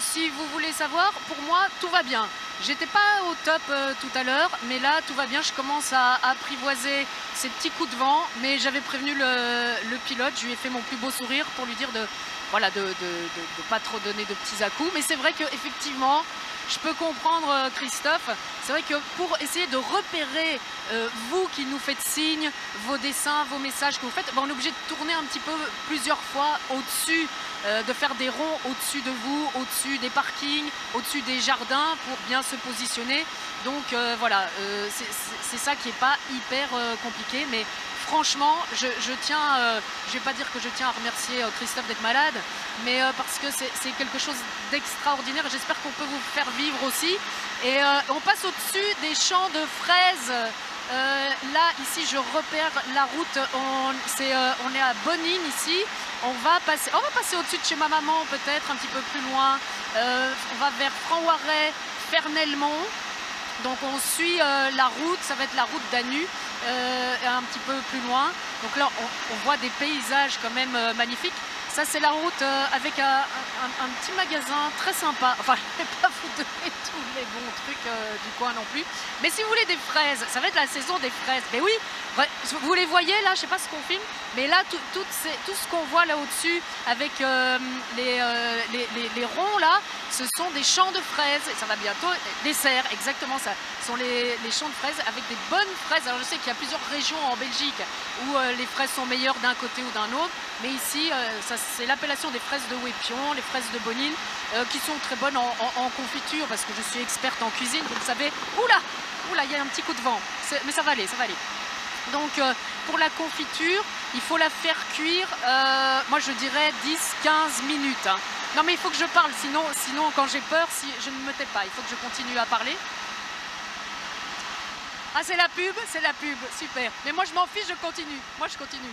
si vous voulez savoir, pour moi, tout va bien. J'étais pas au top euh, tout à l'heure, mais là tout va bien. Je commence à, apprivoiser ces petits coups de vent. Mais j'avais prévenu le, pilote, je lui ai fait mon plus beau sourire pour lui dire de voilà de ne pas trop donner de petits à-coups. Mais c'est vrai qu'effectivement, je peux comprendre euh, Christophe. C'est vrai que pour essayer de repérer euh, vous qui nous faites signe, vos dessins, vos messages que vous faites, ben, on est obligé de tourner un petit peu plusieurs fois au-dessus, euh, de faire des ronds au-dessus de vous, au-dessus des parkings, au-dessus des jardins pour bien se positionner. Donc voilà, c'est ça qui n'est pas hyper compliqué, mais franchement, je, tiens, euh, je ne vais pas dire que je tiens à remercier euh, Christophe d'être malade, mais euh, parce que c'est quelque chose d'extraordinaire. J'espère qu'on peut vous faire vivre aussi. Et on passe au-dessus des champs de fraises. là, ici, je repère la route. On, est, à Bonine ici. On va passer, au-dessus de chez ma maman, peut-être un petit peu plus loin. on va vers Franc-Waret, Fernelmont. Donc on suit la route, ça va être la route d'Anu. Euh, un petit peu plus loin. Donc là, on, voit des paysages quand même euh, magnifiques. Ça, c'est la route euh, avec un, petit magasin très sympa. Enfin, je vais pas vous donner tous les bons trucs du coin non plus. Mais si vous voulez des fraises, ça va être la saison des fraises. Mais oui, vous les voyez là, je sais pas ce qu'on filme, mais là, tout, ce qu'on voit là au-dessus avec les, les, ronds là, ce sont des champs de fraises. Et ça va bientôt, des serres, exactement ça. Ce sont les, champs de fraises avec des bonnes fraises. Alors je sais qu'il y a plusieurs régions en Belgique où les fraises sont meilleures d'un côté ou d'un autre. Mais ici, ça c'est l'appellation des fraises de Wépion, les fraises de Bonine, euh, qui sont très bonnes en, confiture parce que je suis experte en cuisine, vous le savez. Oula Oula, il y a un petit coup de vent, mais ça va aller, ça va aller. Donc euh, pour la confiture, il faut la faire cuire, euh, moi je dirais 10-15 minutes. Hein. Non mais il faut que je parle, sinon, quand j'ai peur, si, je ne me tais pas, il faut que je continue à parler. Ah c'est la pub, c'est la pub, super. Mais moi je m'en fiche, je continue. Moi je continue.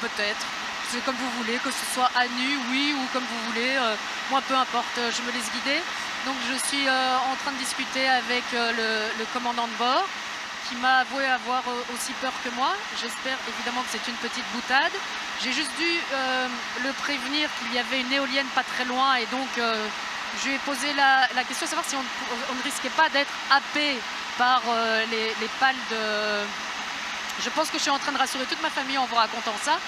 Peut-être. C'est comme vous voulez, que ce soit à nu, oui, ou comme vous voulez. Euh, moi, peu importe, je me laisse guider. Donc je suis euh, en train de discuter avec le, commandant de bord qui m'a avoué avoir aussi peur que moi. J'espère évidemment que c'est une petite boutade. J'ai juste dû le prévenir qu'il y avait une éolienne pas très loin et donc je lui ai posé la, question de savoir si on, ne risquait pas d'être happé par les, pales de Je pense que je suis en train de rassurer toute ma famille en vous racontant ça.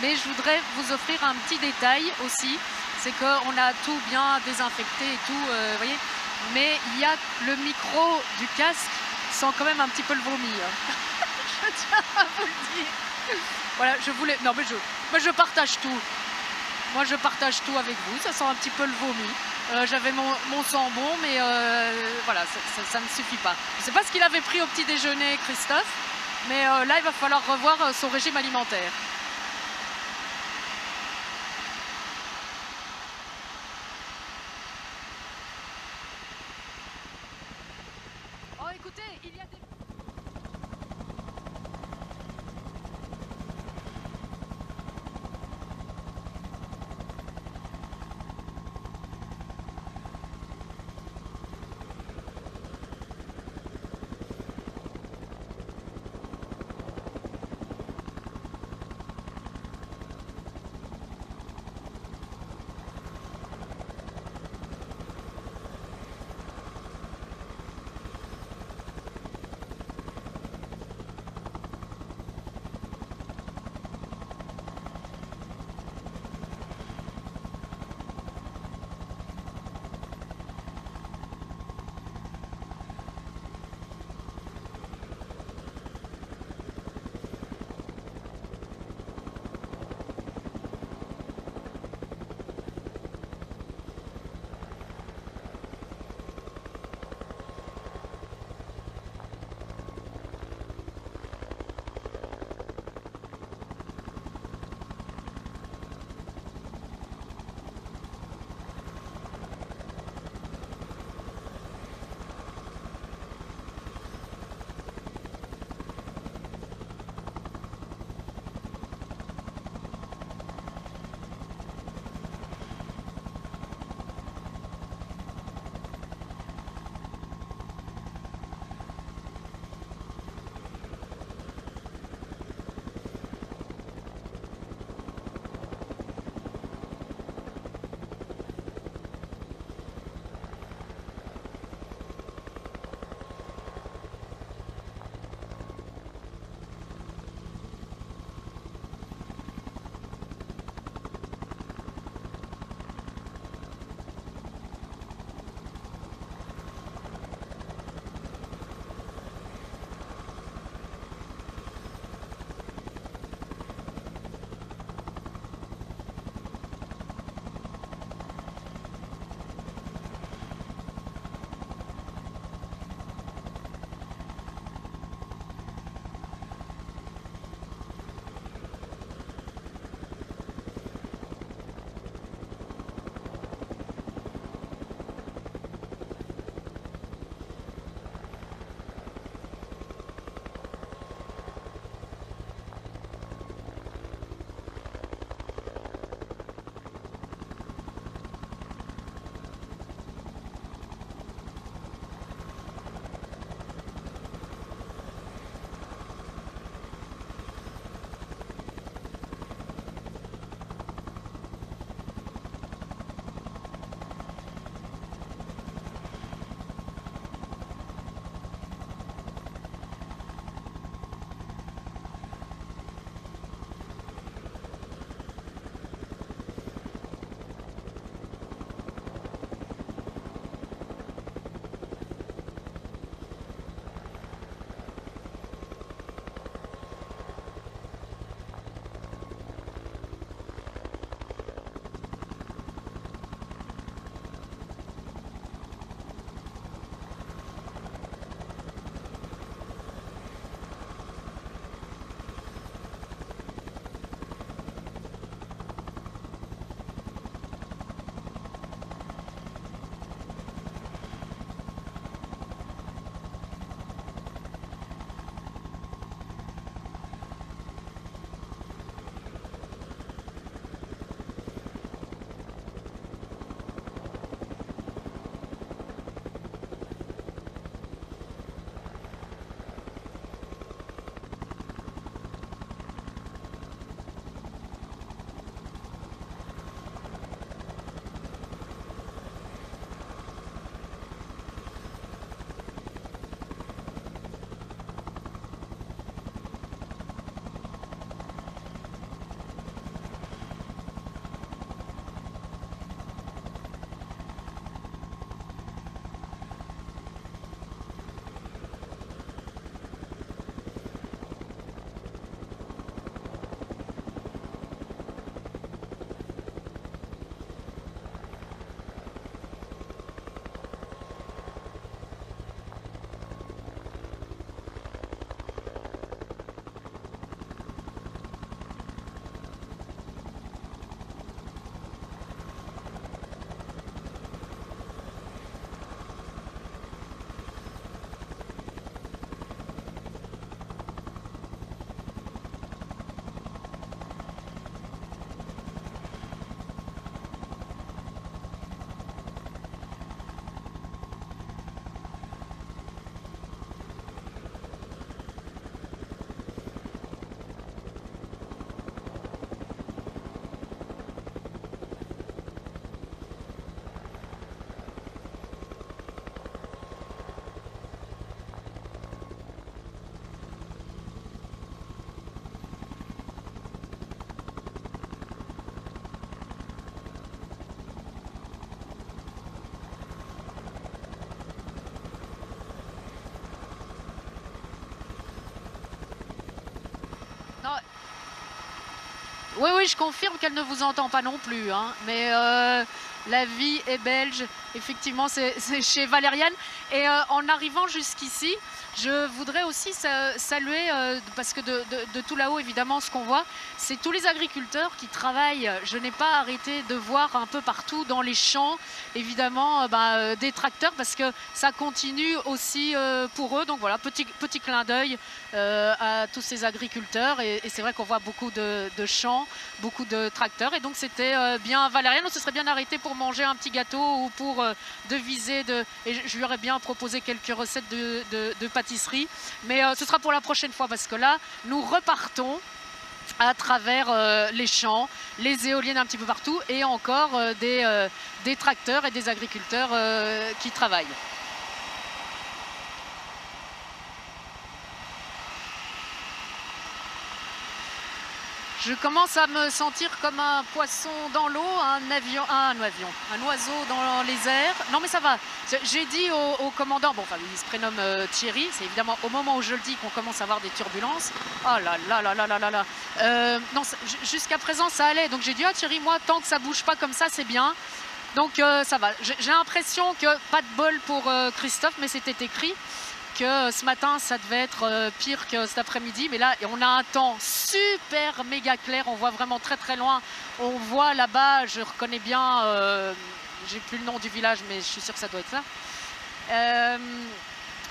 Mais je voudrais vous offrir un petit détail aussi. C'est qu'on a tout bien désinfecté et tout, euh, voyez. Mais il y a le micro du casque sent quand même un petit peu le vomi. hein. je tiens à vous le dire. Voilà, je voulais. Non, mais je, mais je partage tout. Moi, je partage tout avec vous. Ça sent un petit peu le vomi. Euh, J'avais mon, mon sang bon, mais euh, voilà, ça, ça- ça ne suffit pas. Je ne sais pas ce qu'il avait pris au petit déjeuner, Christophe, mais euh, là, il va falloir revoir euh, son régime alimentaire. Oui, oui, je confirme qu'elle ne vous entend pas non plus. Hein. Mais euh, la vie est belge. Effectivement, c'est chez Valériane. Et euh, en arrivant jusqu'ici, je voudrais aussi saluer, euh, parce que de, tout là-haut, évidemment, ce qu'on voit, c'est tous les agriculteurs qui travaillent. Je n'ai pas arrêté de voir un peu partout dans les champs, évidemment, bah, des tracteurs, parce que ça continue aussi pour eux. Donc voilà, petit, petit clin d'œil à tous ces agriculteurs. Et, c'est vrai qu'on voit beaucoup de, champs, beaucoup de tracteurs. Et donc c'était bien Valériane. On se serait bien arrêté pour manger un petit gâteau ou pour euh, deviser. De... Et je, lui aurais bien proposé quelques recettes de, pâtisserie. Mais euh, ce sera pour la prochaine fois parce que là, nous repartons à travers euh, les champs, les éoliennes un petit peu partout et encore des, des, tracteurs et des agriculteurs qui travaillent. Je commence à me sentir comme un poisson dans l'eau, un avion, un avion, un oiseau dans les airs. Non mais ça va. J'ai dit au, commandant, bon enfin il se prénomme euh, Thierry, c'est évidemment au moment où je le dis qu'on commence à avoir des turbulences. Oh là là là là là là là. Euh, non, jusqu'à présent ça allait. Donc j'ai dit ah Thierry, moi tant que ça bouge pas comme ça c'est bien. Donc euh, ça va. J'ai l'impression que pas de bol pour Christophe, mais c'était écrit ce matin, ça devait être euh, pire que cet après-midi. Mais là, on a un temps super méga clair. On voit vraiment très très loin. On voit là-bas, je reconnais bien, euh, j'ai plus le nom du village, mais je suis sûr que ça doit être ça. Euh,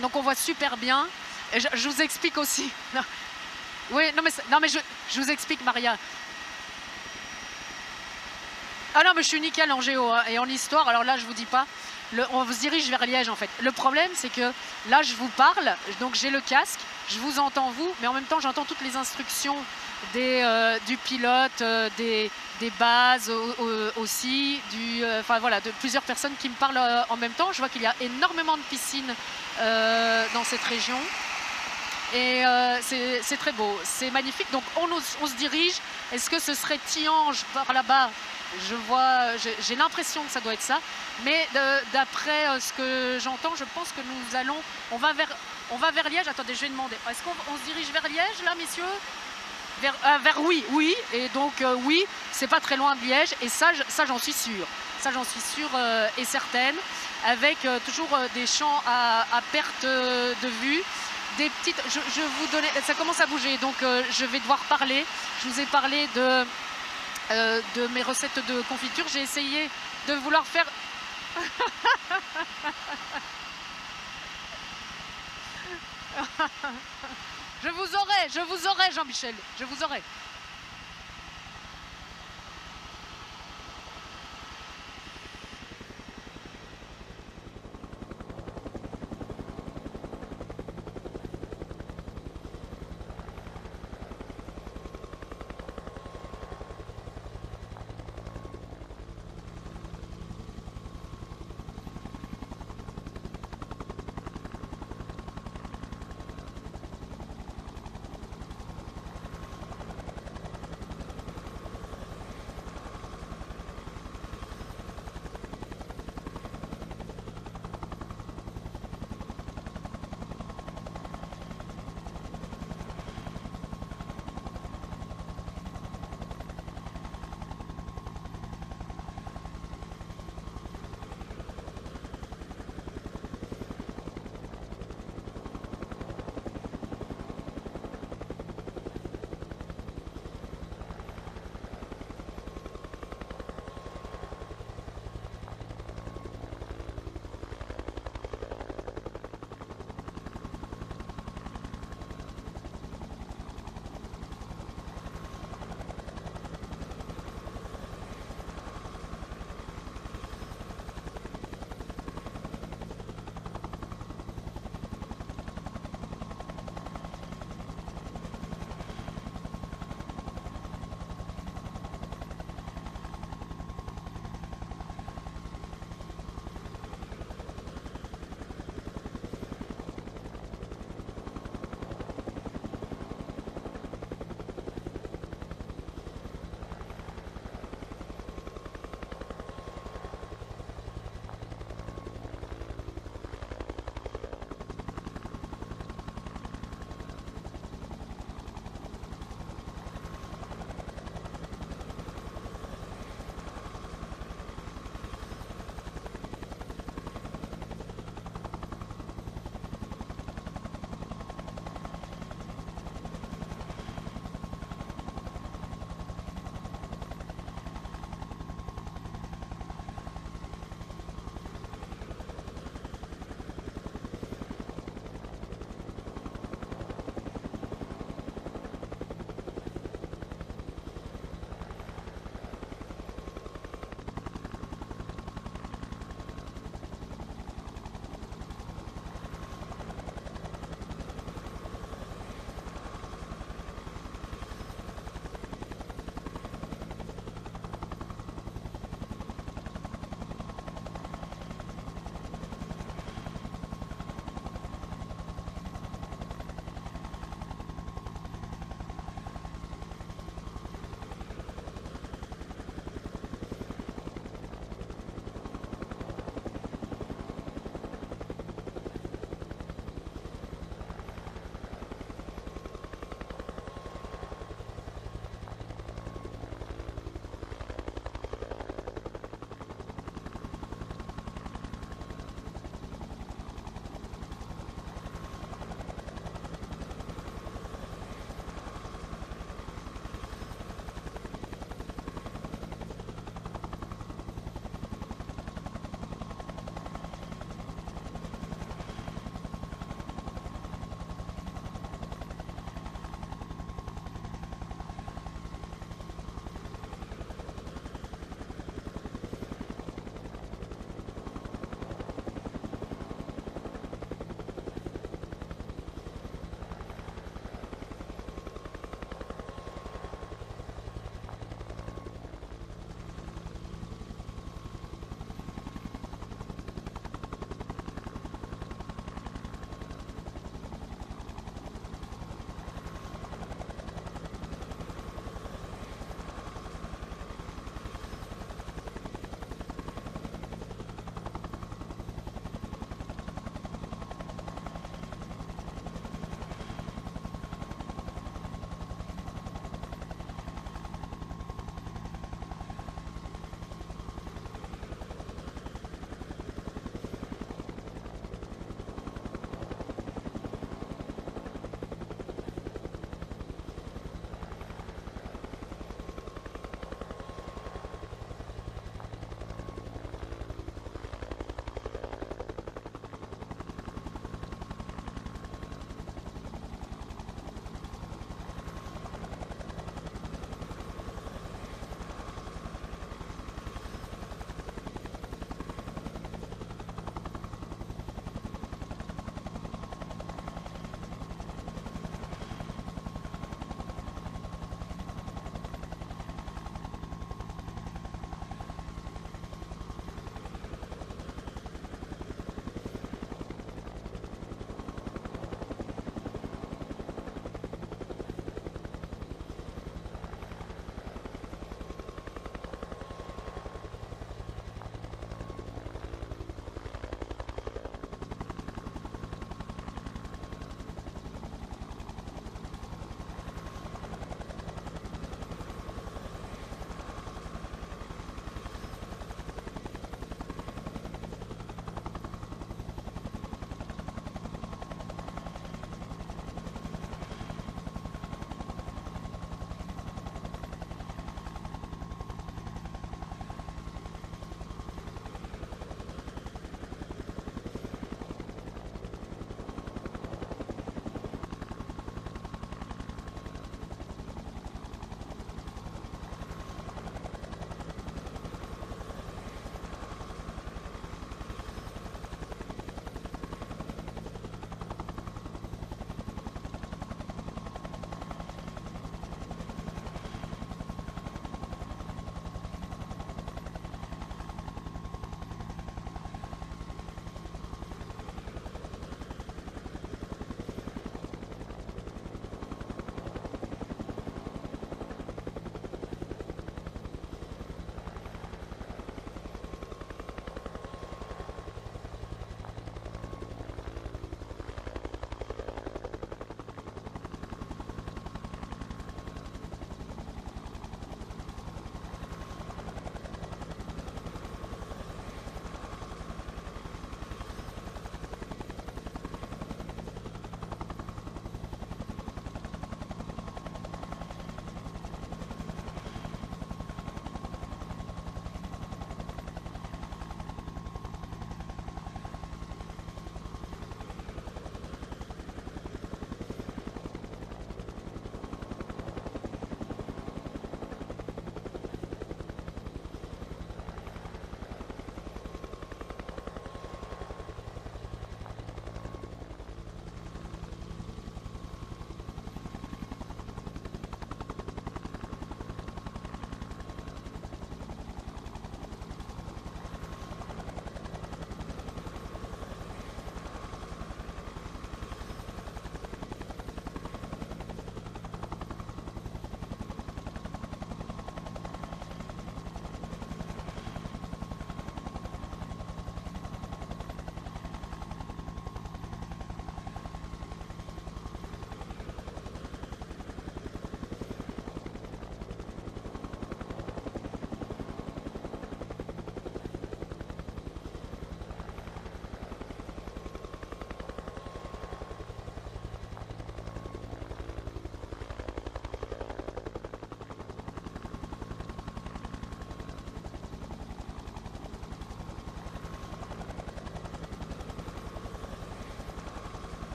donc on voit super bien. Je, vous explique aussi. oui, non mais, non, mais je, je vous explique, Maria. Ah non, mais je suis nickel en géo hein, et en histoire. Alors là, je vous dis pas on se dirige vers Liège en fait. Le problème c'est que là je vous parle, donc j'ai le casque, je vous entends vous, mais en même temps j'entends toutes les instructions euh, du pilote, euh, des, bases aussi, euh, voilà, de plusieurs personnes qui me parlent en même temps. Je vois qu'il y a énormément de piscines dans cette région. Et c'est très beau, c'est magnifique. Donc on, on se dirige. Est-ce que ce serait Tiange par là-bas je vois, j'ai l'impression que ça doit être ça. Mais d'après euh, ce que j'entends, je pense que nous allons, on va vers, on va vers Liège. Attendez, je vais demander. Est-ce qu'on se dirige vers Liège là, messieurs? Vers, euh, vers, oui, oui. Et donc euh, oui, c'est pas très loin de Liège. Et ça, ça j'en suis sûre. Ça, j'en suis sûre et certaine. Avec toujours des champs à, perte de vue des petites. Je, vous donnais, ça commence à bouger, donc je vais devoir parler. Je vous ai parlé de euh, de mes recettes de confiture. J'ai essayé de vouloir faire... je vous aurai, je vous aurai Jean-Michel, je vous aurai.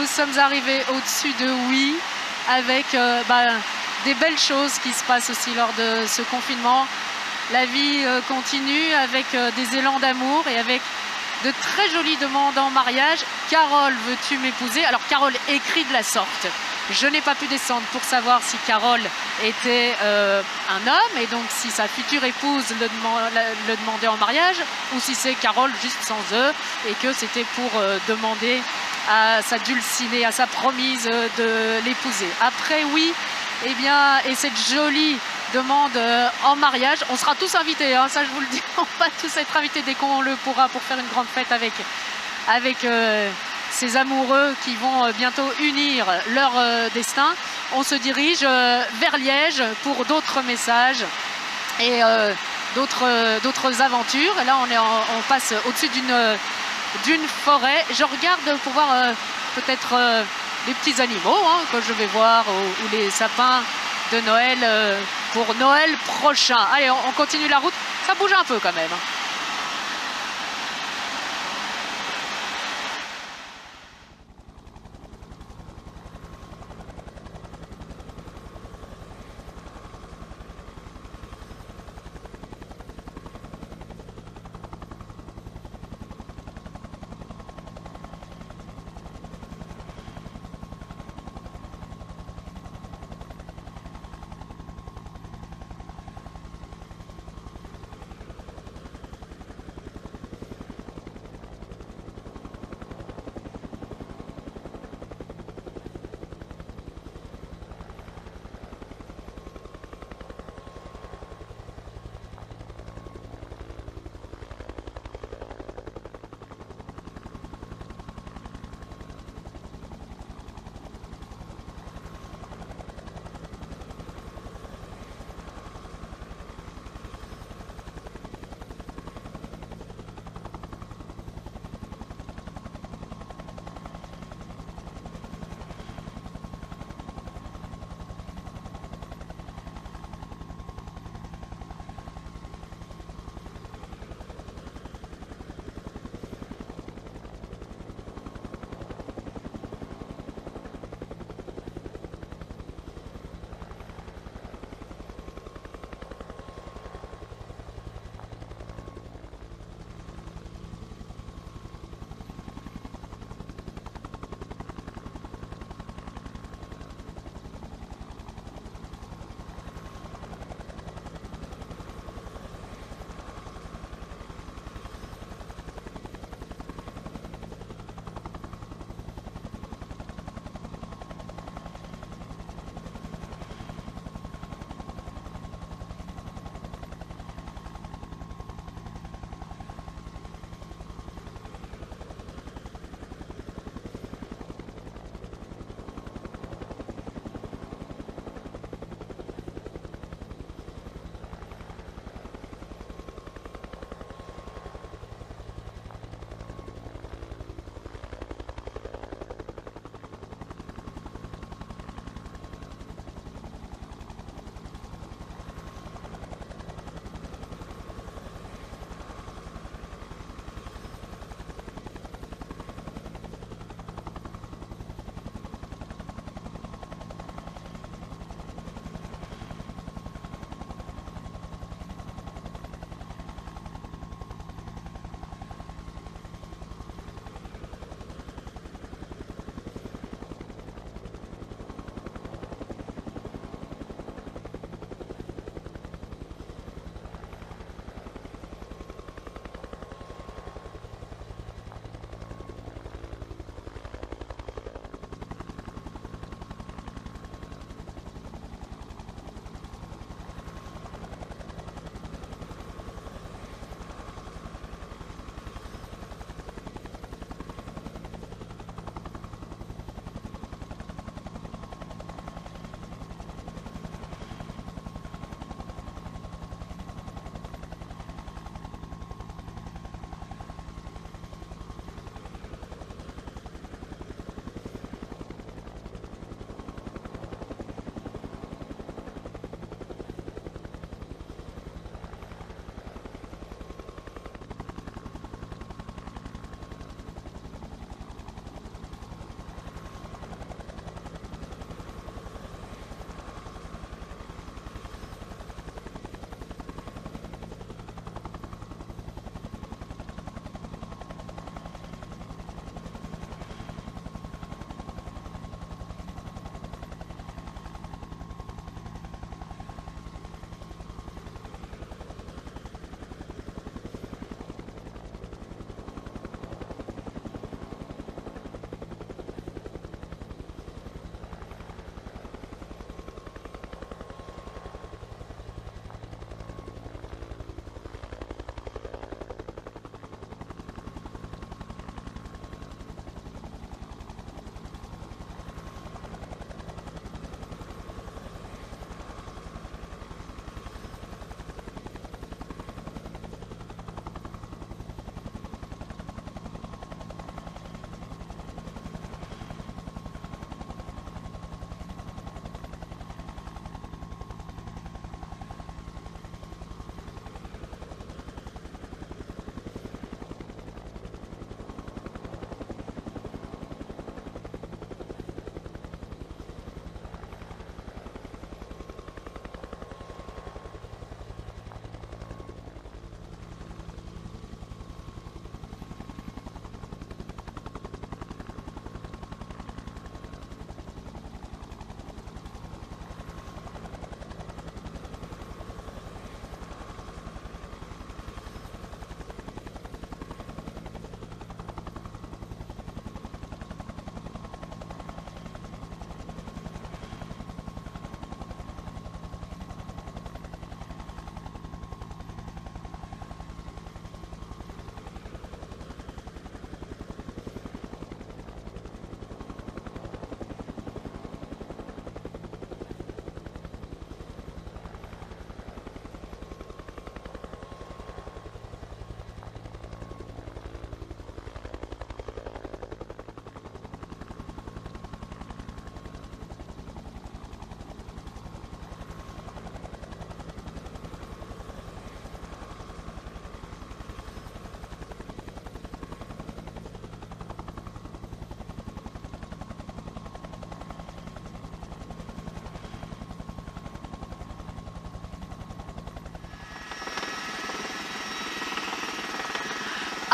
Nous sommes arrivés au-dessus de oui, avec euh, bah, des belles choses qui se passent aussi lors de ce confinement. La vie euh, continue avec euh, des élans d'amour et avec de très jolies demandes en mariage. Carole, veux-tu m'épouser? Alors Carole écrit de la sorte. Je n'ai pas pu descendre pour savoir si Carole était un homme et donc si sa future épouse le demandait en mariage ou si c'est Carole juste sans eux et que c'était pour demander à sa dulcinée, à sa promise de l'épouser. Après, oui, eh bien, et cette jolie demande euh, en mariage. On sera tous invités, hein, ça je vous le dis. On va tous être invités dès qu'on le pourra pour faire une grande fête avec, avec euh, ces amoureux qui vont euh, bientôt unir leur destin. On se dirige vers Liège pour d'autres messages et d'autres aventures. Et là, on, est on passe au-dessus d'une forêt. Je regarde pour voir peut-être les petits animaux hein, que je vais voir ou, les sapins de Noël pour Noël prochain. Allez, on, continue la route. Ça bouge un peu quand même.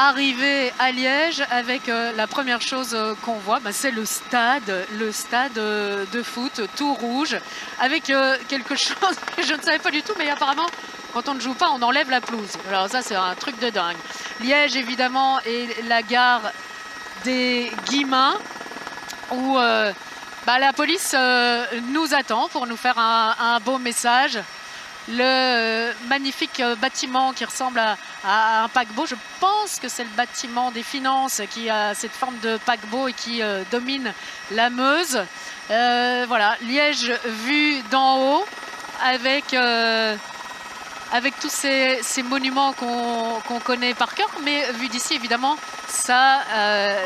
Arriver à Liège avec euh, la première chose euh, qu'on voit, bah, c'est le stade, le stade euh, de foot tout rouge, avec quelque chose que je ne savais pas du tout, mais apparemment, quand on ne joue pas, on enlève la pelouse. Alors ça, c'est un truc de dingue. Liège, évidemment, et la gare des Guillemins, où bah, la police nous attend pour nous faire un beau message le euh, magnifique euh, bâtiment qui ressemble à, un paquebot. Je pense que c'est le bâtiment des finances qui a cette forme de paquebot et qui euh, domine la Meuse. voilà, Liège vu d'en haut avec, avec tous ces, monuments qu'on connaît par cœur, mais vu d'ici, évidemment, ça,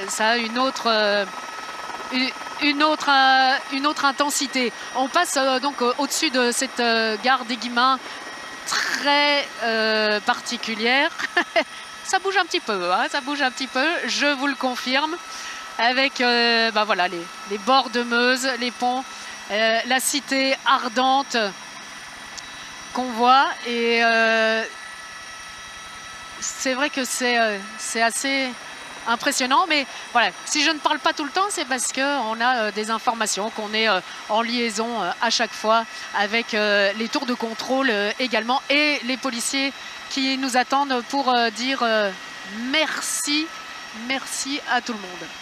ça a une autre euh, une autre intensité. On passe euh, donc euh, au-dessus de cette gare des Guimins très particulière. ça bouge un petit peu, hein, ça bouge un petit peu, je vous le confirme. Avec bah voilà, les, les, bords de Meuse, les ponts, la cité ardente qu'on voit. Et c'est vrai que c'est assez impressionnant. Mais voilà, si je ne parle pas tout le temps, c'est parce qu'on a euh, des informations, qu'on est euh, en liaison euh, à chaque fois avec les tours de contrôle également et les policiers qui nous attendent pour dire merci, merci à tout le monde.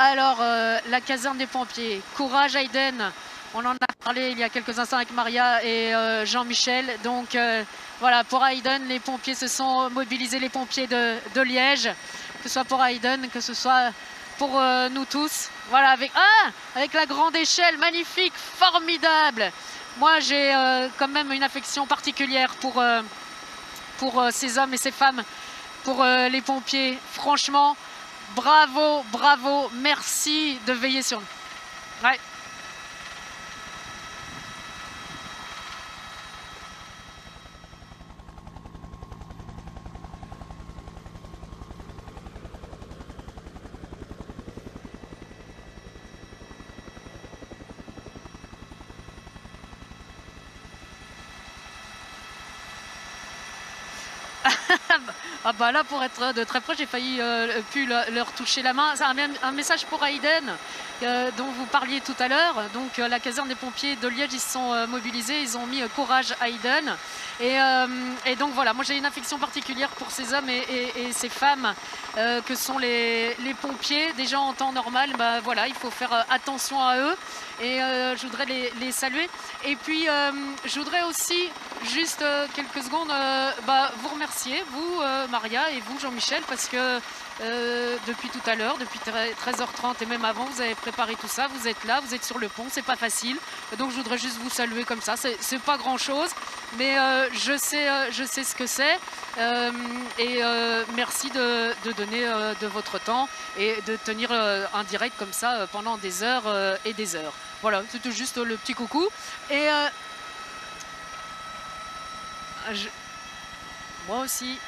Alors, euh, la caserne des pompiers. Courage, Aiden. On en a parlé il y a quelques instants avec Maria et euh, Jean-Michel. Donc, euh, voilà, pour Aiden, les pompiers se sont mobilisés, les pompiers de, Liège. Que ce soit pour Aiden, que ce soit pour nous tous. Voilà, avec, ah, avec la grande échelle, magnifique, formidable. Moi, j'ai quand même une affection particulière pour, ces hommes et ces femmes, pour les pompiers. Franchement, bravo, bravo, merci de veiller sur nous. Ah là, pour être de très proche, j'ai failli euh, pu le- leur toucher la main. C'est un, message pour Aiden, euh, dont vous parliez tout à l'heure. Donc euh, la caserne des pompiers de Liège, ils se sont euh, mobilisés, ils ont mis euh, courage Aiden. Et, euh, et donc voilà, moi j'ai une affection particulière pour ces hommes et, ces femmes euh, que sont les, pompiers. Déjà en temps normal, bah voilà, il faut faire euh, attention à eux. Et euh, je voudrais les, saluer. Et puis, euh, je voudrais aussi, juste euh, quelques secondes, euh, bah, vous remercier, vous, euh, Maria, et vous, Jean-Michel, parce que depuis tout à l'heure, depuis 13h30 et même avant, vous avez préparé tout ça. Vous êtes là, vous êtes sur le pont, c'est pas facile. Donc, je voudrais juste vous saluer comme ça. C'est pas grand-chose, mais euh, je, sais, je sais ce que c'est. Et merci de, de donner de votre temps et de tenir un direct comme ça pendant des heures et des heures. Voilà, c'était juste le petit coucou. Et je- moi aussi.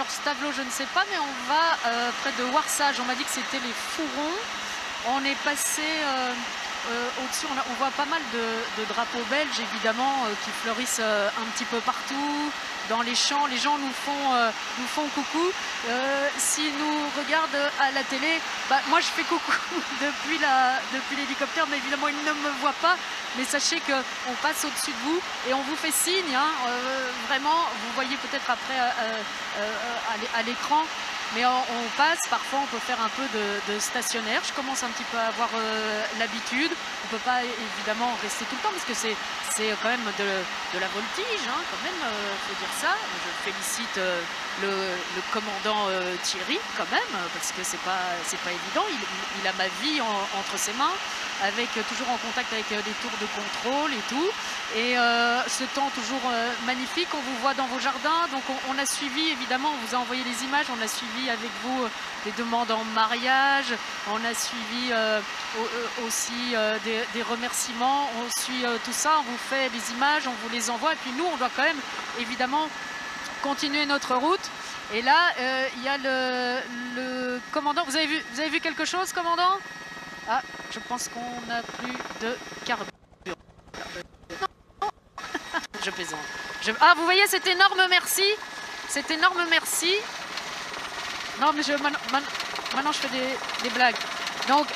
Alors ce tableau, je ne sais pas, mais on va euh, près de Warsage. On m'a dit que c'était les fourrons. On est passé euh, euh, au-dessus, on, voit pas mal de, drapeaux belges, évidemment, qui fleurissent un petit peu partout, dans les champs. Les gens nous font, nous font coucou. S'ils nous regardent à la télé, bah, moi je fais coucou depuis la- depuis l'hélicoptère, mais évidemment ils ne me voient pas. Mais sachez qu'on passe au-dessus de vous et on vous fait signe. hein. Euh, vraiment, vous voyez peut-être après euh, euh, à l'é- à l'écran. Mais on, passe, parfois on peut faire un peu de, de stationnaire. Je commence un petit peu à avoir l'habitude. On ne peut pas évidemment rester tout le temps parce que c'est c'est quand même de, la voltige, hein, quand même, il faut dire ça. Je félicite euh, le, commandant euh, Thierry quand même, parce que c'est pas, pas évident. Il, a ma vie en- entre ses mains, avec euh, toujours en contact avec euh, des tours de contrôle et tout. Et euh, ce temps toujours euh, magnifique, on vous voit dans vos jardins. Donc on, a suivi, évidemment, on vous a envoyé les images, on a suivi avec vous euh, des demandes en mariage, on a suivi euh, euh, aussi euh, des, des remerciements, on suit euh, tout ça, on vous fait les images, on vous les envoie. Et puis nous, on doit quand même, évidemment, continuer notre route. Et là, il y a le, le commandant. Vous avez, vu, vous avez vu quelque chose, commandant? Ah, je pense qu'on n'a plus de carburant. Je plaisante. Je- Ah, vous voyez cet énorme merci? Cet énorme merci? Non, mais je, maintenant, je fais des, blagues. Donc.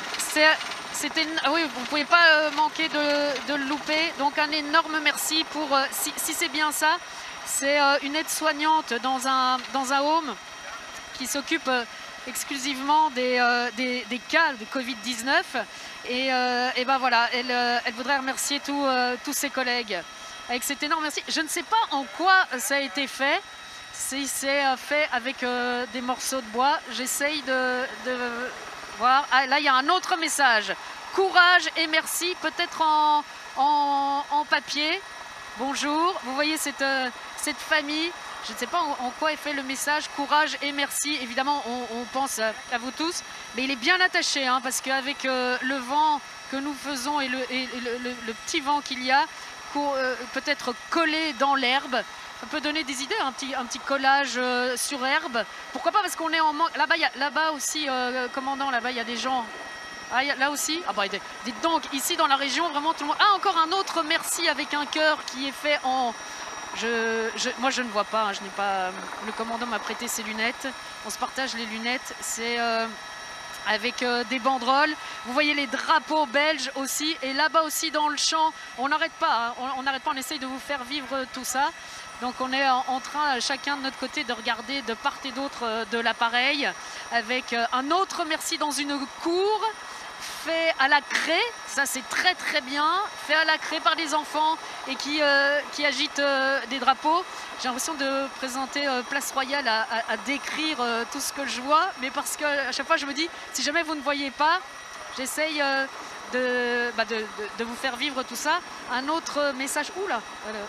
C'était, ah oui, vous ne pouvez pas euh, manquer de, le louper. Donc un énorme merci pour, euh, si, c'est bien ça, c'est euh, une aide-soignante dans un, dans un home qui s'occupe exclusivement des, des, cas de Covid-19. Et, et ben voilà, elle, elle voudrait remercier tous ses collègues avec cet énorme merci. Je ne sais pas en quoi ça a été fait. C'est fait avec euh, des morceaux de bois, j'essaye de, voir. Ah, là, il y a un autre message. Courage et merci, peut-être en, papier. Bonjour, vous voyez cette, euh, cette famille. Je ne sais pas en, quoi est fait le message. Courage et merci. Évidemment, on, pense à, vous tous. Mais il est bien attaché, hein, parce qu'avec euh, le vent que nous faisons et le, et le- le- le petit vent qu'il y a, peut-être collé dans l'herbe, peut donner des idées, un petit, un petit collage euh, sur herbe. Pourquoi pas Parce qu'on est en manque. Là-bas, a- là-bas aussi, euh, commandant, là-bas, il y a des gens. Ah, là aussi? Ah bah, dites donc, ici dans la région, vraiment tout le monde. Ah, encore un autre merci avec un cœur qui est fait en. Je, je- moi, je ne vois pas. hein, je n'ai pas. Le commandant m'a prêté ses lunettes. On se partage les lunettes. C'est. euh, avec euh, des banderoles. Vous voyez les drapeaux belges aussi. Et là-bas aussi dans le champ, on n'arrête pas. hein, on n'arrête pas, on essaye de vous faire vivre euh, tout ça. Donc on est en, train, chacun de notre côté, de regarder de part et d'autre euh, de l'appareil. Avec euh, un autre merci dans une cour fait à la craie, ça c'est très très bien, fait à la craie par des enfants et qui, euh, qui agitent euh, des drapeaux. J'ai l'impression de présenter Place Royale à, décrire tout ce que je vois, mais parce que à chaque fois je me dis, si jamais vous ne voyez pas, j'essaye de, bah, de, vous faire vivre tout ça. Un autre message, oula, voilà.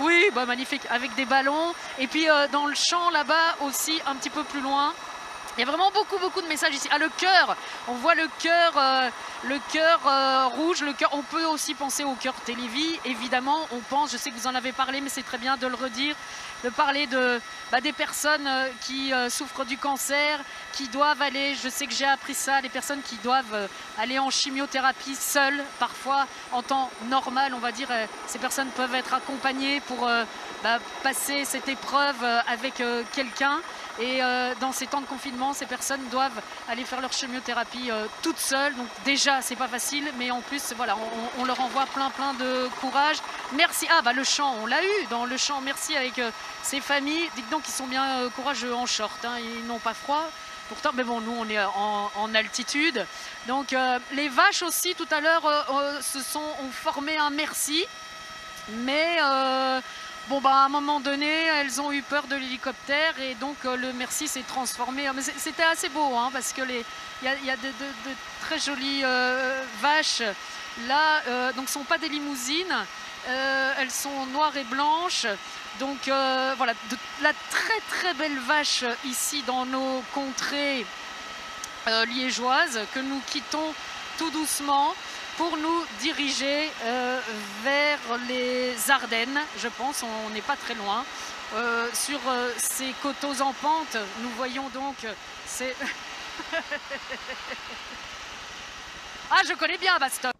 Oui, bah, magnifique, avec des ballons. Et puis euh, dans le champ là-bas aussi, un petit peu plus loin, il y a vraiment beaucoup, beaucoup de messages ici. Ah, le cœur On voit le cœur euh, le cœur euh, rouge, le cœur. On peut aussi penser au cœur Télévie, évidemment. On pense, je sais que vous en avez parlé, mais c'est très bien de le redire, de parler bah, des personnes euh, qui euh, souffrent du cancer, qui doivent aller, je sais que j'ai appris ça, les personnes qui doivent euh, aller en chimiothérapie seules, parfois en temps normal, on va dire. ces personnes peuvent être accompagnées pour bah, passer cette épreuve avec quelqu'un. Et euh, dans ces temps de confinement, ces personnes doivent aller faire leur chimiothérapie euh, toutes seules. Donc déjà, c'est pas facile, mais en plus, voilà, on, leur envoie plein, plein de courage. Merci. Ah bah le chant, on l'a eu dans le chant. Merci avec euh, ces familles. Dites donc qu'ils sont bien courageux en short. hein, ils n'ont pas froid. Pourtant, mais bon, nous, on est en, en altitude. Donc les vaches aussi, tout à l'heure, se sont ont formé un merci. Mais bon, bah, à un moment donné, elles ont eu peur de l'hélicoptère et donc euh, le merci s'est transformé. C'était assez beau hein, parce que les- il y a, y a de, très jolies euh, vaches là. euh, donc, ce ne sont pas des limousines. elles sont noires et blanches. Donc voilà, de la très très belle vache ici dans nos contrées liégeoises que nous quittons tout doucement pour nous diriger euh, vers les Ardennes, je pense, on n'est pas très loin. Euh, sur euh, ces coteaux en pente, nous voyons donc ces... ah, je connais bien Bastogne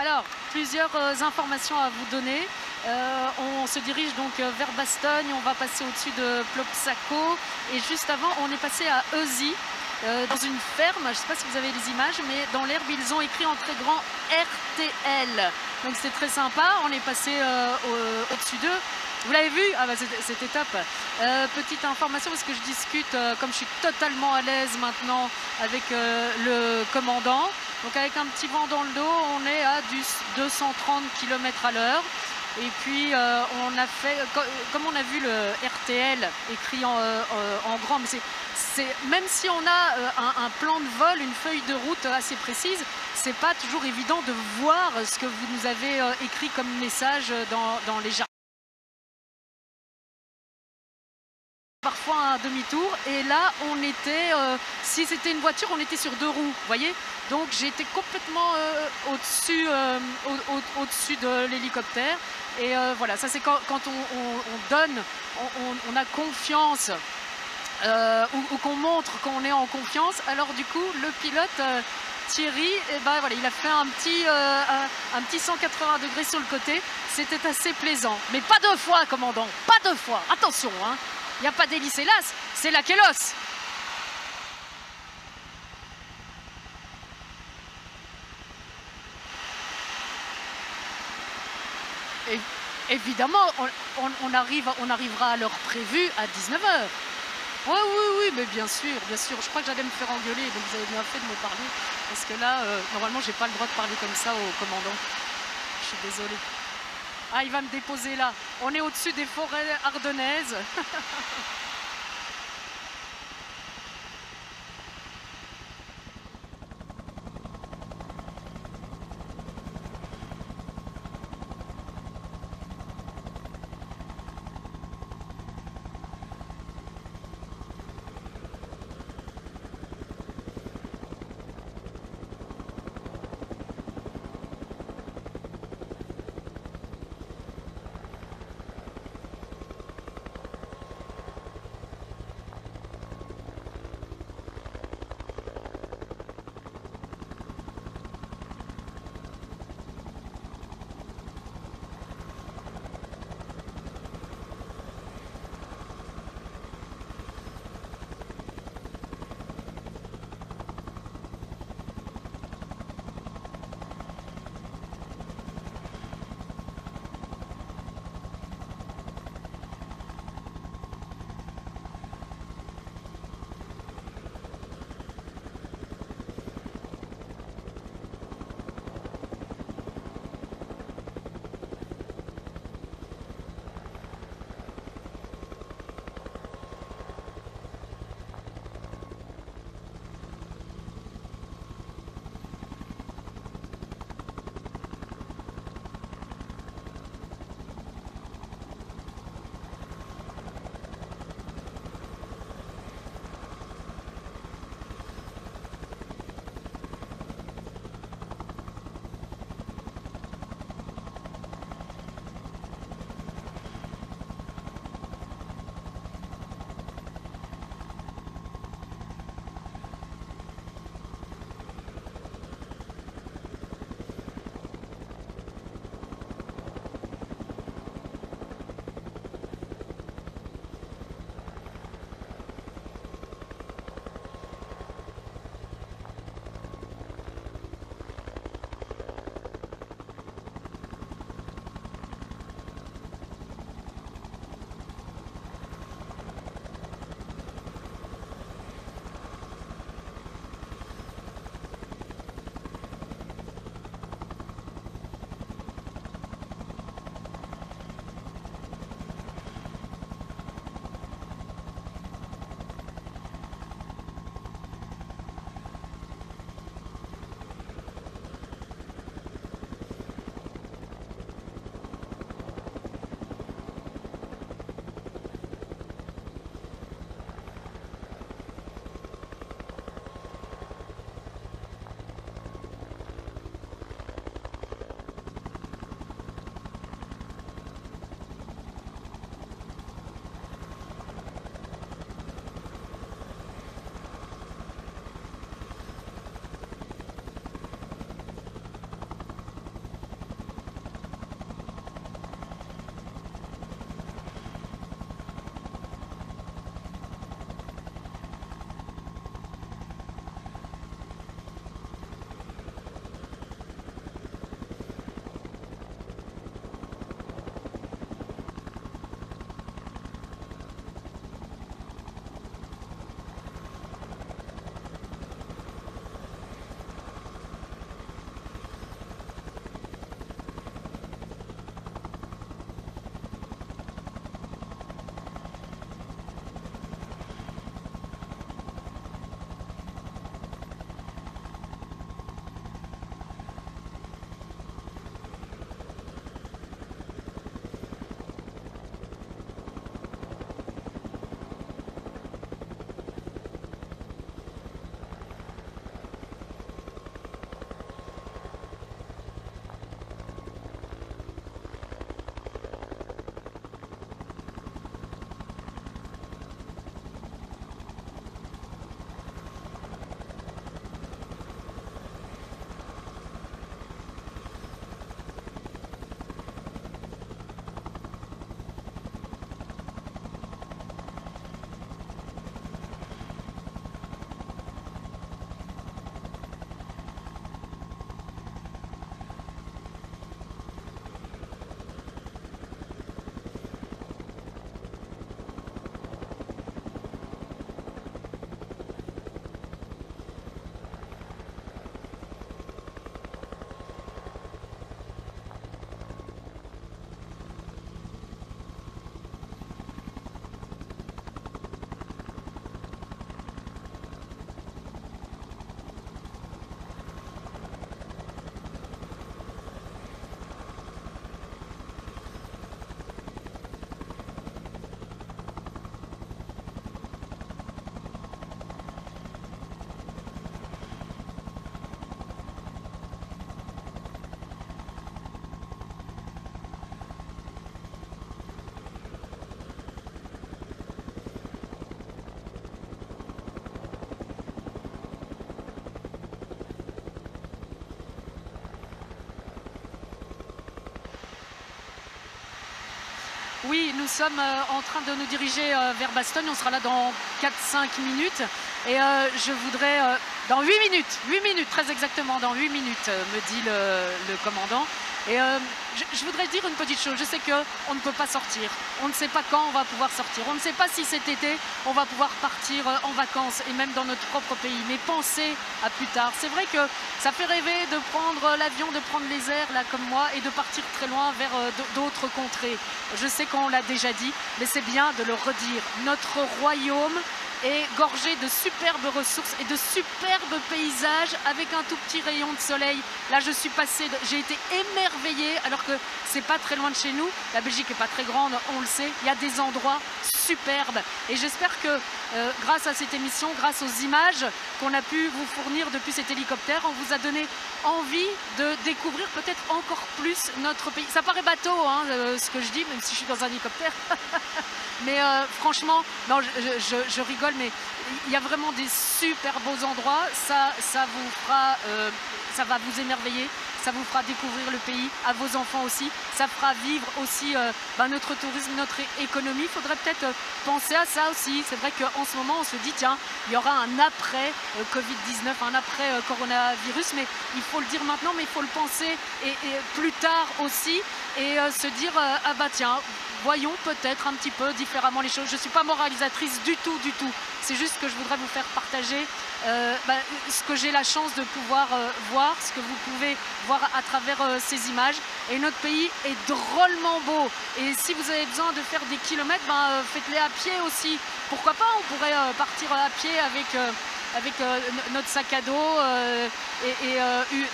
Alors, plusieurs euh, informations à vous donner. Euh, on se dirige donc euh, vers Bastogne, on va passer au-dessus de Plopsaco et juste avant on est passé à euh, dans une ferme, je ne sais pas si vous avez les images, mais dans l'herbe ils ont écrit en très grand RTL. Donc c'était très sympa, on est passé au- au-dessus d'eux. Vous l'avez vu Ah bah c'était- top. Euh, petite information parce que je discute, euh, comme je suis totalement à l'aise maintenant avec euh, le commandant. Donc avec un petit vent dans le dos, on est à du 230 km à l'heure. Et puis euh, on a fait, co- comme on a vu le RTL écrit en, euh, euh, en grand, mais c'est, même si on a euh, un, un plan de vol, une feuille de route assez précise, c'est pas toujours évident de voir ce que vous nous avez euh, écrit comme message dans, dans les jardins. Parfois un demi-tour et là on était euh, si c'était une voiture on était sur deux roues vous voyez donc j'étais complètement euh, au-dessus euh, au- de l'hélicoptère et voilà ça c'est quand, on, on- on donne on, a confiance ou, qu'on montre qu'on est en confiance alors du coup le pilote Thierry, eh ben, voilà, il a fait un petit, un, un petit 180 degrés sur le côté. C'était assez plaisant. Mais pas deux fois, commandant. Pas deux fois. Attention, hein. Il n'y a pas d'hélice hélas, c'est la Kélos. Évidemment, on arrivera à l'heure prévue à 19h. Oui, oui, oui, mais bien sûr, bien sûr. Je crois que j'allais me faire engueuler, donc vous avez bien fait de me parler. Parce que là, euh, normalement, j'ai pas le droit de parler comme ça au commandant. Je suis désolée. Ah, il va me déposer là. On est au-dessus des forêts ardennaises. nous sommes euh, en train de nous diriger euh, vers Bastogne. On sera là dans 4-5 minutes. Et euh, je voudrais, dans 8 minutes, 8 minutes très exactement, dans 8 minutes, me dit le, commandant. Et je, voudrais dire une petite chose. Je sais qu'on ne peut pas sortir. On ne sait pas quand on va pouvoir sortir. On ne sait pas si cet été, on va pouvoir partir euh, en vacances et même dans notre propre pays. Mais pensez à plus tard. C'est vrai que ça fait rêver de prendre l'avion, de prendre les airs, là, comme moi, et de partir très loin vers euh, d'autres contrées. Je sais qu'on l'a déjà dit, mais c'est bien de le redire. Notre royaume est gorgé de superbes ressources et de superbes paysages avec un tout petit rayon de soleil. Là, je suis passée, j'ai été émerveillée alors que c'est pas très loin de chez nous. La Belgique est pas très grande, on le sait. Il y a des endroits superbes et j'espère que euh, grâce à cette émission, grâce aux images qu'on a pu vous fournir depuis cet hélicoptère, on vous a donné envie de découvrir peut-être encore plus notre pays. Ça paraît bateau, hein, euh, ce que je dis, même si je suis dans un hélicoptère. Mais euh, franchement, je, rigole, mais il y a vraiment des super beaux endroits. Euh, ça va vous émerveiller. Ça vous fera découvrir le pays, à vos enfants aussi. Ça fera vivre aussi euh, ben, notre tourisme, notre économie. Il faudrait peut-être penser à ça aussi. C'est vrai qu'en ce moment, on se dit, tiens, il y aura un après euh, Covid-19, un après coronavirus, mais il faut le dire maintenant, mais il faut le penser et, plus tard aussi, et se dire, ah bah tiens, voyons peut-être un petit peu différemment les choses. Je ne suis pas moralisatrice du tout, du tout. C'est juste que je voudrais vous faire partager euh, bah, ce que j'ai la chance de pouvoir euh, voir, ce que vous pouvez voir à travers euh, ces images. Et notre pays est drôlement beau. Et si vous avez besoin de faire des kilomètres, ben, faites-les à pied aussi. Pourquoi pas On pourrait partir à pied avec... avec no- notre sac à dos et,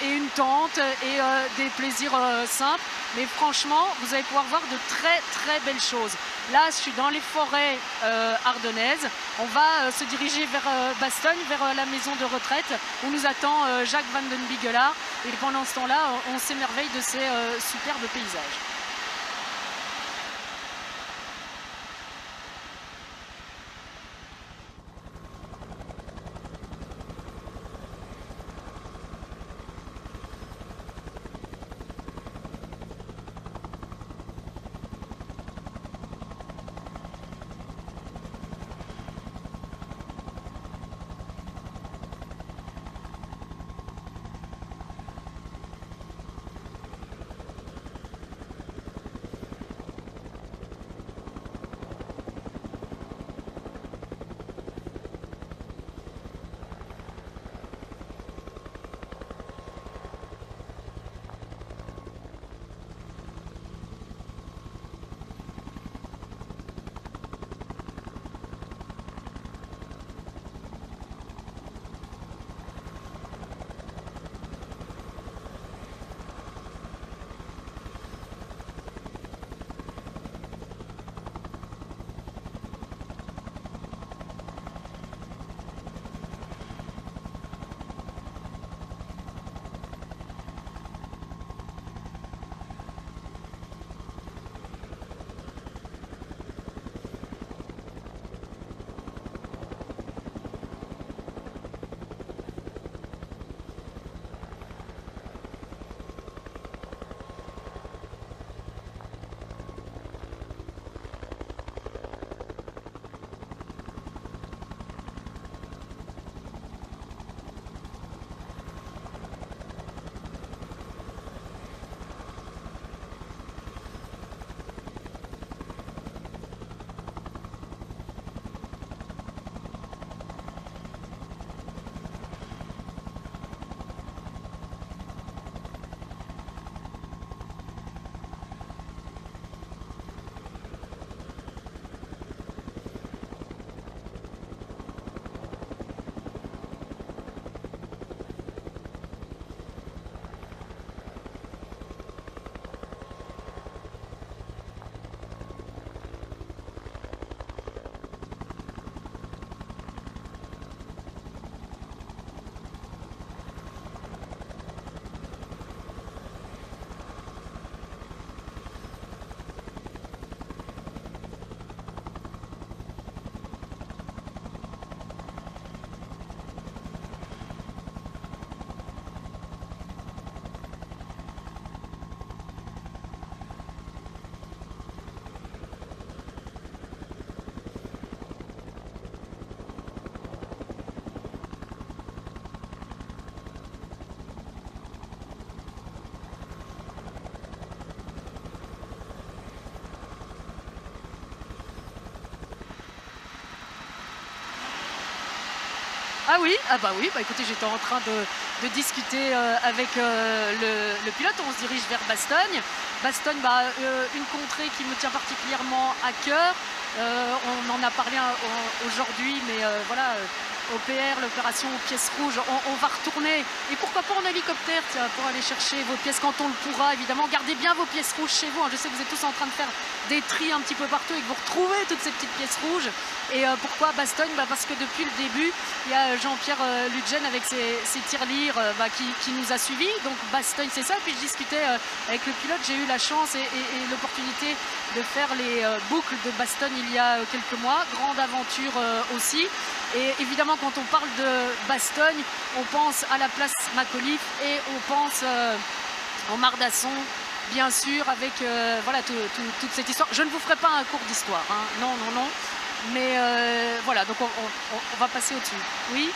et, une tente et des plaisirs simples. Mais franchement, vous allez pouvoir voir de très très belles choses. Là, je suis dans les forêts euh, ardennaises. On va euh, se diriger vers euh, Bastogne, vers la maison de retraite où nous attend Jacques Van den Bigelaar. Et pendant ce temps-là, on s'émerveille de ces superbes paysages. Ah oui, ah bah oui, bah écoutez, j'étais en train de, discuter euh, avec euh, le, pilote, on se dirige vers Bastogne. Bastogne, bah, euh, une contrée qui me tient particulièrement à cœur. on en a parlé aujourd'hui, mais voilà, OPR, l'opération pièces rouges, on, va retourner. Et pourquoi pas en hélicoptère, pour aller chercher vos pièces quand on le pourra, évidemment. Gardez bien vos pièces rouges chez vous. Hein. Je sais que vous êtes tous en train de faire des tris un petit peu partout et que vous retrouvez toutes ces petites pièces rouges. Et euh, pourquoi Bastogne? Bah, Parce que depuis le début, il y a euh, Jean-Pierre euh, Ludgen avec ses, ses tirelires bah, qui, nous a suivis. Donc Bastogne, c'est ça. Et puis je discutais avec le pilote. J'ai eu la chance et, l'opportunité de faire les boucles de Bastogne il y a quelques mois. Grande aventure aussi. Et évidemment, quand on parle de Bastogne, on pense à la place Macauliffe et on pense euh, en Mardasson, bien sûr, avec euh, voilà, toute cette histoire. Je ne vous ferai pas un cours d'histoire, hein. non, non, non. Mais euh, voilà, donc on va passer au-dessus. Oui?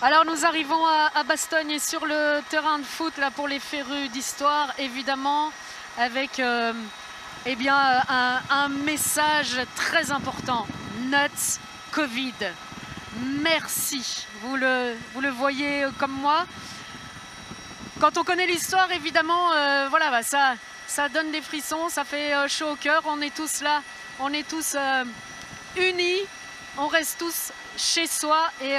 Alors nous arrivons à, Bastogne et sur le terrain de foot là pour les férus d'histoire, évidemment, avec euh, eh bien, un, message très important. Nuts Covid. Merci. Vous le, vous le voyez comme moi. Quand on connaît l'histoire, évidemment, euh, voilà, bah, ça, ça donne des frissons, ça fait euh, chaud au cœur. On est tous là, on est tous unis, on reste tous chez soi et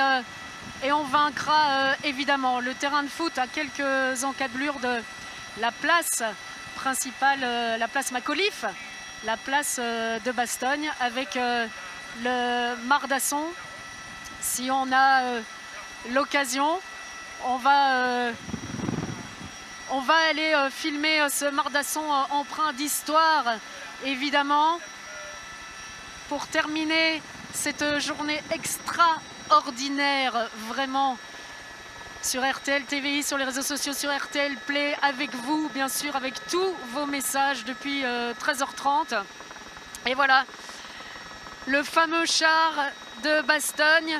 et on vaincra euh, évidemment. Le terrain de foot à quelques encablures de la place principale, euh, la place Macauliffe, la place euh, de Bastogne avec le Mardasson. Si on a l'occasion, on va, on va aller filmer ce Mardasson empreint d'histoire, évidemment, pour terminer cette journée extraordinaire, vraiment, sur RTL TVI, sur les réseaux sociaux, sur RTL Play, avec vous, bien sûr, avec tous vos messages depuis 13h30. Euh, Et voilà, le fameux char de Bastogne.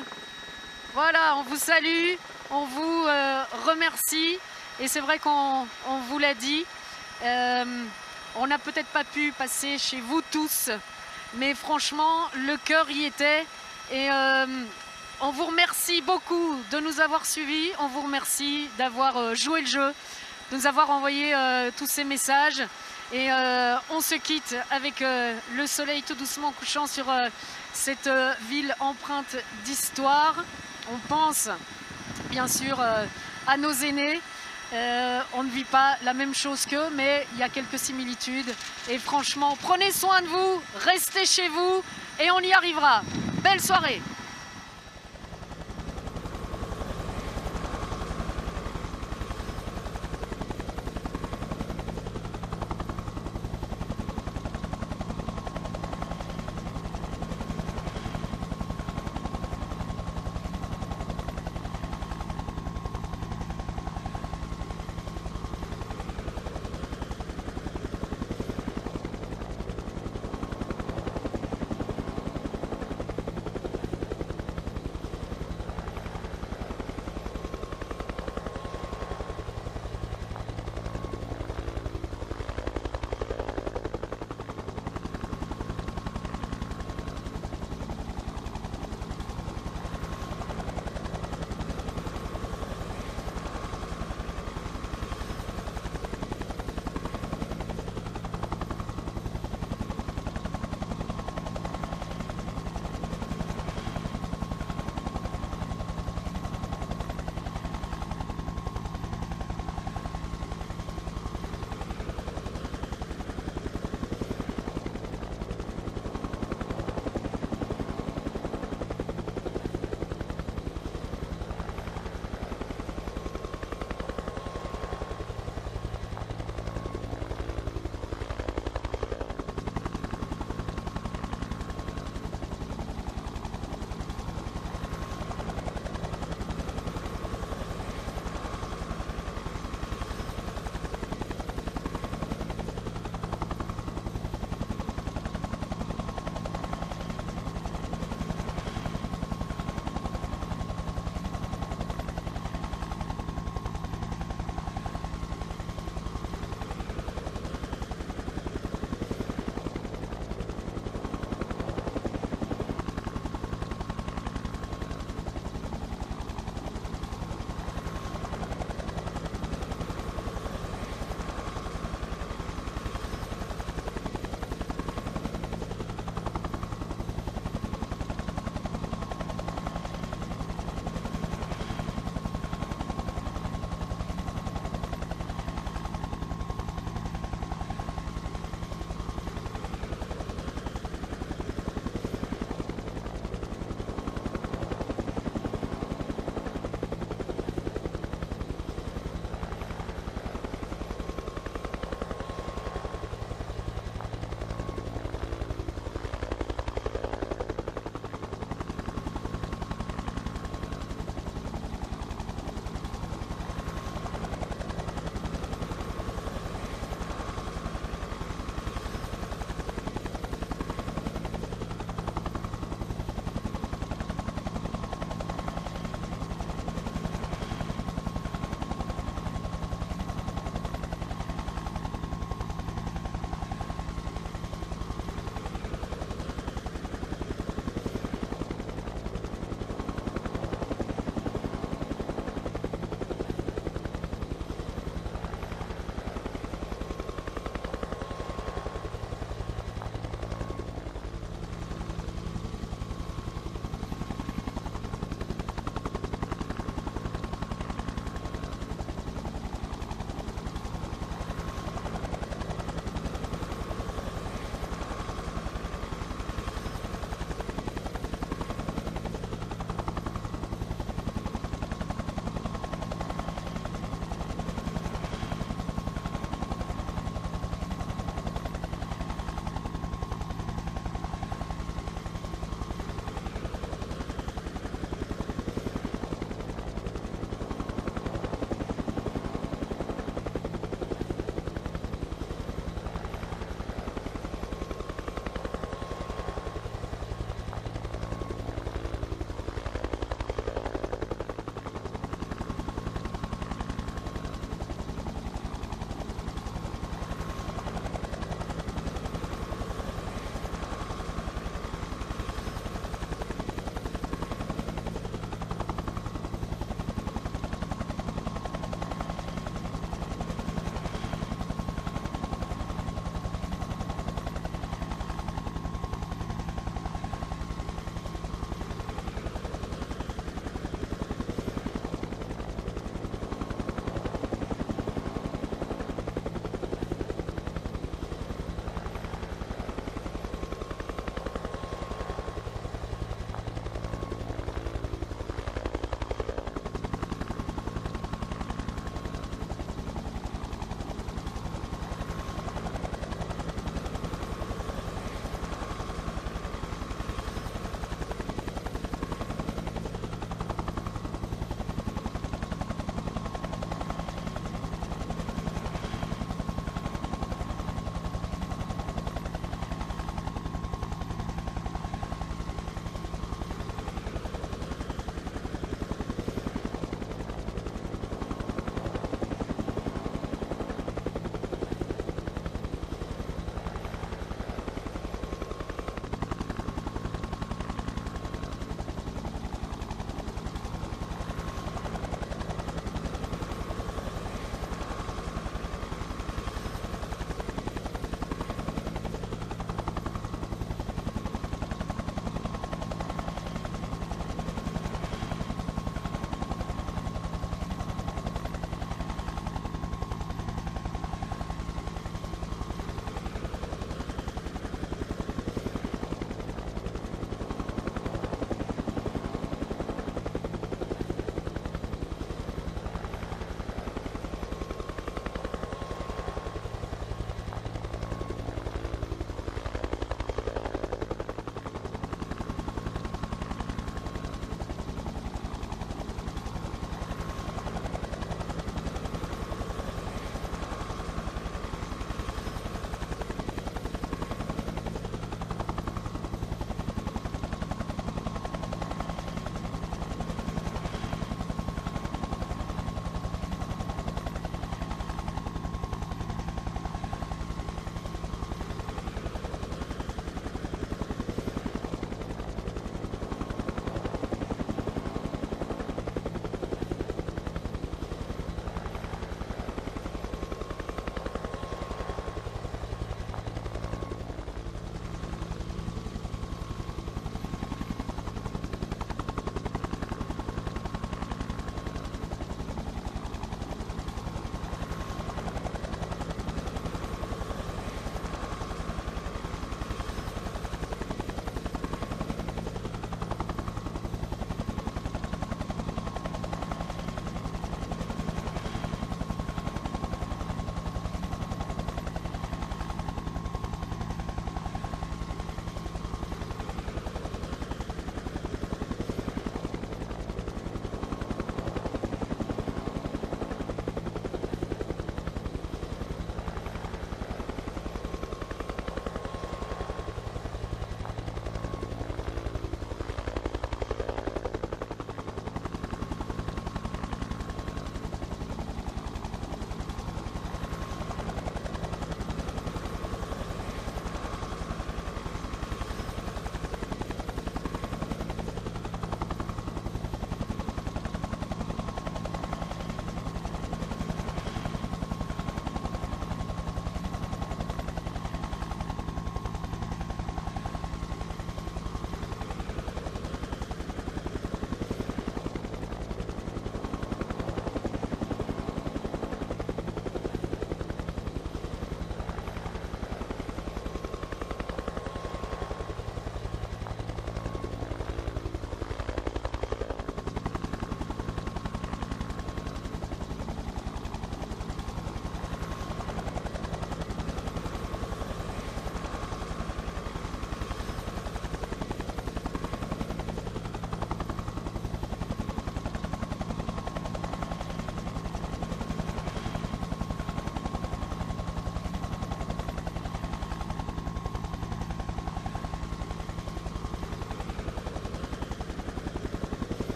Voilà, on vous salue, on vous euh, remercie. Et c'est vrai qu'on vous l'a dit, euh, on n'a peut-être pas pu passer chez vous tous mais franchement, le cœur y était. Et on vous remercie beaucoup de nous avoir suivis. On vous remercie d'avoir euh, joué le jeu, de nous avoir envoyé euh, tous ces messages. Et on se quitte avec le soleil tout doucement couchant sur cette ville empreinte d'histoire. On pense bien sûr à nos aînés, Euh, on ne vit pas la même chose qu'eux, mais il y a quelques similitudes. Et franchement, prenez soin de vous, restez chez vous et on y arrivera. Belle soirée